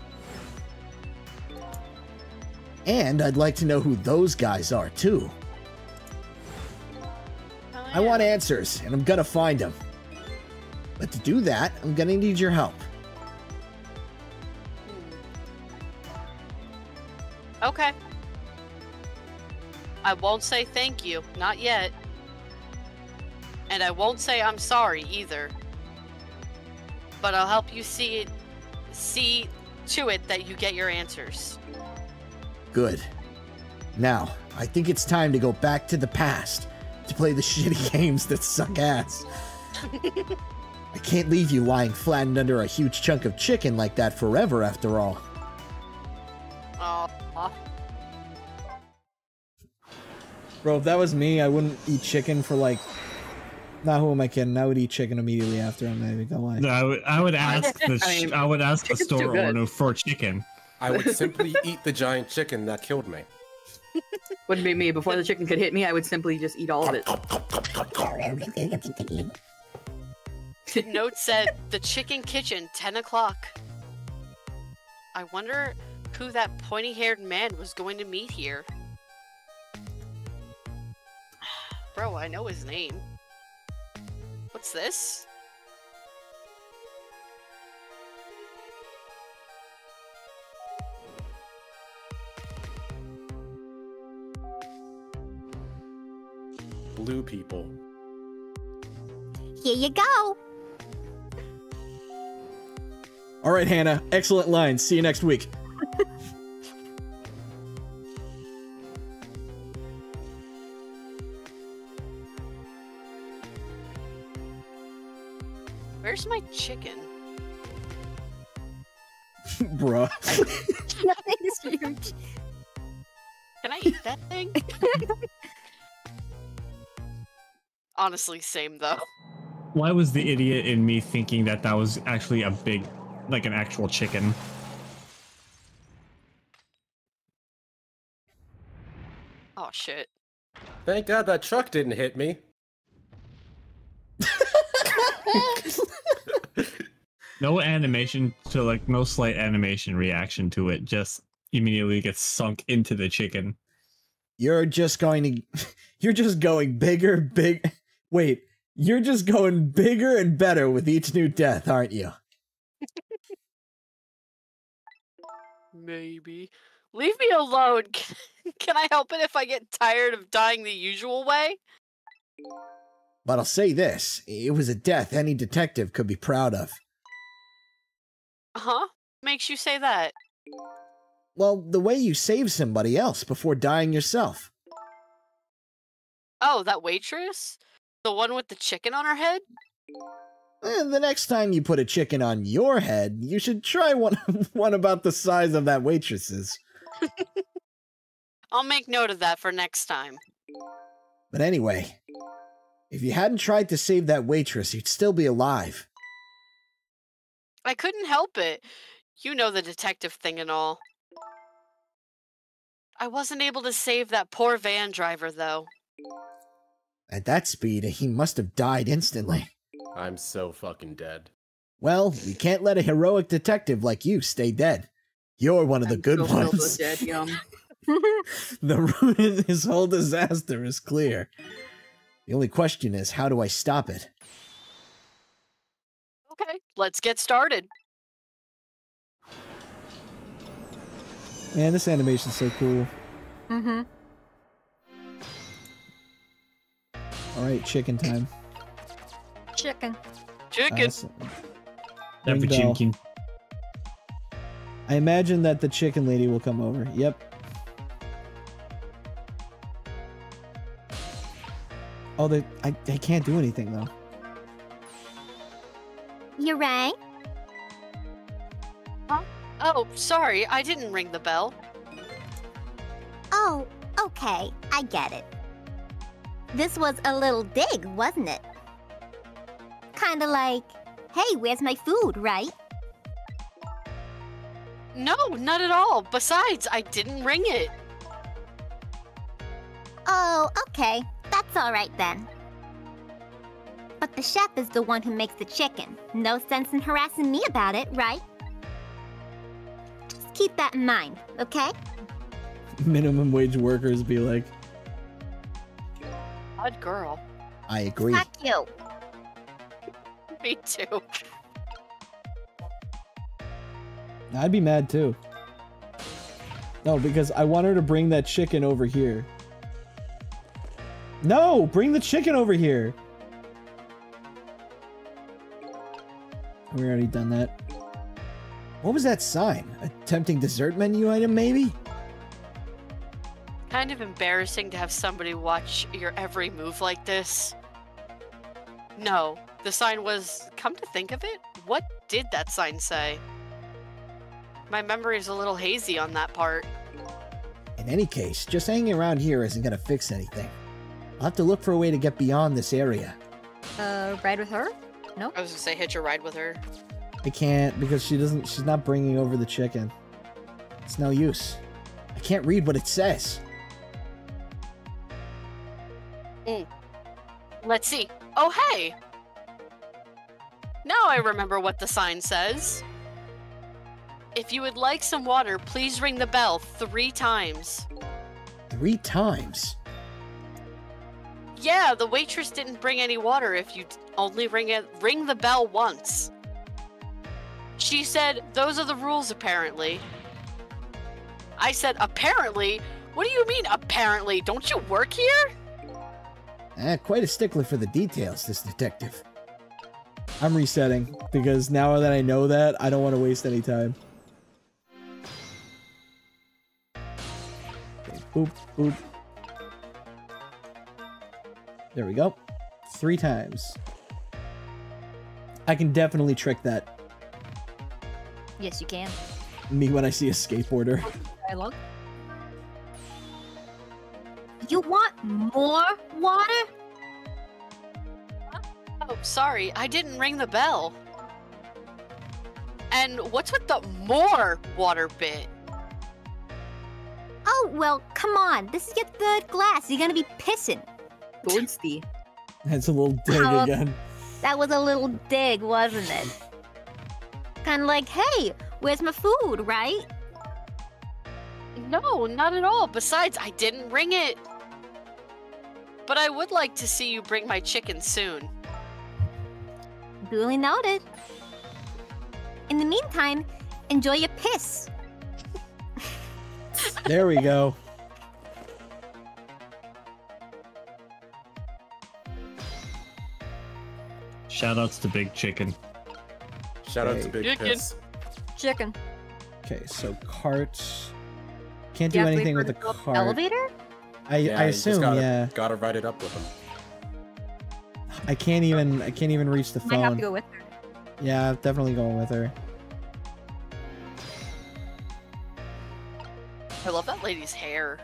And I'd like to know who those guys are, too. I want answers, and I'm gonna find them. But to do that, I'm gonna need your help. Okay. I won't say thank you, not yet. And I won't say I'm sorry either. But I'll help you see it see to it that you get your answers. Good. Now, I think it's time to go back to the past to play the [laughs] shitty games that suck ass. [laughs] I can't leave you lying flattened under a huge chunk of chicken like that forever, after all. Aw. Bro, if that was me, I wouldn't eat chicken for like. Nah, who am I kidding? I would eat chicken immediately after. I'm not even gonna lie. No, I would, I would ask [laughs] the I mean, I would ask the store owner for chicken. I would [laughs] simply eat the giant chicken that killed me. Wouldn't be me. Before the chicken could hit me, I would simply just eat all of it. [laughs] Note said the chicken kitchen, 10 o'clock. I wonder who that pointy haired man was going to meet here. [sighs] Bro, I know his name. What's this? Blue people. Here you go. All right, Hannah. Excellent line. See you next week. Honestly, same though. [laughs] Why was the idiot in me thinking that that was actually a big, like an actual chicken? Oh shit. Thank God that truck didn't hit me. [laughs] No animation to like no slight animation reaction to it. Just immediately gets sunk into the chicken. You're just going to. [laughs] You're just going bigger, big. Wait, you're just going bigger and better with each new death, aren't you? Maybe. Leave me alone. [laughs] Can I help it if I get tired of dying the usual way? But I'll say this it was a death any detective could be proud of. Huh? Makes you say that? Well, the way you save somebody else before dying yourself. Oh, that waitress? The one with the chicken on her head? Eh, the next time you put a chicken on your head, you should try one [laughs] one about the size of that waitress's. I'll make note of that for next time. But anyway, if you hadn't tried to save that waitress, you'd still be alive. I couldn't help it. You know the detective thing and all. I wasn't able to save that poor van driver, though. At that speed, he must have died instantly. I'm so fucking dead. Well, we can't let a heroic detective like you stay dead. You're one of the good Still filled with ones. dead [laughs] yum. the root of this whole disaster is clear. The only question is, how do I stop it? Okay, let's get started. Man, this animation's so cool. Mm-hmm. All right, chicken time. Chicken. Chicken. Awesome. That Ring for bell. chicken. I imagine that the chicken lady will come over. Yep. Oh, they I, they can't do anything though. You rang? Oh, sorry, I didn't ring the bell. Oh, okay, I get it. This was a little dig, wasn't it? Kinda like, hey, where's my food, right? No, not at all. Besides, I didn't ring it. Oh, okay, that's alright then. But the chef is the one who makes the chicken. No sense in harassing me about it, right? Just keep that in mind, okay? [laughs] Minimum wage workers be like, Odd girl. I agree. Fuck you. [laughs] Me too. I'd be mad too. No, because I want her to bring that chicken over here. No, bring the chicken over here. We already done that. What was that sign? A tempting dessert menu item, maybe? Kind of embarrassing to have somebody watch your every move like this. No, the sign was. Come to think of it, what did that sign say? My memory is a little hazy on that part. In any case, just hanging around here isn't gonna fix anything. I'll have to look for a way to get beyond this area. Uh, ride with her? No. I was gonna say hitch a ride with her. I can't because she doesn't. She's not bringing over the chicken. It's no use. I can't read what it says. Mm. Let's see. Oh, hey! Now I remember what the sign says. If you would like some water, please ring the bell three times. Three times. Yeah, the waitress didn't bring any water if you only ring it ring the bell once. She said those are the rules apparently. I said apparently? What do you mean apparently? Don't you work here? Eh, quite a stickler for the details, this detective. I'm resetting because now that I know that, I don't want to waste any time. Okay, boop, boop. There we go. Three times. I can definitely trick that. Yes, you can. Me when I see a skateboarder. You want more water? Oh, sorry, I didn't ring the bell. And what's with the more water bit? Oh, well, come on. This is your third glass. You're gonna be pissing. Gourdsty. That's a little dig again. That was a little dig, wasn't it? Kind of like, hey, where's my food, right? No, not at all. Besides, I didn't ring it. But I would like to see you bring my chicken soon. Duly noted. In the meantime, enjoy your piss. [laughs] There we go. Shoutouts to Big Chicken. Shout out to Big Chicken. Piss. Chicken. Okay, so cart. Can't Do do you have to wait anything with the it to go up the cart. Elevator? I, Yeah, I just assume, gotta, yeah. Gotta ride it up with him. I can't even. I can't even reach the Might have phone. to go with her. Yeah, definitely going with her. I love that lady's hair.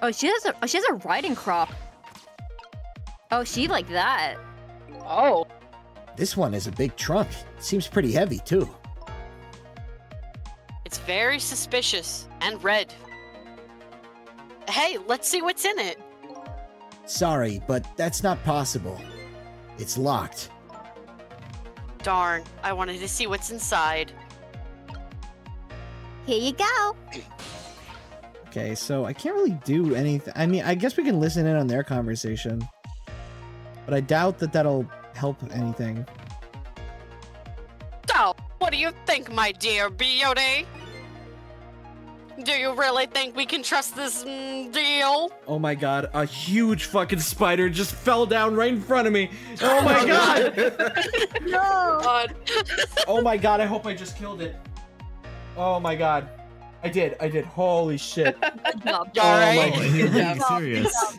Oh, she has a oh, she has a riding crop. Oh, she like that. Oh. This one is a big trunk. Seems pretty heavy, too. It's very suspicious and red. Hey, let's see what's in it. Sorry, but that's not possible. It's locked. Darn, I wanted to see what's inside. Here you go. Okay, so I can't really do anything. I mean, I guess we can listen in on their conversation, but I doubt that that'll help anything. So, what do you think, my dear beauty? Do you really think we can trust this mm, deal? Oh my god, a huge fucking spider just fell down right in front of me. [laughs] Oh my god! [laughs] no! God. oh my god, I hope I just killed it. Oh my god. I did, I did. Holy shit. Good job. [laughs] Oh Alright. my You're god. being serious.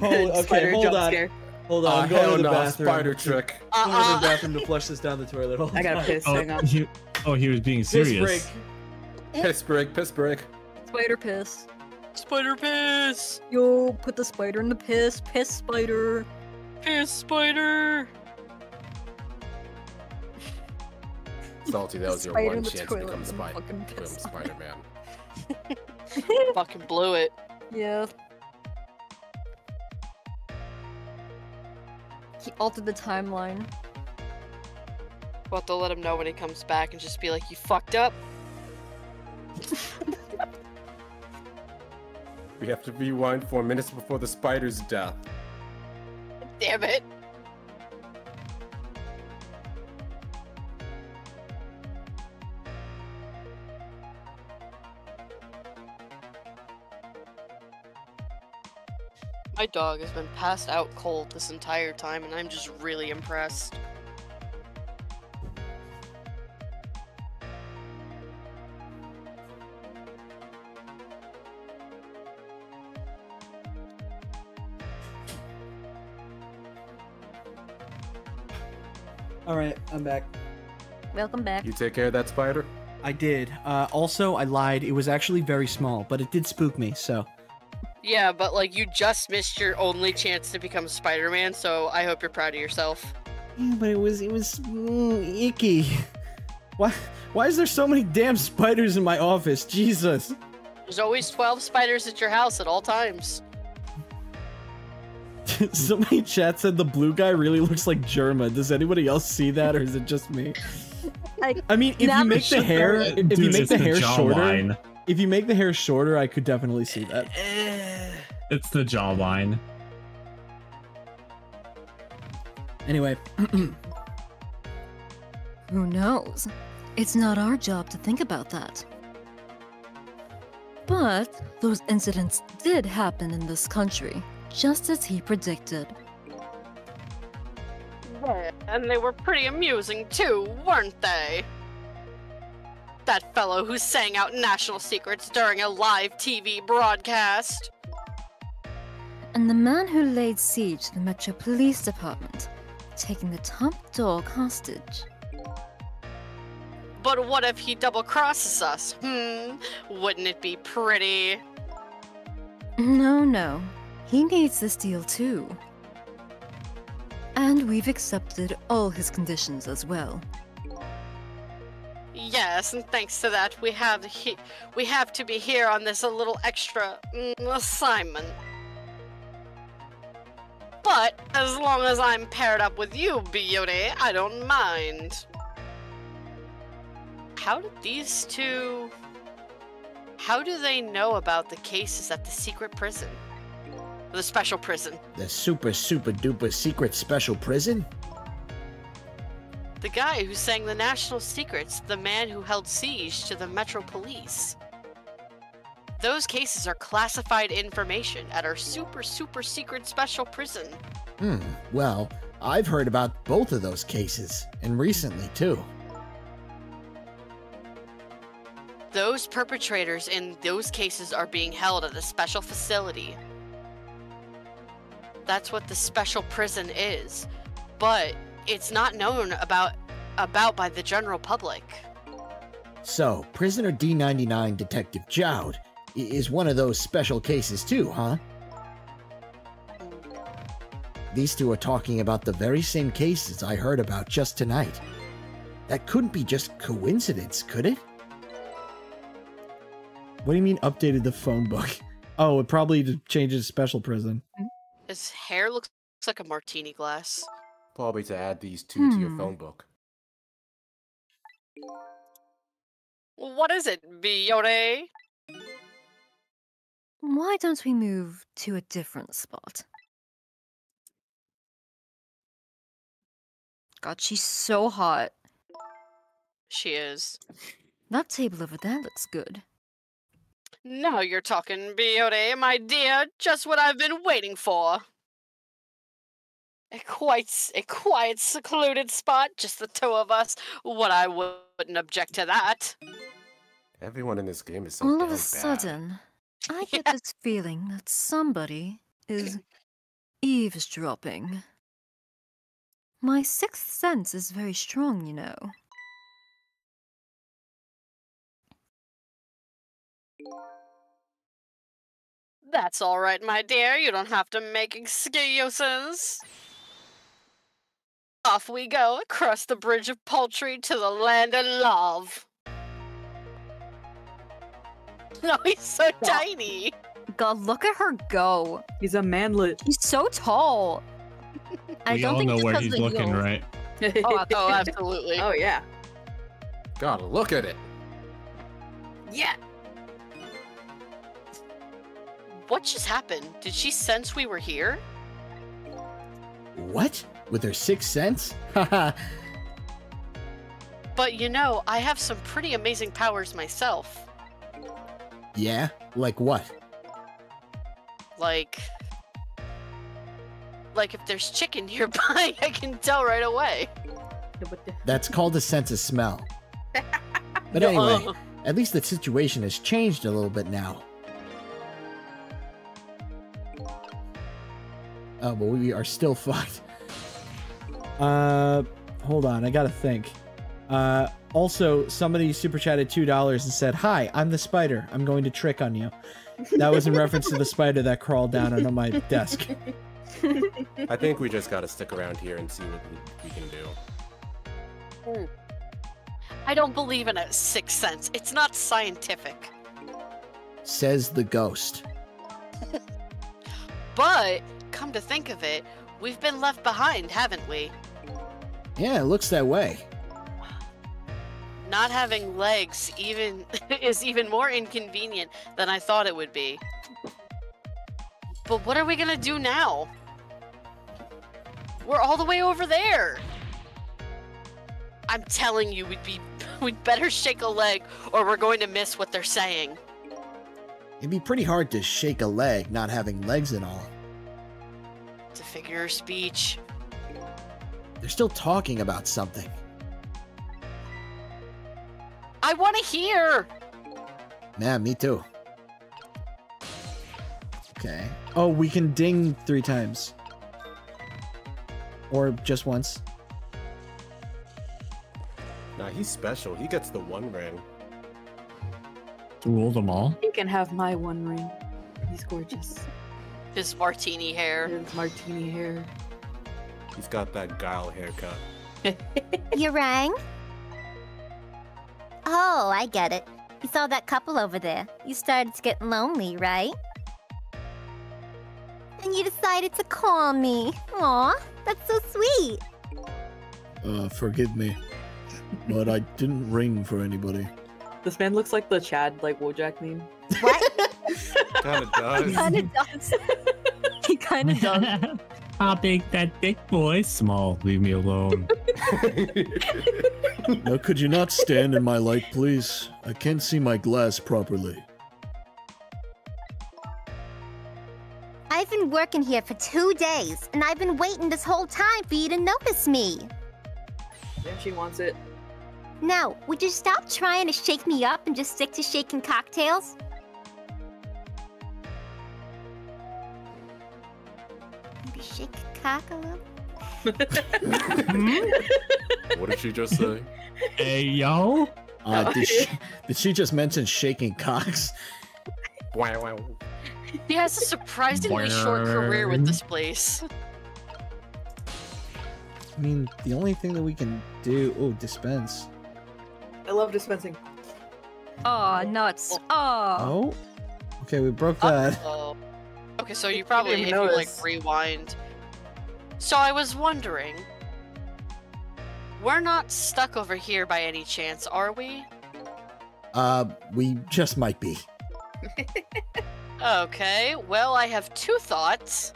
Hold, okay, Spider hold on. scare. Hold on, Uh, I'm going to the no, bathroom. spider trick. I'm going to Uh-uh. the bathroom to flush this down the toilet. Hold I got a on. piss. Hang Oh, on. he, oh, he was being serious. Piss break. Piss break, piss break. Spider piss. Spider piss! Yo, put the spider in the piss. Piss spider. Piss spider! Salty, that was your Spider one chance to become and Spider, fucking. Spider-Man. [laughs] Fucking blew it. Yeah. He altered the timeline. We'll have to let him know when he comes back and just be like, you fucked up. [laughs] We have to rewind four minutes before the spider's death. Damn it. My dog has been passed out cold this entire time, and I'm just really impressed. All right, I'm back. Welcome back. You take care of that spider? I did. Uh, also, I lied. It was actually very small, but it did spook me. So Yeah, but like you just missed your only chance to become Spider-Man, so I hope you're proud of yourself. yeah, but it was it was mm, icky. [laughs] Why why is there so many damn spiders in my office? Jesus. There's always 12 spiders at your house at all times. [laughs] Somebody in chat said the blue guy really looks like Jerma. Does anybody else see that, or is it just me? I, I mean, if you make the hair, the- if you make it's the hair shorter, jawline. if you make the hair shorter, I could definitely see that. [sighs] It's the jawline. Anyway, [clears throat] Who knows? It's not our job to think about that. But those incidents did happen in this country, just as he predicted. And they were pretty amusing too, weren't they? That fellow who sang out national secrets during a live TV broadcast. And the man who laid siege to the Metro Police Department, taking the top dog hostage. But what if he double crosses us? Hmm, wouldn't it be pretty? No, no. He needs this deal too. And we've accepted all his conditions as well. Yes, and thanks to that, we have he- we have to be here on this a little extra mm, assignment. But as long as I'm paired up with you, Beauty, I don't mind. How did these two? How do they know about the cases at the secret prison? The special prison. The super, super duper secret special prison? The guy who sang the national secrets, the man who held siege to the Metro Police. Those cases are classified information at our super, super secret special prison. Hmm, well, I've heard about both of those cases, and recently too. Those perpetrators in those cases are being held at a special facility. That's what the special prison is. But it's not known about about by the general public. So, prisoner D99 Detective Jowd is one of those special cases too, huh? These two are talking about the very same cases I heard about just tonight. That couldn't be just coincidence, could it? What do you mean updated the phone book? [laughs] Oh, it probably d- changes special prison. Hmm? His hair looks like a martini glass. Probably to add these two to your Hmm. phone book. What is it, Biore? Why don't we move to a different spot? God, she's so hot. She is. That table over there looks good. Now you're talking, Biore, my dear. Just what I've been waiting for. A quite, s- a quiet, secluded spot, just the two of us. What I wouldn't object to that. Everyone in this game is so All of a bad. sudden, I [laughs] get this feeling that somebody is eavesdropping. My sixth sense is very strong, you know. That's all right, my dear. You don't have to make excuses. Off we go across the bridge of poultry to the land of love. [laughs] No, he's so tiny. God, look at her go. He's a manlet. He's so tall. I we don't all think know it's where 'cause he's looking, heels. right? Oh, ab- [laughs] oh, absolutely. Oh yeah. God, look at it. Yeah. What just happened? Did she sense we were here? What? With her sixth sense? Haha. But you know, I have some pretty amazing powers myself. yeah? Like what? Like. Like if there's chicken [laughs] nearby, I can tell right away. That's called a sense of smell. [laughs] But anyway, oh. at least the situation has changed a little bit now. Oh, but we are still [laughs] fucked. Uh, hold on, I gotta think. Uh, also, somebody super chatted two dollars and said, "Hi, I'm the spider. I'm going to trick on you." That was in [laughs] reference to the spider that crawled down onto my desk. [laughs] I think we just gotta stick around here and see what we, we can do. I don't believe in a sixth sense. It's not scientific. Says the ghost. But come to think of it, we've been left behind, haven't we? Yeah, it looks that way. Not having legs even [laughs] is even more inconvenient than I thought it would be. But what are we gonna do now? We're all the way over there. I'm telling you, we'd be [laughs] we'd better shake a leg or we're going to miss what they're saying. It'd be pretty hard to shake a leg not having legs and all. It's a figure of speech. They're still talking about something. I want to hear. Yeah, me too. Okay. Oh, we can ding three times, or just once. Nah, he's special. He gets the one ring. To Rule them all. He can have my one ring. He's gorgeous. His martini hair. His martini hair. He's got that guile haircut. [laughs] You rang? Oh, I get it. You saw that couple over there. You started to get lonely, right? And you decided to call me. Aw, that's so sweet. Uh, forgive me, but I didn't ring for anybody. This man looks like the Chad like Wojak meme. Kinda does. [laughs] Kinda does. he kind of does. [laughs] How big [laughs] that dick boy? Small. Leave me alone. now, could you not stand in my light, please? I can't see my glass properly. I've been working here for two days, and I've been waiting this whole time for you to notice me. Damn, she wants it. Now, would you stop trying to shake me up and just stick to shaking cocktails? Maybe shake a cock a little? [laughs] What did she just say? Hey yo. Uh, did, she, did she just mention shaking cocks? Wow, wow. He has a surprisingly short career with this place. I mean, the only thing that we can do. Oh, dispense. I love dispensing. Oh, nuts. Oh. Oh. Okay, we broke that. Oh. Okay, so you probably, even if you like rewind. So I was wondering, we're not stuck over here by any chance, are we? Uh, we just might be. [laughs] Okay, well, I have two thoughts.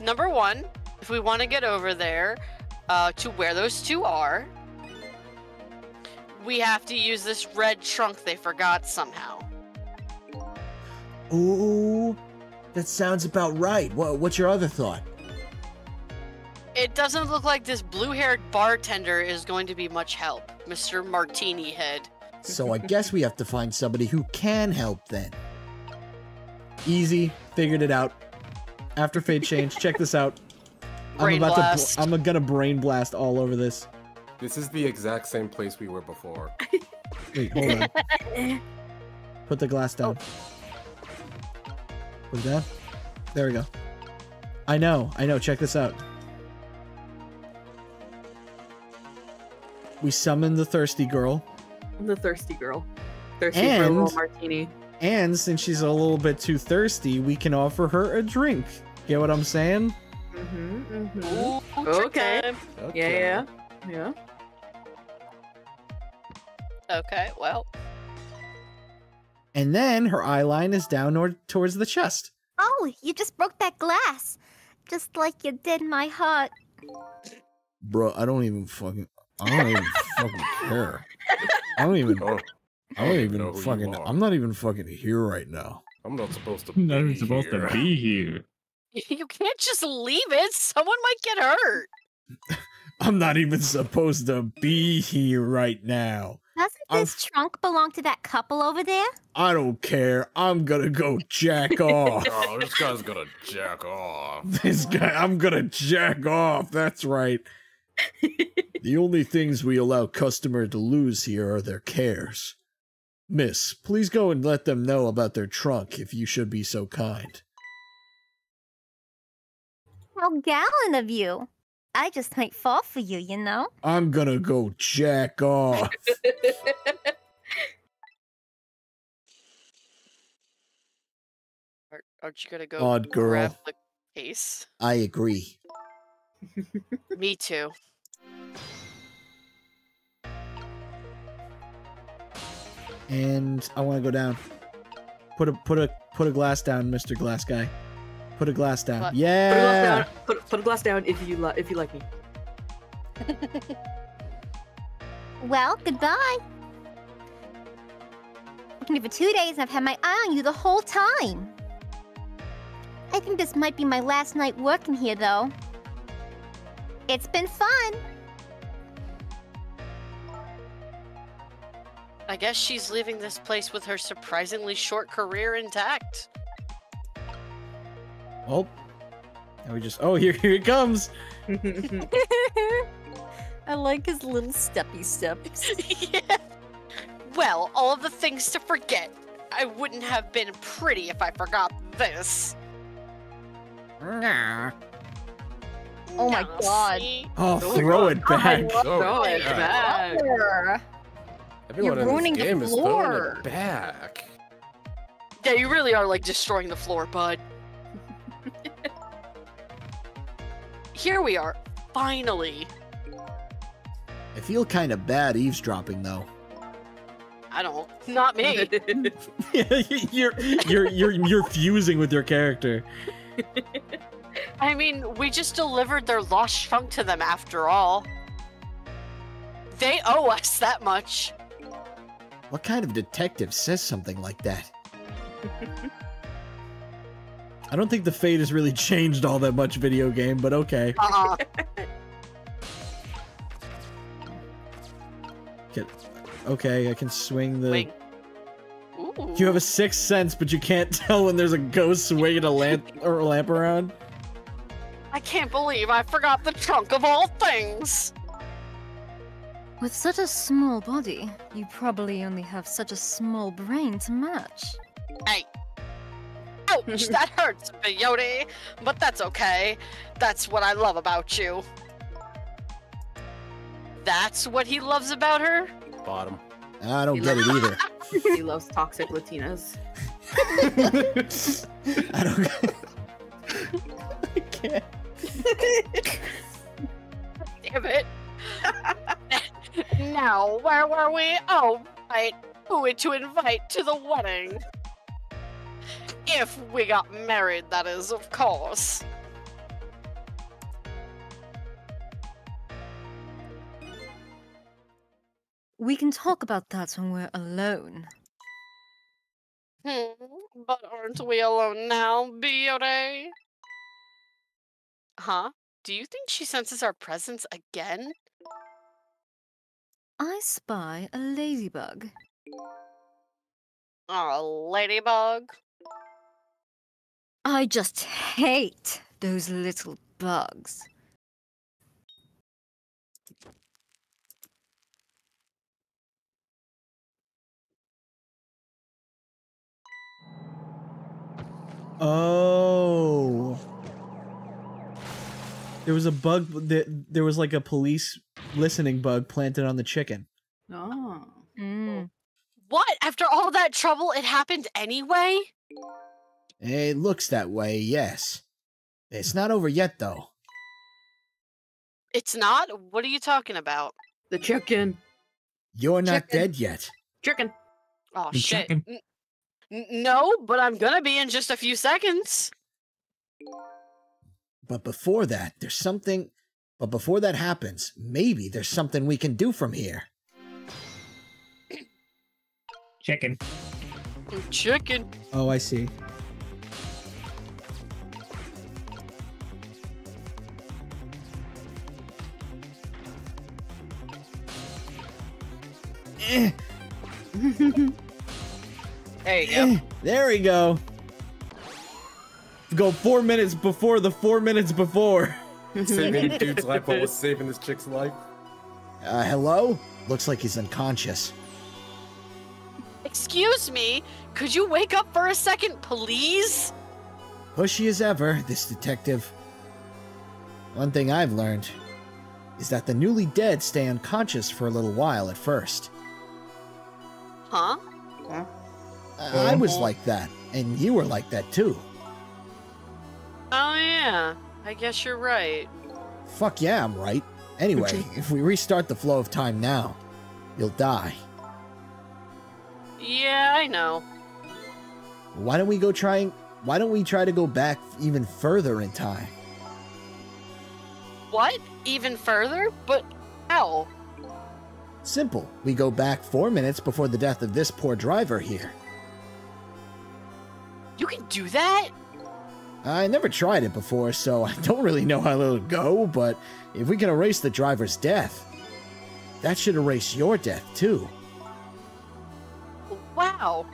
Number one, if we want to get over there uh, to where those two are, we have to use this red trunk they forgot somehow. Ooh, that sounds about right. What, what's your other thought? It doesn't look like this blue haired bartender is going to be much help, Mr. Martini Head. So I guess we have to find somebody who can help then. Easy. Figured it out. After fate change, check this out. Brain I'm about blast. to. I'm gonna brain blast all over this. This is the exact same place we were before. Wait, hold on. [laughs] Put the glass down. Put it down. There we go. I know. I know. Check this out. We summon the thirsty girl, I'm the thirsty girl. Thirsty for a little martini. and since she's a little bit too thirsty, we can offer her a drink. Get what I'm saying? Mm-hmm. mm-hmm. Ooh, Okay. time. Yeah, yeah, yeah. Okay, well, And then her eye line is down or- towards the chest. Oh, you just broke that glass. Just like you did my heart. Bro, I don't even fucking. I don't even [laughs] fucking care. I don't even. Oh, I don't know even who fucking. I'm not even fucking here right now. I'm not supposed to. I'm not even supposed here. to be here. [laughs] [laughs] you can't just leave it. Someone might get hurt. I'm not even supposed to be here right now. Doesn't I'm- this trunk belong to that couple over there? I don't care. I'm gonna go jack [laughs] off. Oh, this guy's gonna jack off. [laughs] this guy, I'm gonna jack off. That's right. [laughs] the only things we allow customer to lose here are their cares. Miss, please go and let them know about their trunk if you should be so kind. How gallant of you. I just might fall for you, you know? I'm gonna go jack off. Aren't- Aren't you gonna go Odd girl. grab the case? I agree. [laughs] Me too. And I want to go down. Put a put a put a glass down, Mr. Glass Guy. Put a glass down. What? Put a glass Yeah. down. Put, put a glass down if you if you like me. [laughs] Well, goodbye. I've been here for two days and I've had my eye on you the whole time. I think this might be my last night working here, though. It's been fun. I guess she's leaving this place with her surprisingly short career intact. Oh. And we just oh here [laughs] here it comes. [laughs] I like his little steppy steps. [laughs] yeah. Well, all of the things to forget. I wouldn't have been pretty if I forgot this. Oh my Nah, god. see? Oh, oh throw it back. Oh, Throw it back. Everyone You're in ruining this the game is throwing floor. it back. Yeah, you really are like destroying the floor, bud. Here we are, finally. I feel kind of bad eavesdropping though. I don't. Not me. [laughs] [laughs] you're you're you're you're fusing with your character. I mean, we just delivered their lost trunk to them after all. They owe us that much. What kind of detective says something like that? [laughs] I don't think the fate has really [laughs] changed all that much video game, but okay. Uh-uh. Get, okay, I can swing the. Wait. You have a sixth sense, but you can't [laughs] tell when there's a ghost swinging a lamp [laughs] or a lamp around. I can't believe I forgot the trunk of all things. With such a small body, you probably only have such a small brain to match. Hey. Ouch, [laughs] that hurts, Peyote. But that's okay. That's what I love about you. That's what he loves about her? Bottom. I don't get it [laughs] either. he loves toxic Latinas. [laughs] I don't. I can't. Damn it. now, where were we? Oh, right. Who we to invite to the wedding? If we got married, that is, of course. We can talk about that when we're alone. Hmm, but aren't we alone now, Beauty? Huh? Do you think she senses our presence again? I spy a ladybug. A ladybug? I just hate those little bugs. Oh. There was a bug that there was like a police listening bug planted on the chicken. Oh. Mm. What? After all that trouble, it happened anyway? It looks that way, yes. It's not over yet, though. It's not? What are you talking about? The chicken. You're not Chicken. dead yet. Chicken. Oh, The shit. chicken. N- n- no, but I'm gonna be in just a few seconds. But before that, there's something. But before that happens, maybe there's something we can do from here. Chicken. Chicken. Oh, I see. There you eh, go. there we go. Go four minutes before the four minutes before. [laughs] Saving dude's life while was saving this chick's life. Uh, hello? Looks like he's unconscious. Excuse me, could you wake up for a second, please? Pushy as ever, this detective. One thing I've learned is that the newly dead stay unconscious for a little while at first. Huh? I I was like that, and you were like that too. Oh, yeah. I guess you're right. Fuck yeah, I'm right. Anyway, if we restart the flow of time now, you'll die. Yeah, I know. Why don't we go trying? Why don't we try to go back even further in time? What? Even further? But how? Simple. We go back four minutes before the death of this poor driver here. You can do that? I never tried it before, so I don't really know how it'll go, but if we can erase the driver's death, that should erase your death too. Wow.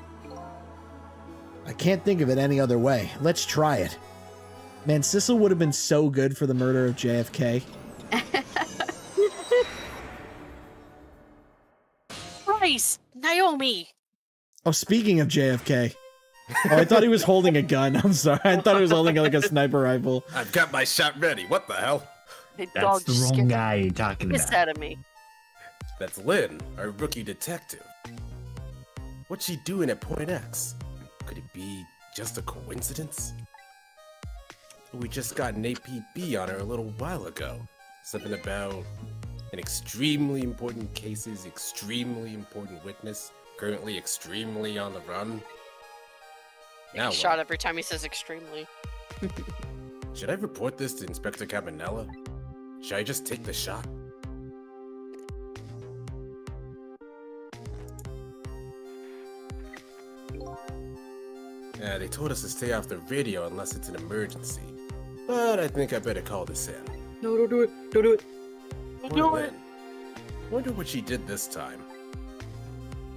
I can't think of it any other way. Let's try it. Man, Sissel would have been so good for the murder of JFK. [laughs] Bryce! Naomi! Oh, speaking of JFK. Oh, I thought he was holding a gun. I'm sorry. I thought he was holding like a sniper rifle. I've got my shot ready. What the hell? The That's the wrong guy you're talking the piss about. out of me. That's Lynne, our rookie detective. What's she doing at Point X? Could it be just a coincidence? We just got an APB on her a little while ago. Something about an extremely important case's extremely important witness, currently extremely on the run. Now Shot what? every time he says extremely. [laughs] Should I report this to Inspector Cabanela? Should I just take the shot? Yeah, they told us to stay off the radio unless it's an emergency. But I think I better call this in. No, don't do it. Don't do it. Poor it. Wonder what she did this time.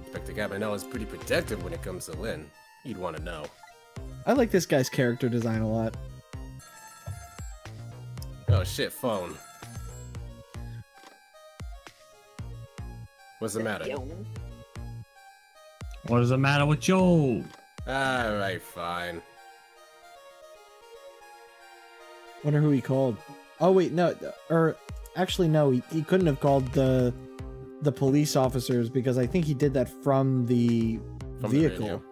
Inspector Cabanela is pretty protective when it comes to Lynne. You'd want to know. I like this guy's character design a lot. Oh shit, phone. What's the matter? What does the matter with Joe? Alright, fine. Wonder who he called. Oh wait, no, or actually no, he, he couldn't have called the the police officers because I think he did that from the From vehicle. radio.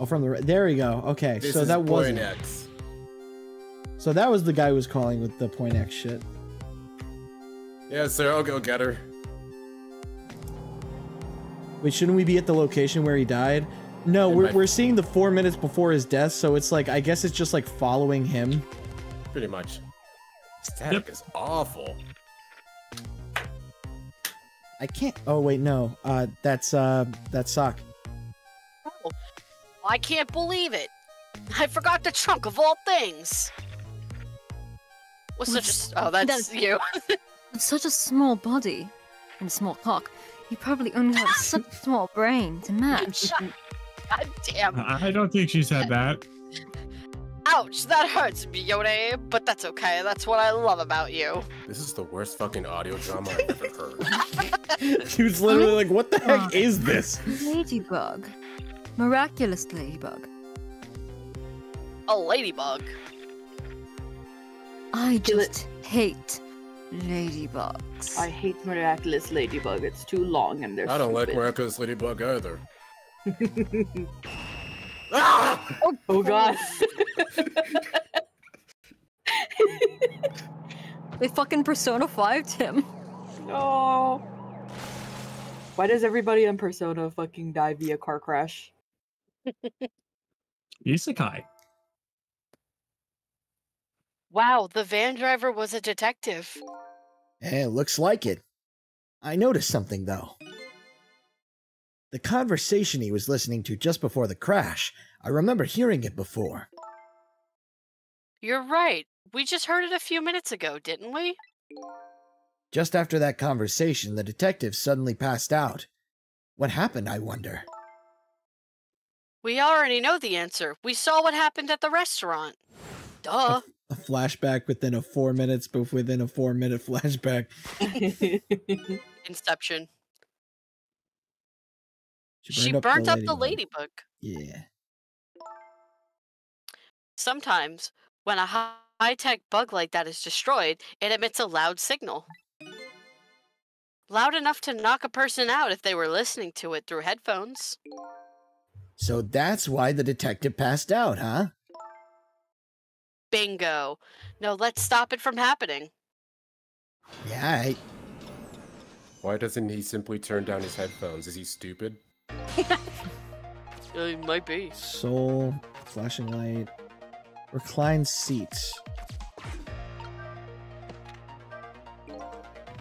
oh, from the there we go. Okay, This so that wasn't. X. So that was the guy who was calling with the point X shit. Yes, sir. I'll go get her. Wait, shouldn't we be at the location where he died? No, In we're, we're seeing the four minutes before his death, so it's like I guess it's just like following him. Pretty much. Static is awful. I can't. Oh wait, no. Uh, that's uh, that's sock. Oh, I can't believe it. I forgot the trunk of all things. Was such a s- oh that's That's- you. [laughs] With such a small body and small cock, you probably only have such a [laughs] small brain to match. God damn. I don't think she said that. Ouch, that hurts, Yode. But that's okay. That's what I love about you. This is the worst fucking audio [laughs] drama I've ever heard. [laughs] he was literally like, "What the heck is this?" Ladybug. Miraculous ladybug. A ladybug. I just hate ladybugs. I hate Miraculous Ladybug. It's too long and they're I don't like. Miraculous Ladybug either. [laughs] Oh god. They fucking Persona 5'd him. no. Why does everybody in Persona fucking die via car crash? [laughs] Isekai. Wow, the van driver was a detective. Eh, looks like it. I noticed something, though. The conversation he was listening to just before the crash, I remember hearing it before. You're right. We just heard it a few minutes ago, didn't we? Just after that conversation, the detective suddenly passed out. What happened, I wonder? We already know the answer. We saw what happened at the restaurant. Duh. A flashback within a four minutes, but within a four minute [laughs] flashback. Inception. She She burnt up up the the ladybug. ladybug. Yeah. Sometimes, when a high tech bug like that is destroyed, it emits a loud signal. Loud enough to knock a person out if they were listening to it through headphones. So that's why the detective passed out, huh? Bingo. No, let's stop it from happening. Yeah, I... Why doesn't he simply turn down his headphones? Is he stupid? [laughs] It might be. Soul, flashing light, reclined seats.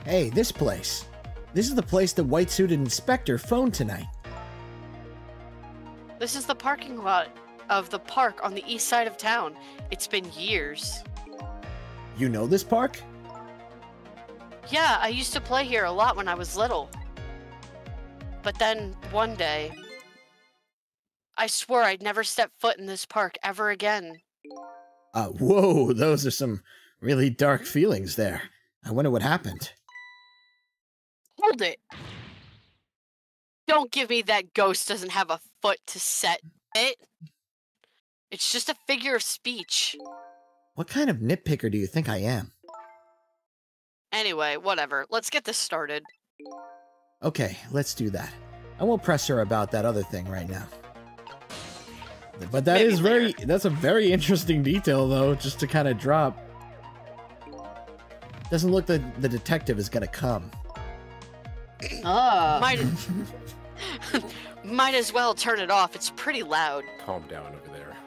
Hey, this place. This is the place the white-suited inspector phoned tonight. This is the parking lot of the park on the east side of town. It's been years. You know this park? Yeah, I used to play here a lot when I was little. But then, one day, I swore I'd never step foot in this park ever again. Uh, whoa, those are some really dark feelings there. I wonder what happened. Hold it! Don't give me that ghost doesn't have a foot to set it. It's just a figure of speech. What kind of nitpicker do you think I am? Anyway, whatever. Let's get this started. Okay, let's do that. I won't press her about that other thing right now. But that is Maybe very, that's a very interesting detail, though, just to kind of drop. Doesn't look like the detective is gonna come. Ah. Might, [laughs] might as well turn it off. It's pretty loud. Calm down over there.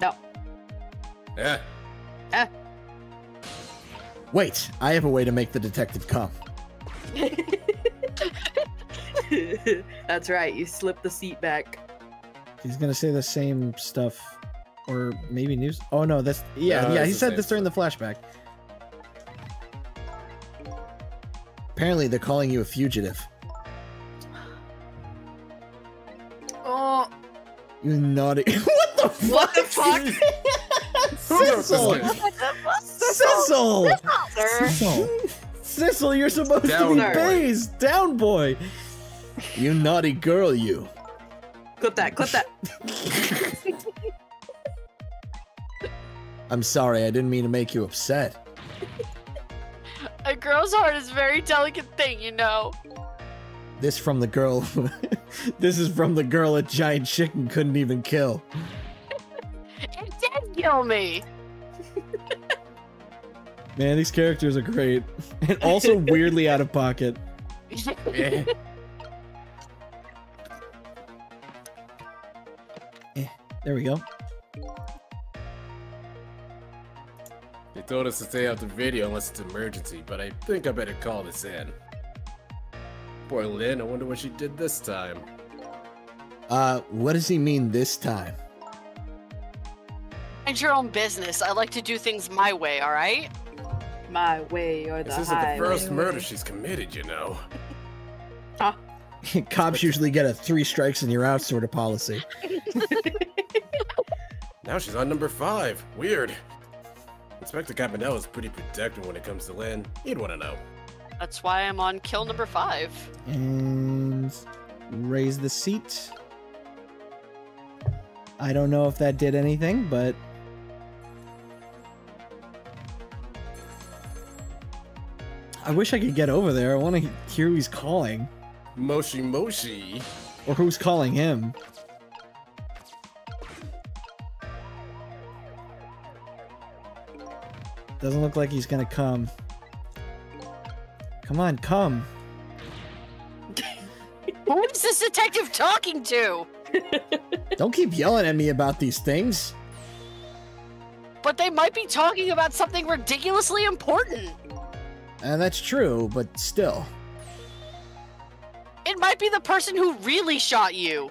No. Eh. Eh. Wait, I have a way to make the detective come. [laughs] [laughs] That's right. You slip the seat back. He's gonna say the same stuff, or maybe news. Oh no, that's yeah, No, yeah. He said this during the flashback. Apparently, they're calling you a fugitive. Oh, You naughty. [laughs] [laughs] what the fuck? what the fuck? Sissel! Sissel! Sir. Sissel, you're supposed Down to be boy. Baze! Down boy! You naughty girl, you. Clip that, clip that. I'm sorry, I didn't mean to make you upset. A girl's heart is a very delicate thing, you know. This from the girl. [laughs] this is from the girl a giant chicken couldn't even kill. [laughs] It did kill me. Man, these characters are great. And [laughs] also weirdly out of pocket. There we go. They told us to stay out the video unless it's emergency, but I think I better call this in. Poor Lynne, I wonder what she did this time. Uh, what does he mean this time? Mind your own business. I like to do things my way, alright? My way or the This isn't the highway. first murder she's committed, you know. [laughs] Cops usually get a three strikes and you're out sort of policy. [laughs] Now she's on number five. Weird. Inspector Cabanela is pretty protective when it comes to Lynne. He'd want to know. That's why I'm on kill number five. And raise the seat. I don't know if that did anything, but I wish I could get over there. I want to hear who he's calling Moshi Moshi. or who's calling him. Doesn't look like he's gonna come. Come on, come. Who is this detective talking to? [laughs] Don't keep yelling at me about these things. But they might be talking about something ridiculously important. And that's true, but still. It might be the person who really shot you.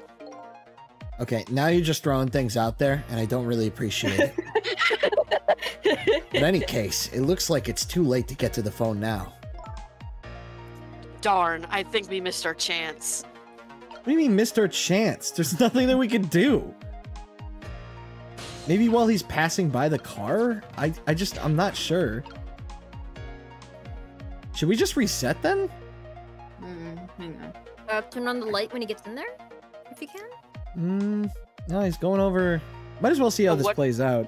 Okay, now you're just throwing things out there, and I don't really appreciate it. [laughs] In any case, it looks like it's too late to get to the phone now. Darn, I think we missed our chance. What do you mean missed our chance? There's nothing that we could do. Maybe while he's passing by the car? I, I just, I'm not sure. Should we just reset then? Mm, hang on. Uh, turn on the light when he gets in there, if you can. Mm, no, he's going over. Might as well see how this what- plays out.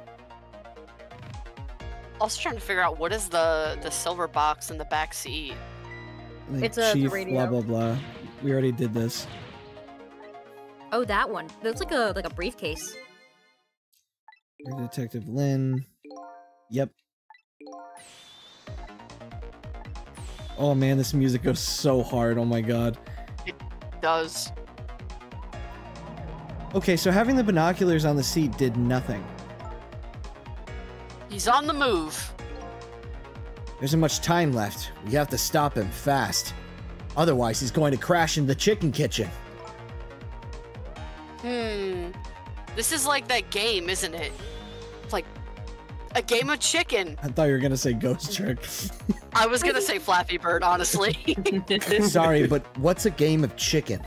Also trying to figure out what is the the silver box in the back seat. Like, It's, a the chief, radio. blah blah blah. We already did this. Oh, that one. That's like a like a briefcase. Detective Lynne. Yep. Oh man, this music goes so hard. Oh my god. It does Okay, so having the binoculars on the seat did nothing. he's on the move? There isn't much time left. We have to stop him fast. Otherwise, he's going to crash into the chicken kitchen. Hmm. This is like that game, isn't it? It's like a game of chicken. I thought you were gonna say ghost trick. I was gonna say Flappy Bird, honestly. [laughs] Sorry, but what's a game of chicken?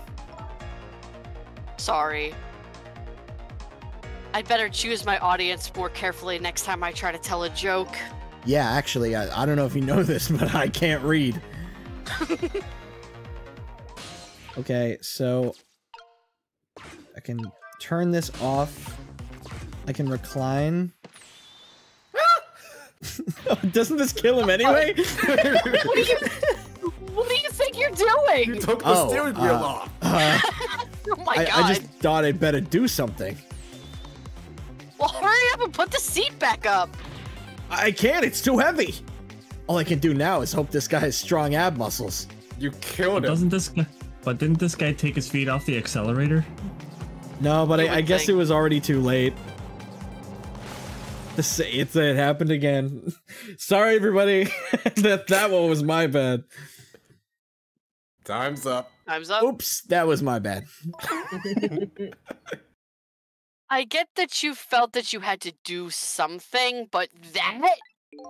Sorry. I'd better choose my audience more carefully next time I try to tell a joke. Yeah, actually, I, I don't know if you know [laughs] this, but I can't read. [laughs] Okay, so I can turn this off. I can recline. [laughs] Doesn't this kill him anyway? what, do you, what do you think you're doing? You took the Oh, steering wheel uh, off. Uh, Oh my I, god. I just thought I'd better do something. Well, hurry up and put the seat back up. I can't, it's too heavy. All I can do now is hope this guy has strong ab muscles. You killed him. Doesn't this guy? But didn't this guy take his feet off the accelerator? No, but I, I guess think. it was already too late. The sa- It's it happened again. [laughs] Sorry, everybody. [laughs] that that one was my bad. Time's up. Time's up. Oops, that was my bad. [laughs] I get that you felt that you had to do something, but that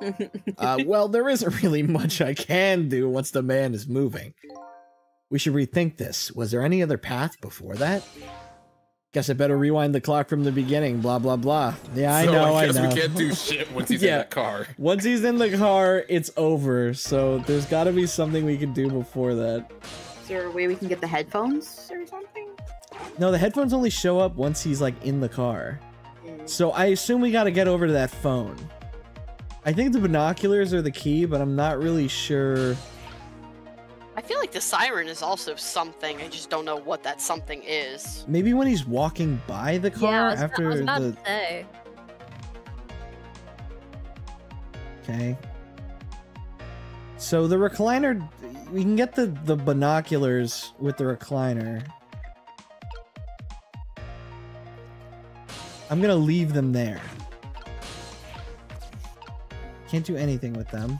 [laughs] uh, well, there isn't really much I can do once the man is moving. We should rethink this. Was there any other path before that? Guess I better rewind the clock from the beginning. Blah blah blah. Yeah, I So know. I guess know. we can't do [laughs] shit once he's in the car. Once he's in the car, it's over. So there's got to be something we can do before that. Is there a way we can get the headphones or something? No, the headphones only show up once he's like in the car. So I assume we got to get over to that phone. I think the binoculars are the key, but I'm not really sure. I feel like the siren is also something. I just don't know what that something is. Maybe when he's walking by the car yeah, after I was the say. Okay. So the recliner, we can get the the binoculars with the recliner. I'm gonna leave them there. Can't do anything with them.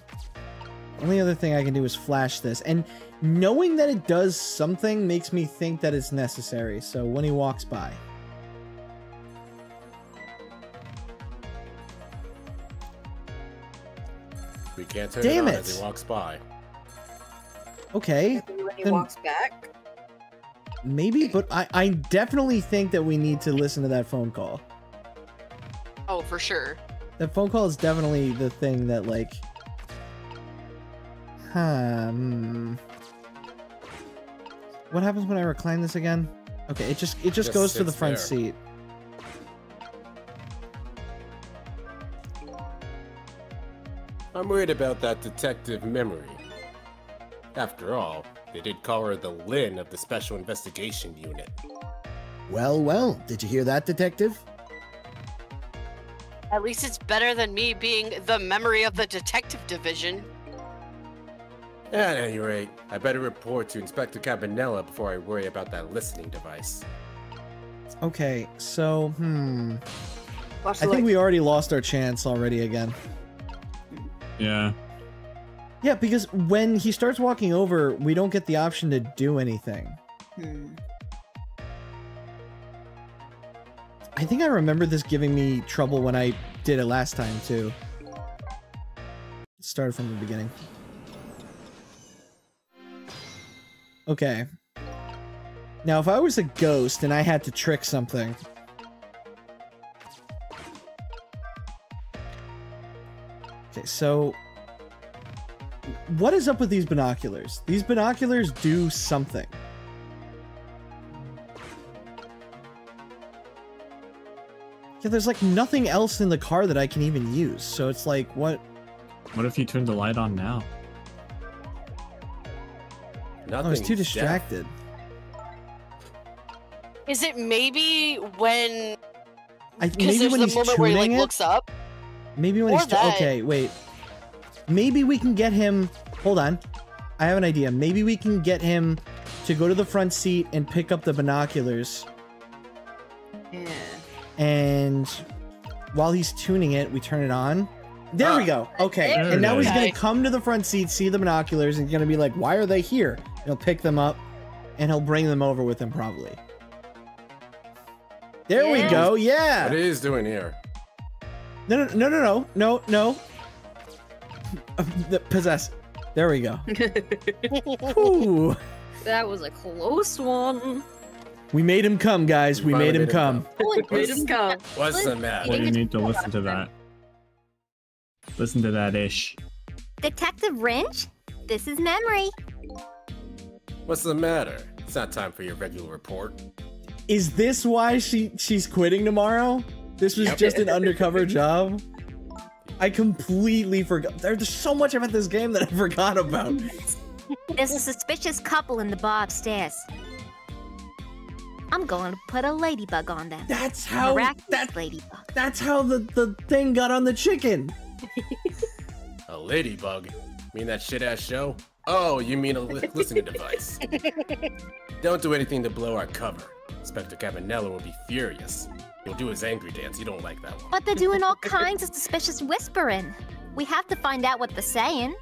Only other thing I can do is flash this, and knowing that it does something makes me think that it's necessary. So when he walks by. We can't turn Damn it on it. as he walks by. Okay. When he then- walks back. Maybe, but I, I definitely think that we need to listen to that phone call. Oh, for sure. That phone call is definitely the thing that like. Hmm. What happens when I recline this again? Okay, it just it just, Just goes to the front there. seat. I'm worried about that detective memory. After all, they did call her the Lynn of the Special Investigation Unit. Well, well, did you hear that, detective? At least it's better than me being the memory of the detective division. At any rate, I better report to Inspector Cabanela before I worry about that listening device. Okay, so hmm. Watch I think light. we already lost our chance already again. Yeah. Yeah, because when he starts walking over, we don't get the option to do anything. Hmm. I think I remember this giving me trouble when I did it last time too. It started from the beginning. Okay. Now, if I was a ghost and I had to trick something. Okay, so what is up with these binoculars? These binoculars do something. Yeah, there's like nothing else in the car that I can even use. So it's like, what? What if you turn the light on now? I was oh, too distracted. Is it maybe when? I, Because maybe there's when the he's moment where he like it. looks up. Maybe when Or he's that. okay. Wait. Maybe we can get him. Hold on. I have an idea. Maybe we can get him to go to the front seat and pick up the binoculars. Yeah. And while he's tuning it, we turn it on. There we Ah. go. Okay. There and now it he's gonna come to the front seat, see the binoculars, and he's gonna be like, "Why are they here?" And he'll pick them up, and he'll bring them over with him probably. There we go. Yeah. What is doing here? No, no, no, no, no, no, no. [laughs] The possess. There we go. [laughs] That was a close one. We made him come, guys. We Finally made him made him come. Holy Made him come. What's the Well, matter? you need to listen to that. Listen to that ish. Detective Rindge, this is Memory. What's the matter? It's not time for your regular report. Is this why she she's quitting tomorrow? This was just an undercover [laughs] job. I completely forgot. There's so much about this game that I forgot about. There's a suspicious couple in the bar upstairs. I'm going to put a ladybug on them. That's how miraculous that ladybug. that's how the the thing got on the chicken. A ladybug? Mean that shit ass show? Oh, you mean a li- listening device? [laughs] Don't do anything to blow our cover. Inspector Cabanela will be furious. He'll do his angry dance. You don't like that one. But they're doing all kinds of suspicious whispering. We have to find out what they're saying.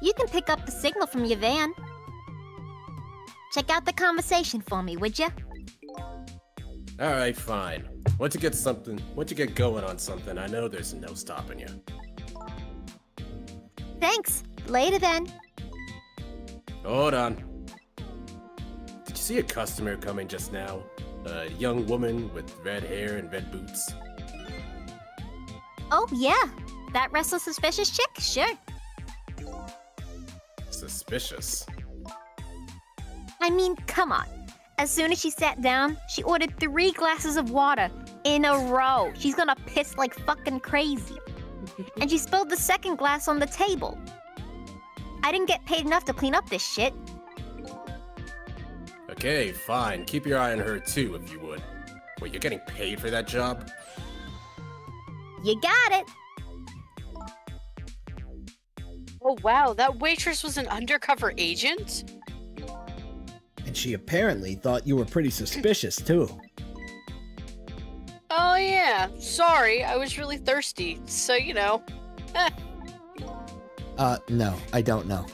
You can pick up the signal from your van. Check out the conversation for me, would you? All right, fine. Once you get something, once you get going on something, I know there's no stopping you. Thanks. Later then. Hold on. Did you see a customer coming just now? A young woman with red hair and red boots. Oh, yeah. That restless, suspicious chick? Sure. Suspicious. I mean, come on. As soon as she sat down, she ordered three glasses of water in a row. She's gonna piss like fucking crazy. and she spilled the second glass on the table. I didn't get paid enough to clean up this shit. Okay, fine. Keep your eye on her too, if you would. Wait, you're getting paid for that job? You got it. Oh wow, that waitress was an undercover agent? And she apparently thought you were pretty suspicious, too. Oh yeah, sorry, I was really thirsty, so you know. [laughs] Uh, no, I don't know.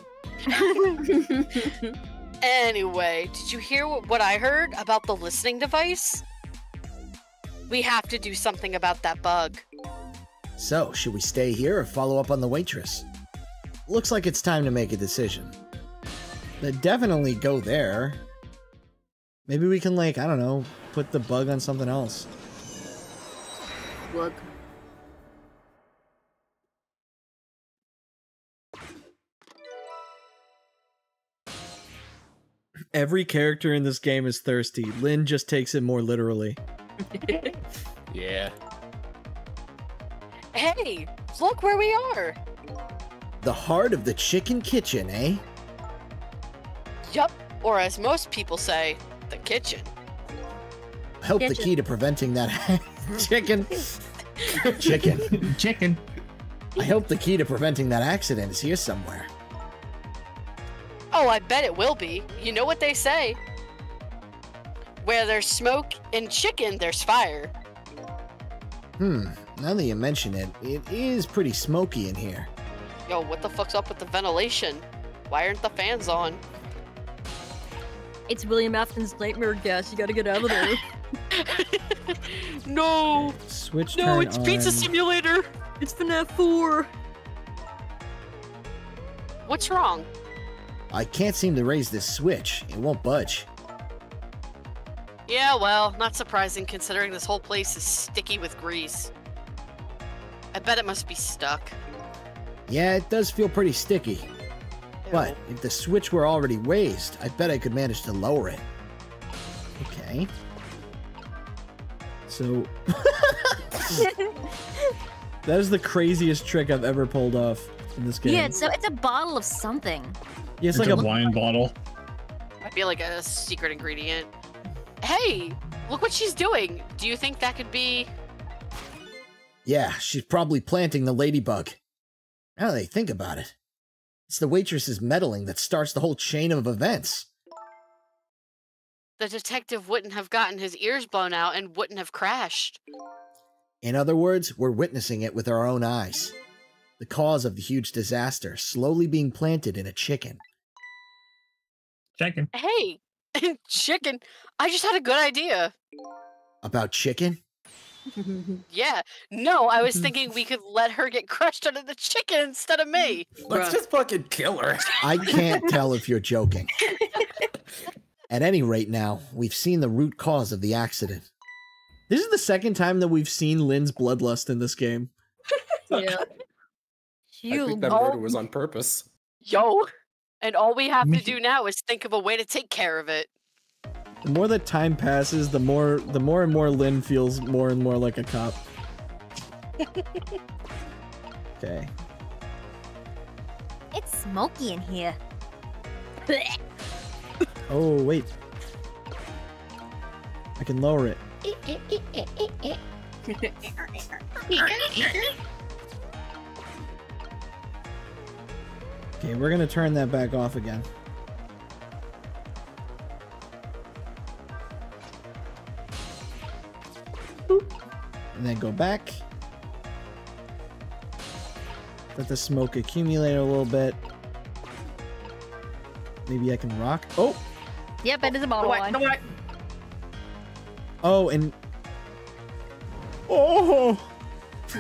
[laughs] anyway, did you hear what, what I heard about the listening device? We have to do something about that bug. So, should we stay here or follow up on the waitress? Looks like it's time to make a decision. But definitely go there. Maybe we can, like, I don't know, put the bug on something else. Look. Every character in this game is thirsty. Lynne just takes it more literally. [laughs] yeah. Hey, look where we are. The heart of the chicken kitchen, eh? Yup, or as most people say, the kitchen. I hope Kitchen. the key to preventing that [laughs] chicken. [laughs] chicken. Chicken. I hope the key to preventing that accident is here somewhere. Oh, I bet it will be. You know what they say. Where there's smoke and chicken, there's fire. Hmm, now that you mention it, it is pretty smoky in here. Yo, what the fuck's up with the ventilation? Why aren't the fans on? It's William Afton's nightmare gas. You gotta get out of there. [laughs] no! Switch No, turn it's Pizza. Simulator! It's FNAF 4. What's wrong? I can't seem to raise this switch. It won't budge. Yeah, well, not surprising considering this whole place is sticky with grease. I bet it must be stuck. Yeah, it does feel pretty sticky. But if the switch were already raised, I bet I could manage to lower it. Okay. So [laughs] that is the craziest trick I've ever pulled off in this game. Yeah, so it's a bottle of something. Yeah, it's It's like a a wine bottle. I feel like a secret ingredient. Hey, look what she's doing. Do you think that could be? Yeah, she's probably planting the ladybug. Now that I think about it, it's the waitress's meddling that starts the whole chain of events. The detective wouldn't have gotten his ears blown out and wouldn't have crashed. In other words, we're witnessing it with our own eyes. The cause of the huge disaster slowly being planted in a chicken. Chicken. Hey, [laughs] chicken. I just had a good idea. About chicken? Mm-hmm. Yeah. No, I was mm-hmm. thinking we could let her get [laughs] crushed under the chicken instead of mm. me. Let's just fucking kill her. [laughs] I can't tell if you're joking. [laughs] At any rate, now, we've seen the root cause of the accident. This is the second time that we've seen Lynne's bloodlust in this game. Yeah. You I think that murder was on purpose. Yo. And all we have to do now is think of a way to take care of it. The more that time passes, the more the more and more Lynne feels more and more like a cop. [laughs] Okay. It's smoky in here. [laughs] Oh wait. I can lower it. [laughs] Okay, we're gonna turn that back off again. And then go back. Let the smoke accumulate a little bit. Maybe I can rock. Oh! Yep, it is a bottle wine. Oh, and Oh, [laughs]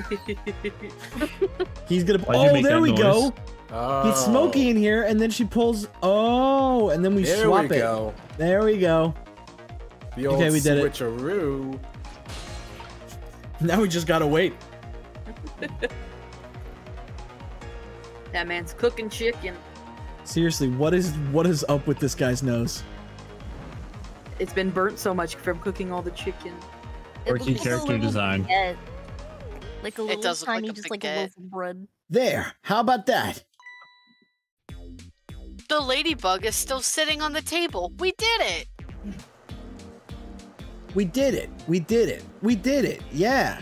he's gonna. Why'd oh, there that we go. noise? Oh. He's smoky in here, and then she pulls. Oh, and then we There swap we it. go. There we go. The old Okay, we did it. Switcheroo. [laughs] Now we just gotta wait. [laughs] That man's cooking chicken. Seriously, what is what is up with this guy's nose? It's been burnt so much from cooking all the chicken. Quirky character design. baguette. Like a little does look like tiny, a just like a loaf of bread. There, how about that? The ladybug is still sitting on the table. We did it. We did it. We did it. We did it. Yeah.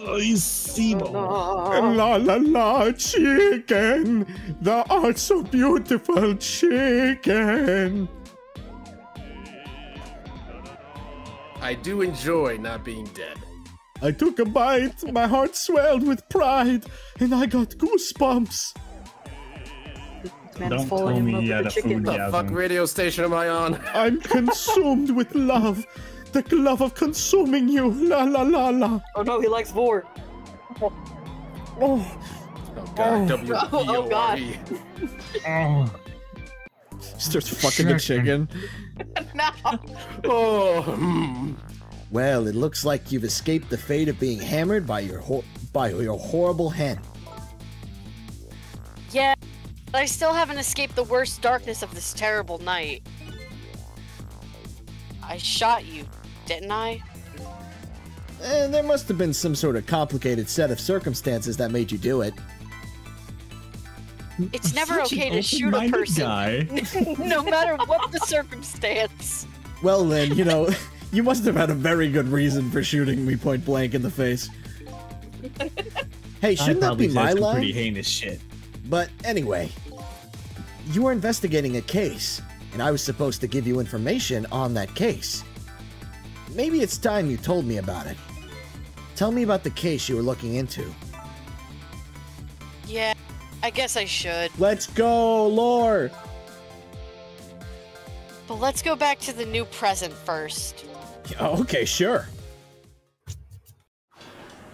Oh, you see, la la la, chicken. Thou art so beautiful, chicken. I do enjoy not being dead. I took a bite, my heart swelled with pride, and I got goosebumps. This man is Don't falling tell in me love he with the a chicken. food The fuck radio station am I on? [laughs] I'm consumed with love. The love of consuming you. La la la la. Oh no, he likes vor. Oh, Oh god, Oh. [laughs] W Oh, God. Oh, Starts fucking the chicken. [laughs] no. Oh, hmm. Well, it looks like you've escaped the fate of being hammered by your hor- by your horrible hen. Yeah, but I still haven't escaped the worst darkness of this terrible night. I shot you, didn't I? Eh, there must have been some sort of complicated set of circumstances that made you do it. It's never Such okay to shoot a person, guy. [laughs] no matter what the circumstance. Well then, you know, [laughs] you must have had a very good reason for shooting me point blank in the face. [laughs] Hey, shouldn't that probably be said my some line? pretty heinous shit. But anyway, you were investigating a case, and I was supposed to give you information on that case. Maybe it's time you told me about it. Tell me about the case you were looking into. Yeah, I guess I should. Let's go, lore. But let's go back to the new present first. Oh, okay, sure.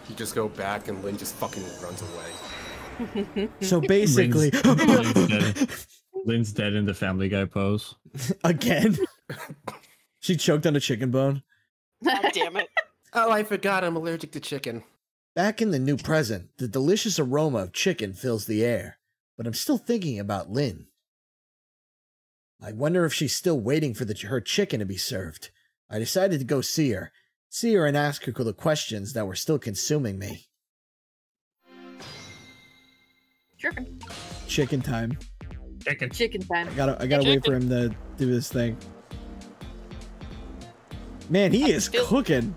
You just go back and Lynne just fucking runs away. So [laughs] basically, [laughs] Lynne's, Lynne's dead. Dead in the Family Guy pose. [laughs] again, she choked on a chicken bone. God damn it. [laughs] Oh, I forgot I'm allergic to chicken. Back in the new present, the delicious aroma of chicken fills the air, but I'm still thinking about Lynne. I wonder if she's still waiting for the, her chicken to be served. I decided to go see her, see her and ask her the questions that were still consuming me. Chicken. Chicken time. Chicken. Chicken time. I gotta, I gotta wait for him to do this thing. Man, he is feel- cooking.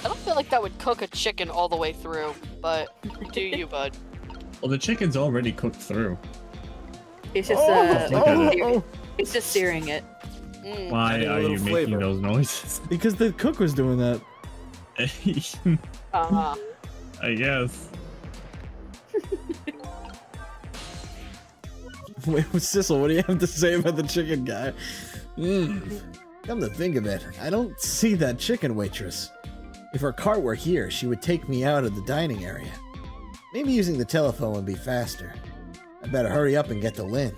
I don't feel like that would cook a chicken all the way through, but do you, bud? [laughs] Well, the chicken's already cooked through. It's just Oh, uh, look at it. it's just searing it. Mm. Why are little you making those noises? [laughs] Because the cook was doing that. [laughs] Uh, I guess. [laughs] Wait, Sissel, what do you have to say about the chicken guy? Mmm. Come to think of it, I don't see that chicken waitress. If her cart were here, she would take me out of the dining area. Maybe using the telephone would be faster. I better hurry up and get to Lynne.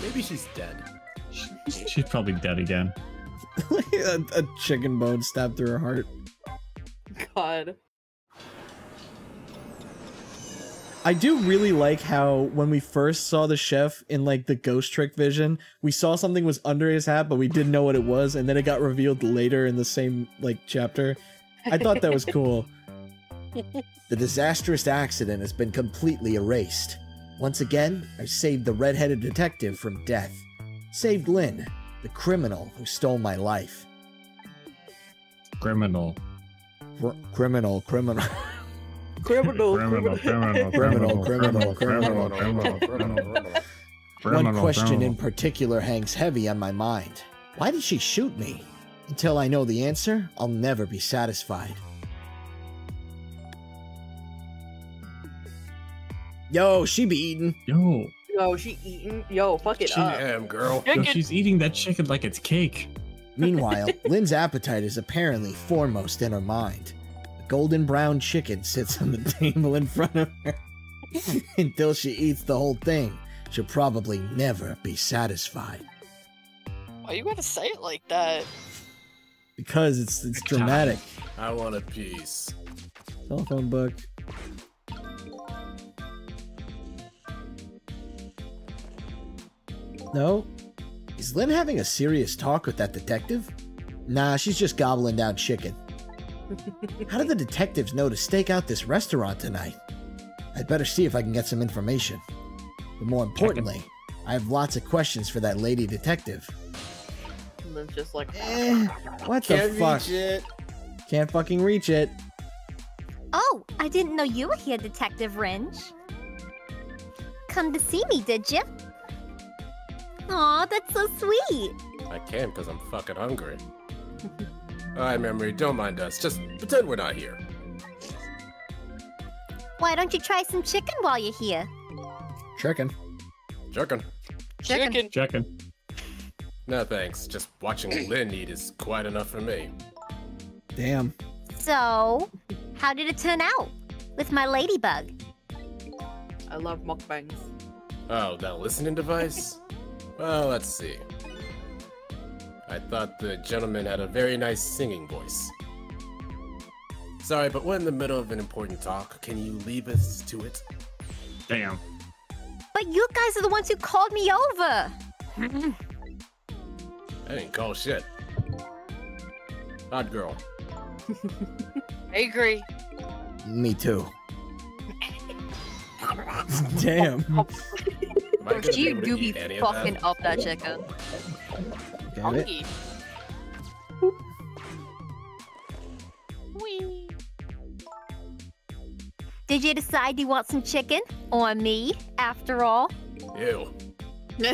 Maybe she's dead. She's probably dead again. [laughs] a, a chicken bone stabbed through her heart. God. I do really like how when we first saw the chef in like the ghost trick vision, we saw something was under his hat, but we didn't know what it was, and then it got revealed later in the same like chapter. I thought that was cool. [laughs] The disastrous accident has been completely erased. Once again, I've saved the red-headed detective from death. Saved Lynne, the criminal who stole my life. Criminal. Cr- criminal, criminal. [laughs] Criminal. Criminal, criminal, Criminal, criminal, criminal, criminal, criminal. criminal, One question criminal. in particular hangs heavy on my mind. Why did she shoot me? Until I know the answer, I'll never be satisfied. Yo, she be eating. Yo, Yo, she eating. Yo, fuck it She- up. Damn, girl. yo, she's eating that chicken like it's cake. Meanwhile, Lynne's appetite is apparently foremost in her mind. A golden brown chicken sits on the [laughs] table in front of her. [laughs] Until she eats the whole thing, she'll probably never be satisfied. Why you gotta say it like that? Because it's it's dramatic. I want a piece. Telephone book. No? Is Lynne having a serious talk with that detective? Nah, she's just gobbling down chicken. How did the detectives know to stake out this restaurant tonight? I'd better see if I can get some information. But more importantly, I have lots of questions for that lady detective. And then just like, Eh, what Can't the fuck? reach it. Can't fucking reach it. Oh, I didn't know you were here, Detective Rindge. Come to see me, did you? Aw, that's so sweet. I can't, because I'm fucking hungry. [laughs] Alright, Memory, don't mind us. Just pretend we're not here. Why don't you try some chicken while you're here? Chicken. Chicken. Chicken. Chicken. No thanks. Just watching [clears throat] Lynne eat is quite enough for me. Damn. So, how did it turn out with my ladybug? I love mukbangs. Oh, that listening device? Well, let's see. I thought the gentleman had a very nice singing voice. Sorry, but we're in the middle of an important talk. Can you leave us to it? Damn. But you guys are the ones who called me over. [laughs] I didn't call shit. Odd girl. I agree. Me too. [laughs] Damn. Am I gonna be You do be eat that? fucking up that chicken. Got it. Hungry. Did you decide you want some chicken or me? After all, Ew. [laughs]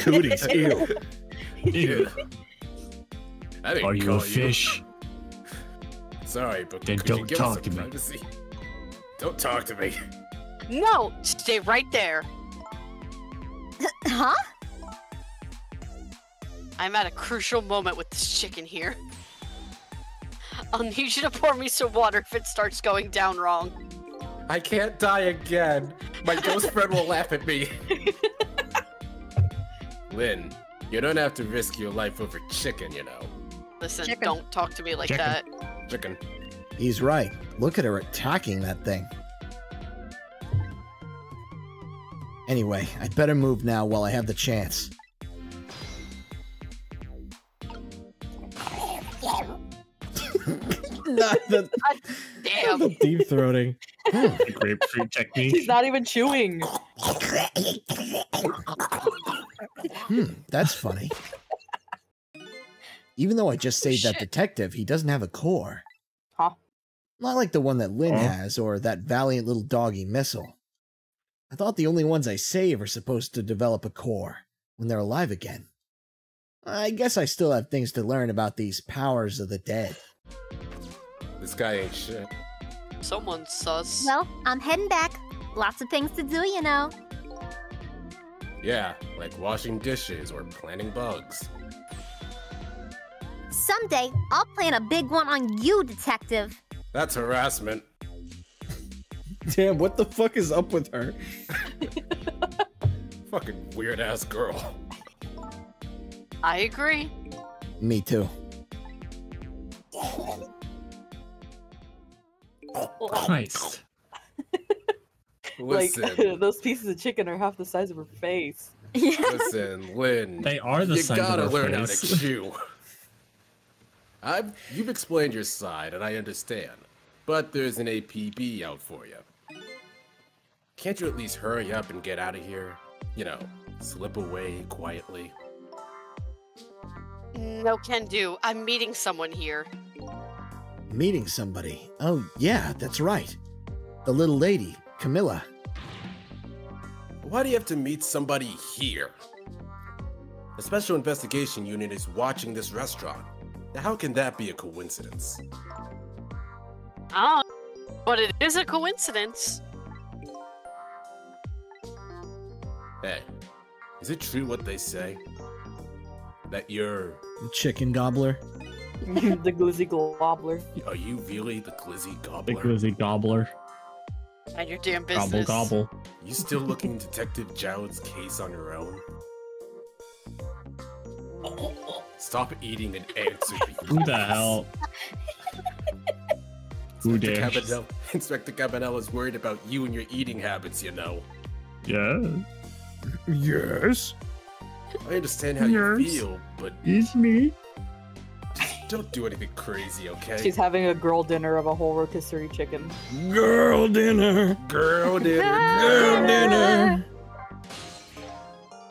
Cooties, ew. Ew. I didn't Are you a fish? Sorry, but Then could don't give us talk some to me. privacy? Don't talk to me. No, stay right there. [laughs] huh? I'm at a crucial moment with this chicken here. I'll need you to pour me some water if it starts going down wrong. I can't die again. My ghost friend will laugh at me. [laughs] Lynne, you don't have to risk your life over chicken, you know. Listen, Chicken. don't talk to me like Chicken. that. Chicken. He's right. Look at her attacking that thing. Anyway, I'd better move now while I have the chance. [laughs] Not the, Damn. the deep throating. Grapefruit technique. He's not even chewing. Hmm, that's funny. Even though I just saved that detective, he doesn't have a core. Huh? Not like the one that Lynne Huh? has, or that valiant little doggy missile. I thought the only ones I save are supposed to develop a core when they're alive again. I guess I still have things to learn about these powers of the dead. This guy ain't shit. Someone's sus. Well, I'm heading back. Lots of things to do, you know. Yeah, like washing dishes or planting bugs. Someday, I'll plan a big one on you, Detective. That's harassment. Damn, what the fuck is up with her? Fucking weird ass girl. I agree. Me too. Christ. Listen, Like [laughs] those pieces of chicken are half the size of her face. Yeah. listen, Lynne. They are the you size of gotta her learn face. how to [laughs] chew. I've you've explained your side, and I understand. But there's an APB out for you. Can't you at least hurry up and get out of here? You know, slip away quietly. No can do. I'm meeting someone here. Meeting somebody. Oh, yeah, that's right. The little lady, Kamila. Why do you have to meet somebody here? The Special Investigation Unit is watching this restaurant. Now, how can that be a coincidence? Ah, but it is a coincidence. Hey, is it true what they say? That you're. Chicken gobbler. [laughs] the glizzy gobbler. Are you really the glizzy gobbler? The glizzy gobbler. And your damn Gobble business. gobble. gobble. You still looking Detective Jowd's case on your own? Stop eating and answer me. Who the hell? Who Inspector dares? Cabanel, Inspector Cabanel is worried about you and your eating habits, you know. Yeah. Yes. I understand how you feel, but It's me. don't do anything crazy, okay? She's having a girl dinner of a whole rotisserie chicken. Girl dinner. Girl [laughs] dinner. Girl dinner.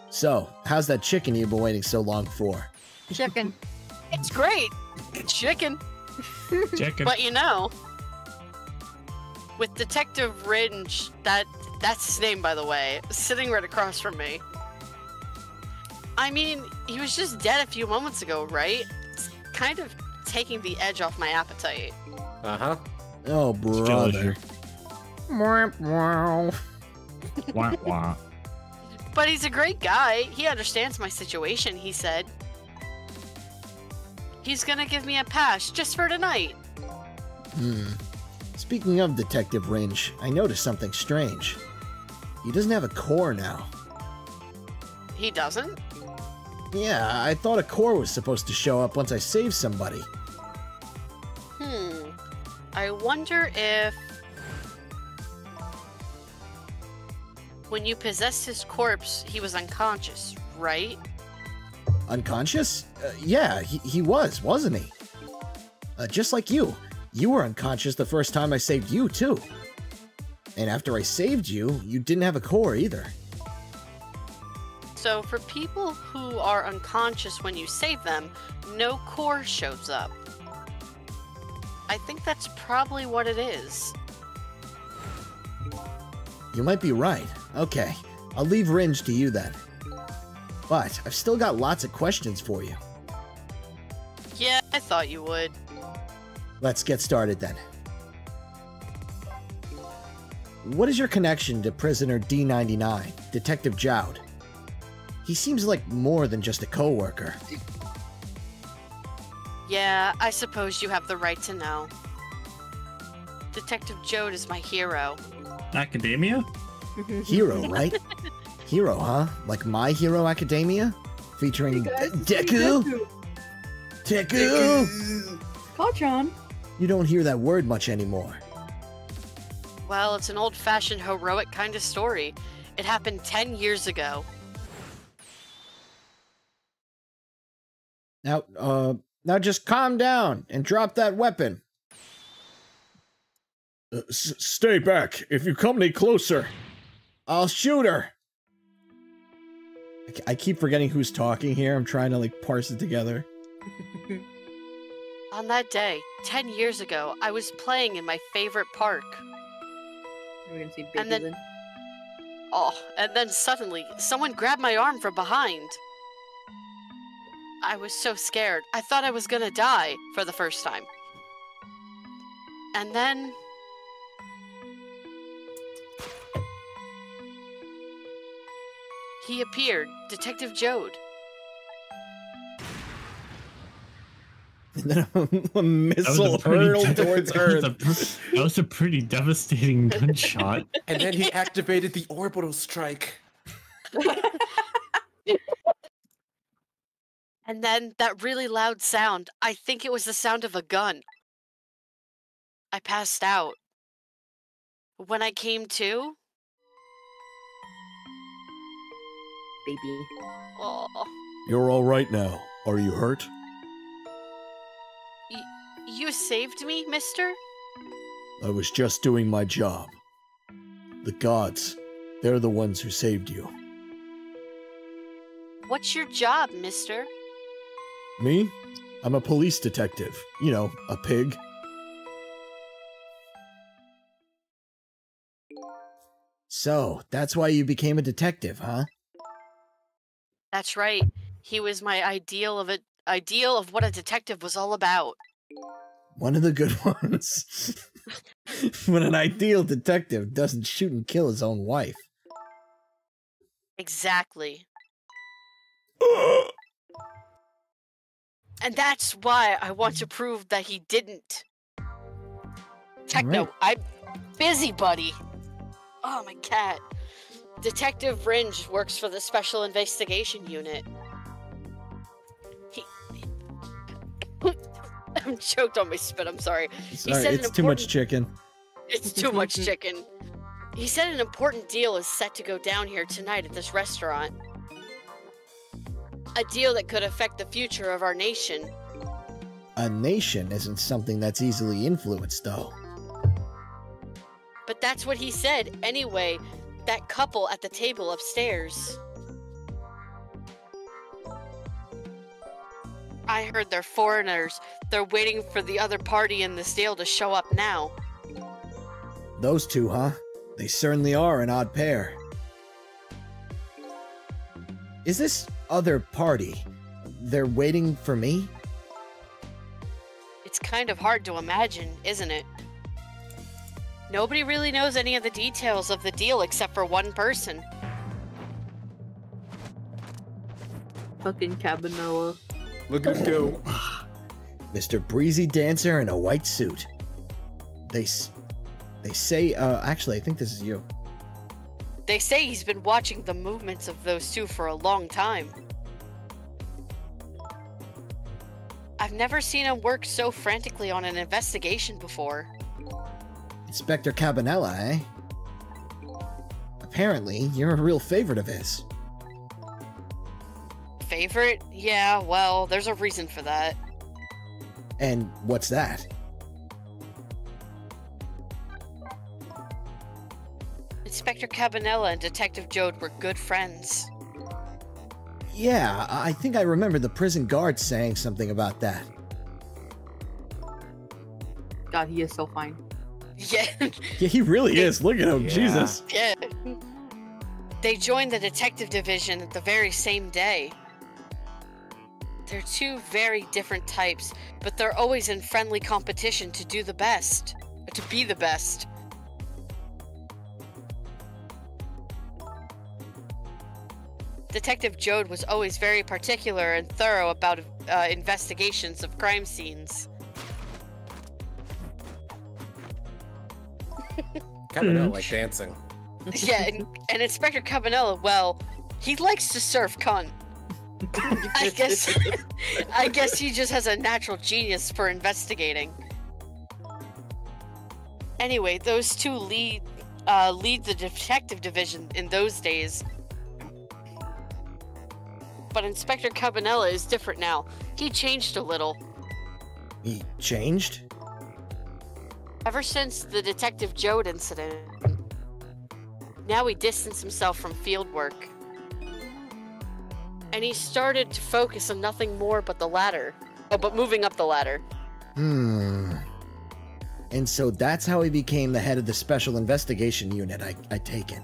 So, how's that chicken you've been waiting so long for? Chicken. It's great. Chicken. Chicken. But you know, with Detective Rindge, that that's his name by the way, sitting right across from me. I mean, he was just dead a few moments ago, right? It's kind of taking the edge off my appetite. Uh huh. Oh, brother. [laughs] Wah, wah. But he's a great guy. He understands my situation, he said. He's gonna give me a pass just for tonight. Hmm. Speaking of Detective Rindge, I noticed something strange. He doesn't have a core now. He doesn't? Yeah, I thought a core was supposed to show up once I saved somebody. Hmm. I wonder if. When you possessed his corpse, he was unconscious, right? Unconscious? Uh, yeah, he, he was, wasn't he? Uh, just like you. You were unconscious the first time I saved you, too. And after I saved you, you didn't have a core either. So, for people who are unconscious when you save them, no core shows up. I think that's probably what it is. You might be right. Okay, I'll leave Rindge to you then. But I've still got lots of questions for you. Yeah, I thought you would. Let's get started then. What is your connection to prisoner D99, Detective Jowd? He seems like more than just a co-worker. Yeah, I suppose you have the right to know. Detective Jowd is my hero. Academia? Mm-hmm. Hero, [laughs] right? Hero, huh? Like My Hero Academia? Featuring Deku? Deku! Kacchan. You don't hear that word much anymore. Well, it's an old fashioned heroic kind of story. It happened 10 years ago. Now, uh, now just calm down and drop that weapon. Uh, s- stay back. If you come any closer, I'll shoot her. I- I keep forgetting who's talking here. I'm trying to like parse it together. [laughs] On that day, 10 years ago, I was playing in my favorite park. We're gonna see And then- Oh, and then suddenly, someone grabbed my arm from behind. I was so scared. I thought I was gonna die for the first time. And then. He appeared, Detective Jowd. And then a, [laughs] a That missile pretty hurled de- towards [laughs] that was a Earth. That was a pretty devastating [laughs] gunshot. And then he activated the orbital strike. And then that really loud sound. I think it was the sound of a gun. I passed out. When I came to, Baby. oh, you're all right now. Are you hurt? you saved me, mister? I was just doing my job. The gods, they're the ones who saved you. What's your job, mister? Me? I'm a police detective. You know, a pig. So, that's why you became a detective, huh? That's right. He was my ideal of a ideal of what a detective was all about. One of the good [laughs] ones. [laughs] when an ideal detective doesn't shoot and kill his own wife. Exactly. [gasps] [laughs] And that's why I want to prove that he didn't. Techno, I'm busy, buddy. Oh, my cat. Detective Rindge works for the Special Investigation Unit. He. [laughs] I'm choked on my spit, I'm sorry. He Sorry, it's too much chicken. It's too much chicken. He said an important deal is set to go down here tonight at this restaurant. A deal that could affect the future of our nation. A nation isn't something that's easily influenced, though. But that's what he said. Anyway, that couple at the table upstairs. I heard they're foreigners. They're waiting for the other party in this deal to show up now. Those two, huh? They certainly are an odd pair. Is this other party? They're waiting for me? It's kind of hard to imagine, isn't it? Nobody really knows any of the details of the deal except for one person. Fucking Cabanela. Look at go. [sighs] Mr. Breezy Dancer in a white suit. They they say uh actually I think this is you. They say he's been watching the movements of those two for a long time. I've never seen him work so frantically on an investigation before. Inspector Cabanela, eh? Apparently, you're a real favorite of his. Favorite? Yeah, well, there's a reason for that. And what's that? Inspector Cabanela and Detective Jowd were good friends. Yeah, I I think I remember the prison guard saying something about that. God, he is so fine. [laughs] Yeah, Yeah, he really is. Look at him. Yeah. Jesus. yeah. They joined the detective division at the very same day. They're two very different types, but they're always in friendly competition to do the best. To be the best. Detective Jowd was always very particular and thorough about uh, investigations of crime scenes. [laughs] Cabanela like dancing. [laughs] yeah, and, and Inspector Cabanela, well, he likes to surf cunt. [laughs] I guess I guess he just has a natural genius for investigating. Anyway, those two lead uh, lead the detective division in those days. But Inspector Cabanela is different now. He changed a little. He changed? Ever since the Detective Jowd incident, now he distanced himself from field work. And he started to focus on nothing more but the ladder. Oh, but moving up the ladder. Hmm. And so that's how he became the head of the Special Investigation Unit, I, I take it.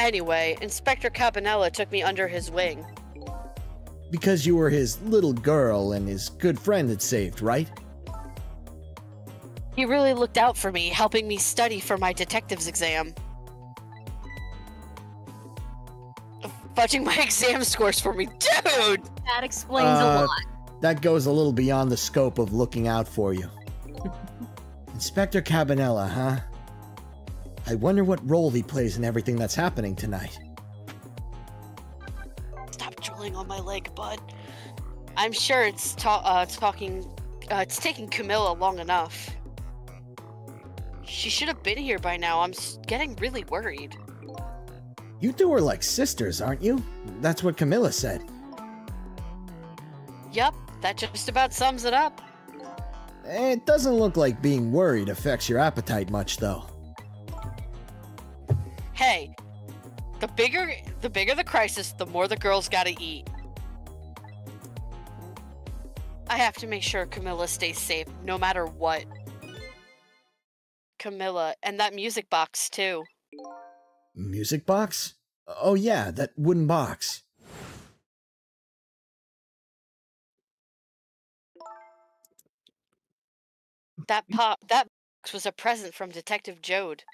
Anyway, Inspector Cabanela took me under his wing. Because you were his little girl and his good friend that saved, right? He really looked out for me, helping me study for my detective's exam. Fudging my [laughs] exam scores for me, dude! That explains Uh, a lot. That goes a little beyond the scope of looking out for you. [laughs] Inspector Cabanela, huh? I wonder what role he plays in everything that's happening tonight. Stop drooling on my leg, bud. I'm sure it's ta- uh, talking. Uh, it's taking Kamila long enough. She should have been here by now. I'm getting really worried. You two are like sisters, aren't you? That's what Kamila said. Yup, that just about sums it up. It doesn't look like being worried affects your appetite much, though. Hey, the bigger the bigger the crisis, the more the girls gotta eat. I have to make sure Kamila stays safe, no matter what. Kamila, and that music box too. Music box? Oh, yeah, that wooden box. That pop that box was a present from Detective Jowd.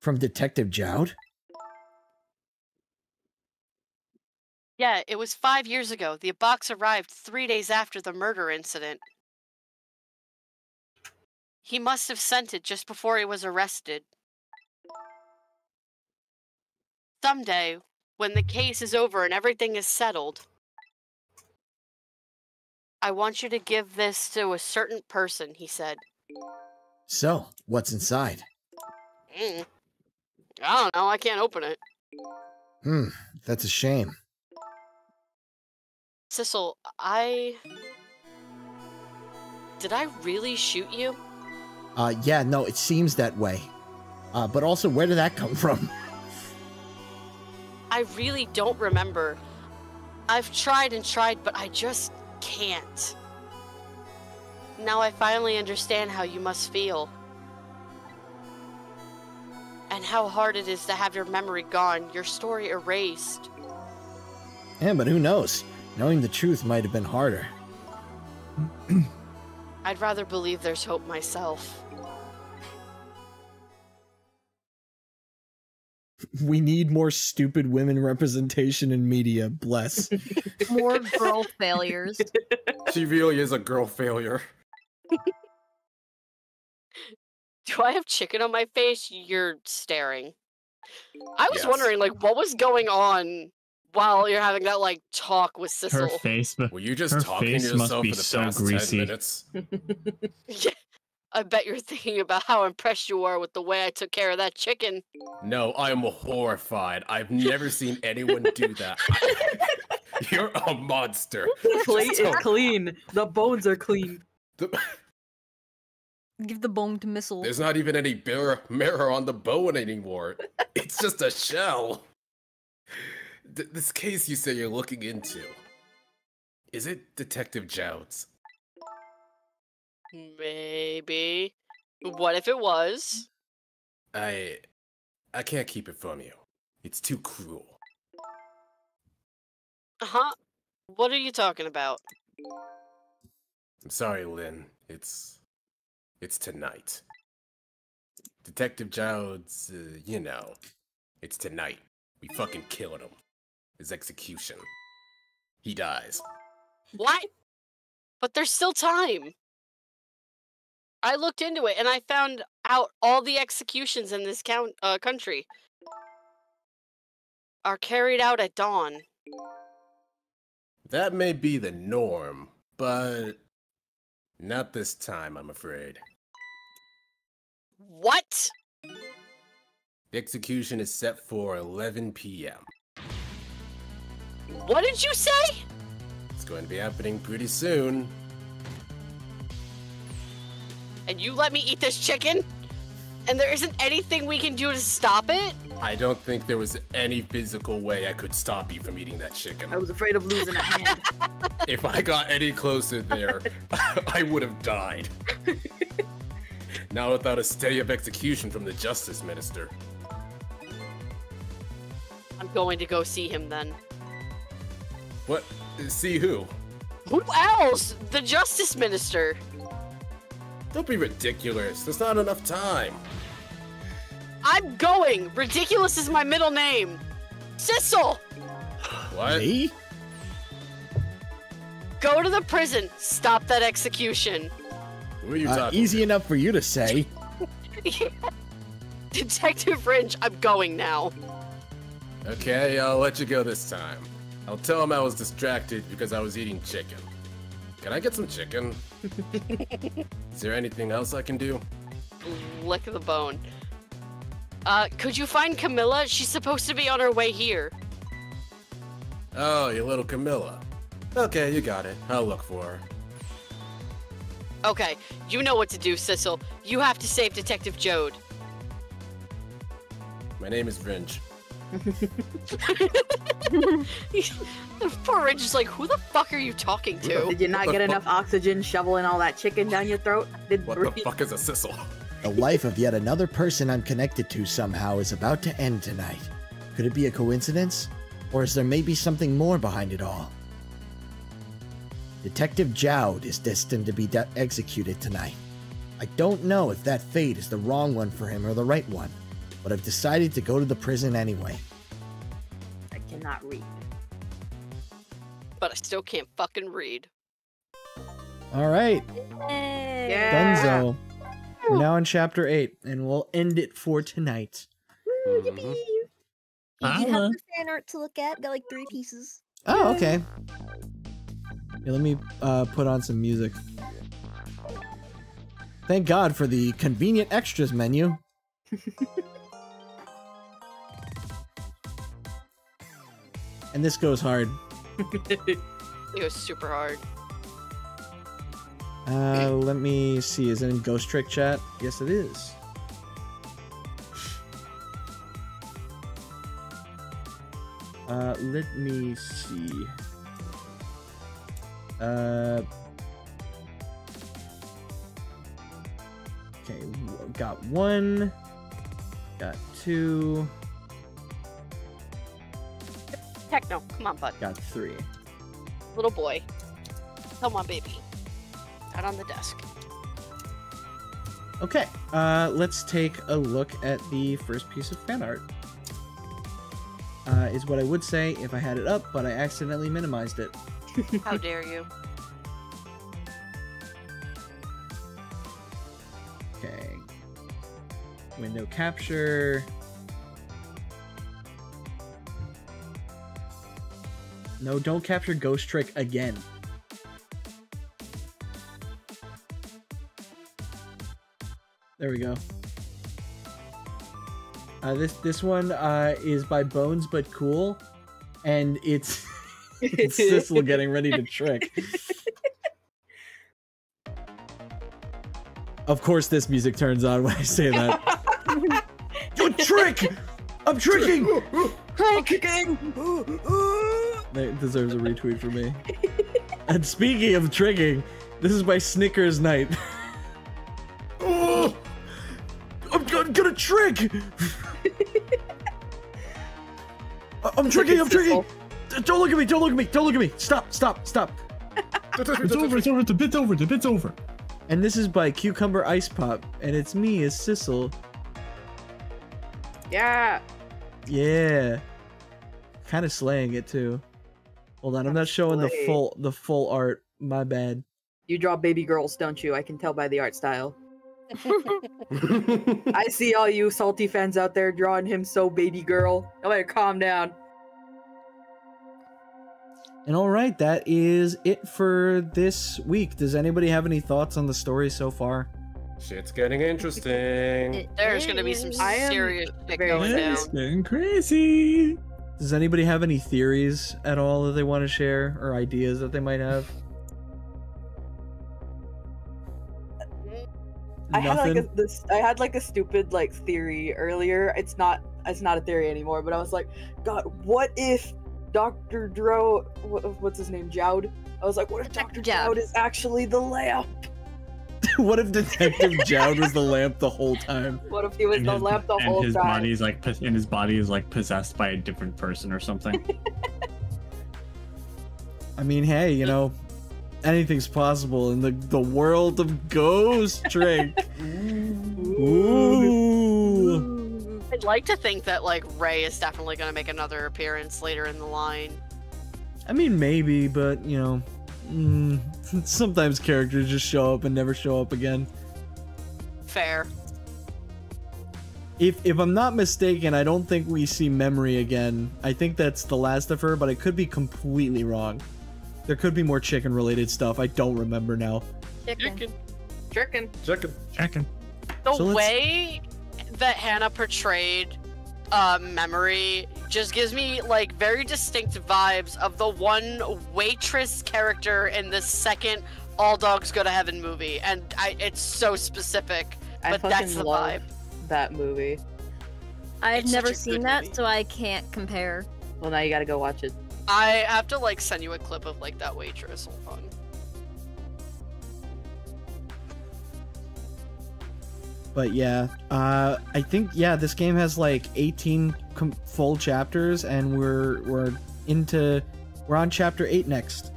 From Detective Jowd? Yeah, it was five years ago. The box arrived three days after the murder incident. He must have sent it just before he was arrested. Someday, when the case is over and everything is settled, I want you to give this to a certain person, he said. So, what's inside? Mm. I don't know, I can't open it. Hmm, that's a shame. Sissel, I. Did I really shoot you? Uh, yeah, no, it seems that way. Uh, but also, where did that come [laughs] from? I really don't remember. I've tried and tried, but I just can't. Now I finally understand how you must feel. And how hard it is to have your memory gone, your story erased. Yeah, but who knows? Knowing the truth might have been harder. [clears throat] I'd rather believe there's hope myself. We need more stupid women representation in media. Bless. More girl failures. [laughs] She really is a girl failure. [laughs] Do I have chicken on my face? You're staring. I was Yes. wondering, like, what was going on while you're having that, like, talk with Her face, but Were you just her talking to face must yourself be for the so past greasy. 10 minutes? [laughs] yeah. I bet you're thinking about how impressed you are with the way I took care of that chicken. No, I am horrified. I've never seen anyone do that. [laughs] You're a monster. The plate is clean. The bones are clean. Give the bone to Missile. There's not even any mirror, mirror on the bone anymore. [laughs] It's just a shell. Th- this case you say you're looking into. Is it Detective Jowd's? Maybe. What if it was? I I can't keep it from you. It's too cruel. Huh? What are you talking about? I'm sorry, Lynne. It's it's tonight. Detective Jowd's, uh, you know, it's tonight. We fucking killed him. His execution. He dies. What? But there's still time. I looked into it and I found out all the executions in this count uh, country are carried out at dawn. That may be the norm, but not this time, I'm afraid. What? The execution is set for 11 p.m. What did you say? It's going to be happening pretty soon. And you let me eat this chicken? And there isn't anything we can do to stop it? I don't think there was any physical way I could stop you from eating that chicken. I was afraid of losing a hand. [laughs] If I got any closer there, [laughs] [laughs] I would have died. Now without a stay of execution from the Justice Minister. I'm going to go see him then. What? See who? Who else? The Justice Minister. Don't be ridiculous. There's not enough time. I'm going. Ridiculous is my middle name. Sissel, What? Me? go to the prison. Stop that execution. Who are you Uh, talking easy enough for you to say. [laughs] Detective Fringe, I'm going now. Okay, I'll let you go this time. I'll tell him I was distracted because I was eating chicken. Can I get some chicken? [laughs] Is there anything else I can do? Lick the bone. Uh, could you find Kamila? She's supposed to be on her way here. Oh, you little Kamila. Okay, you got it. I'll look for her. Okay, you know what to do, Sissel. You have to save Detective Jowd. My name is Rindge. [laughs] Poor Ridge is like, who the fuck are you talking to? Did you not get the enough oxygen shoveling all that chicken down your throat? Did What breathe. the fuck is a sissel? The life of yet another person I'm connected to somehow is about to end tonight. Could it be a coincidence? Or is there maybe something more behind it all? Detective Jowd is destined to be de- executed tonight. I don't know if that fate is the wrong one for him or the right one, but I've decided to go to the prison anyway. I cannot read. but I still can't fucking read. All right, Yeah. Dunzo. We're now in chapter eight, and we'll end it for tonight. Mhm. You have Holla. the fan art to look at. Got like three pieces. Oh, okay. Yeah, let me uh, put on some music. Thank God for the convenient extras menu. [laughs] and this goes hard. it was super hard. Uh, [laughs] let me see. Is it in Ghost Trick chat? Yes, it is. Uh, let me see. Uh. Okay, got one. Got two. Techno, come on, bud. Got three. Little boy. Come on, baby. Out on the desk. Okay, uh, let's take a look at the first piece of fan art. Uh, is what I would say if I had it up, but I accidentally minimized it. How dare you? Okay. Window capture. No, don't capture Ghost Trick again. There we go. Uh, this this one uh, is by Bones but Cool, and it's it's [laughs] Sissel getting ready to trick. Of course, this music turns on when I say that. [laughs] you trick! I'm tricking! Tricking! That deserves a retweet for me. and speaking of tricking, this is by Snickers Night. oh, I'm, I'm gonna trick! [laughs] I'm tricking, I'm tricking! D- Don't look at me, don't look at me, don't look at me! Stop, stop, stop! [laughs] It's over, it's over, the bit's over, the bit's over. And this is by Cucumber Ice Pop, and it's me as Sissel. Yeah. Yeah. Kind of slaying it too. Hold on, I'm not showing the full the full art. My bad. You draw baby girls, don't you? I can tell by the art style. [laughs] I see all you salty fans out there drawing him so baby girl. I better calm down. And all right, that is it for this week. Does anybody have any thoughts on the story so far? Shit's getting interesting. There's gonna be some serious shit very going down. It's getting crazy. Does anybody have any theories at all that they want to share or ideas that they might have? I had like a, this. I had like a stupid like theory earlier. It's not. It's not a theory anymore. But I was like, God, what if Doctor Dro? What's his name? Jowd. I was like, what if Doctor Jowd is actually the lamp? [laughs] what if Detective Jowd was the lamp the whole time? What if he was And the his, lamp the and whole his time? body is like, and his body is like possessed by a different person or something. [laughs] I mean, hey, you know, anything's possible in the the world of Ghost Trick. [laughs] Ooh. I'd like to think that like Ray is definitely gonna make another appearance later in the line. I mean, maybe, but you know, mm, [laughs] sometimes characters just show up and never show up again. Fair. If if I'm not mistaken, I don't think we see Memory again. I think that's the last of her, but I could be completely wrong. There could be more chicken related stuff. I don't remember now. Chicken. Chicken. Chicken. Chicken. The So way that Hannah portrayed uh, memory just gives me like very distinct vibes of the one waitress character in the second All Dogs Go to Heaven movie, and I, it's so specific, I but fucking that's the love vibe. that movie. I've It's never seen that, movie. so I can't compare. Well, now you gotta go watch it. I have to like send you a clip of like that waitress. Hold on. But yeah, uh, I think yeah, this game has like 18 com- full chapters, and we're we're into we're on chapter eight next.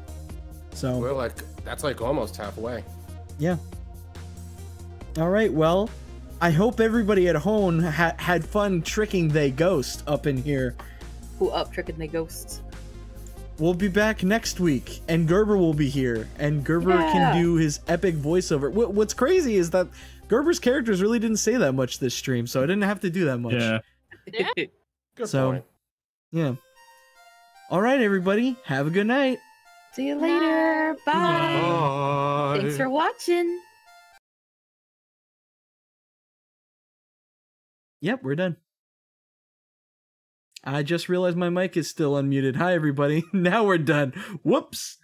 So We're like, that's like almost halfway. yeah. All right. Well, I hope everybody at home ha- had fun tricking they ghost up in here. Who up tricking the ghosts? we'll be back next week, and Gerber will be here, and Gerber Yeah. can do his epic voiceover. Wh- What's crazy is that Gerber's characters really didn't say that much this stream, so I didn't have to do that much. Yeah. [laughs] Good so, point. yeah. All right, everybody, have a good night. See you later. Bye. Bye. Thanks for watching. Yep, we're done. I just realized my mic is still unmuted. Hi, everybody. [laughs] Now we're done. Whoops.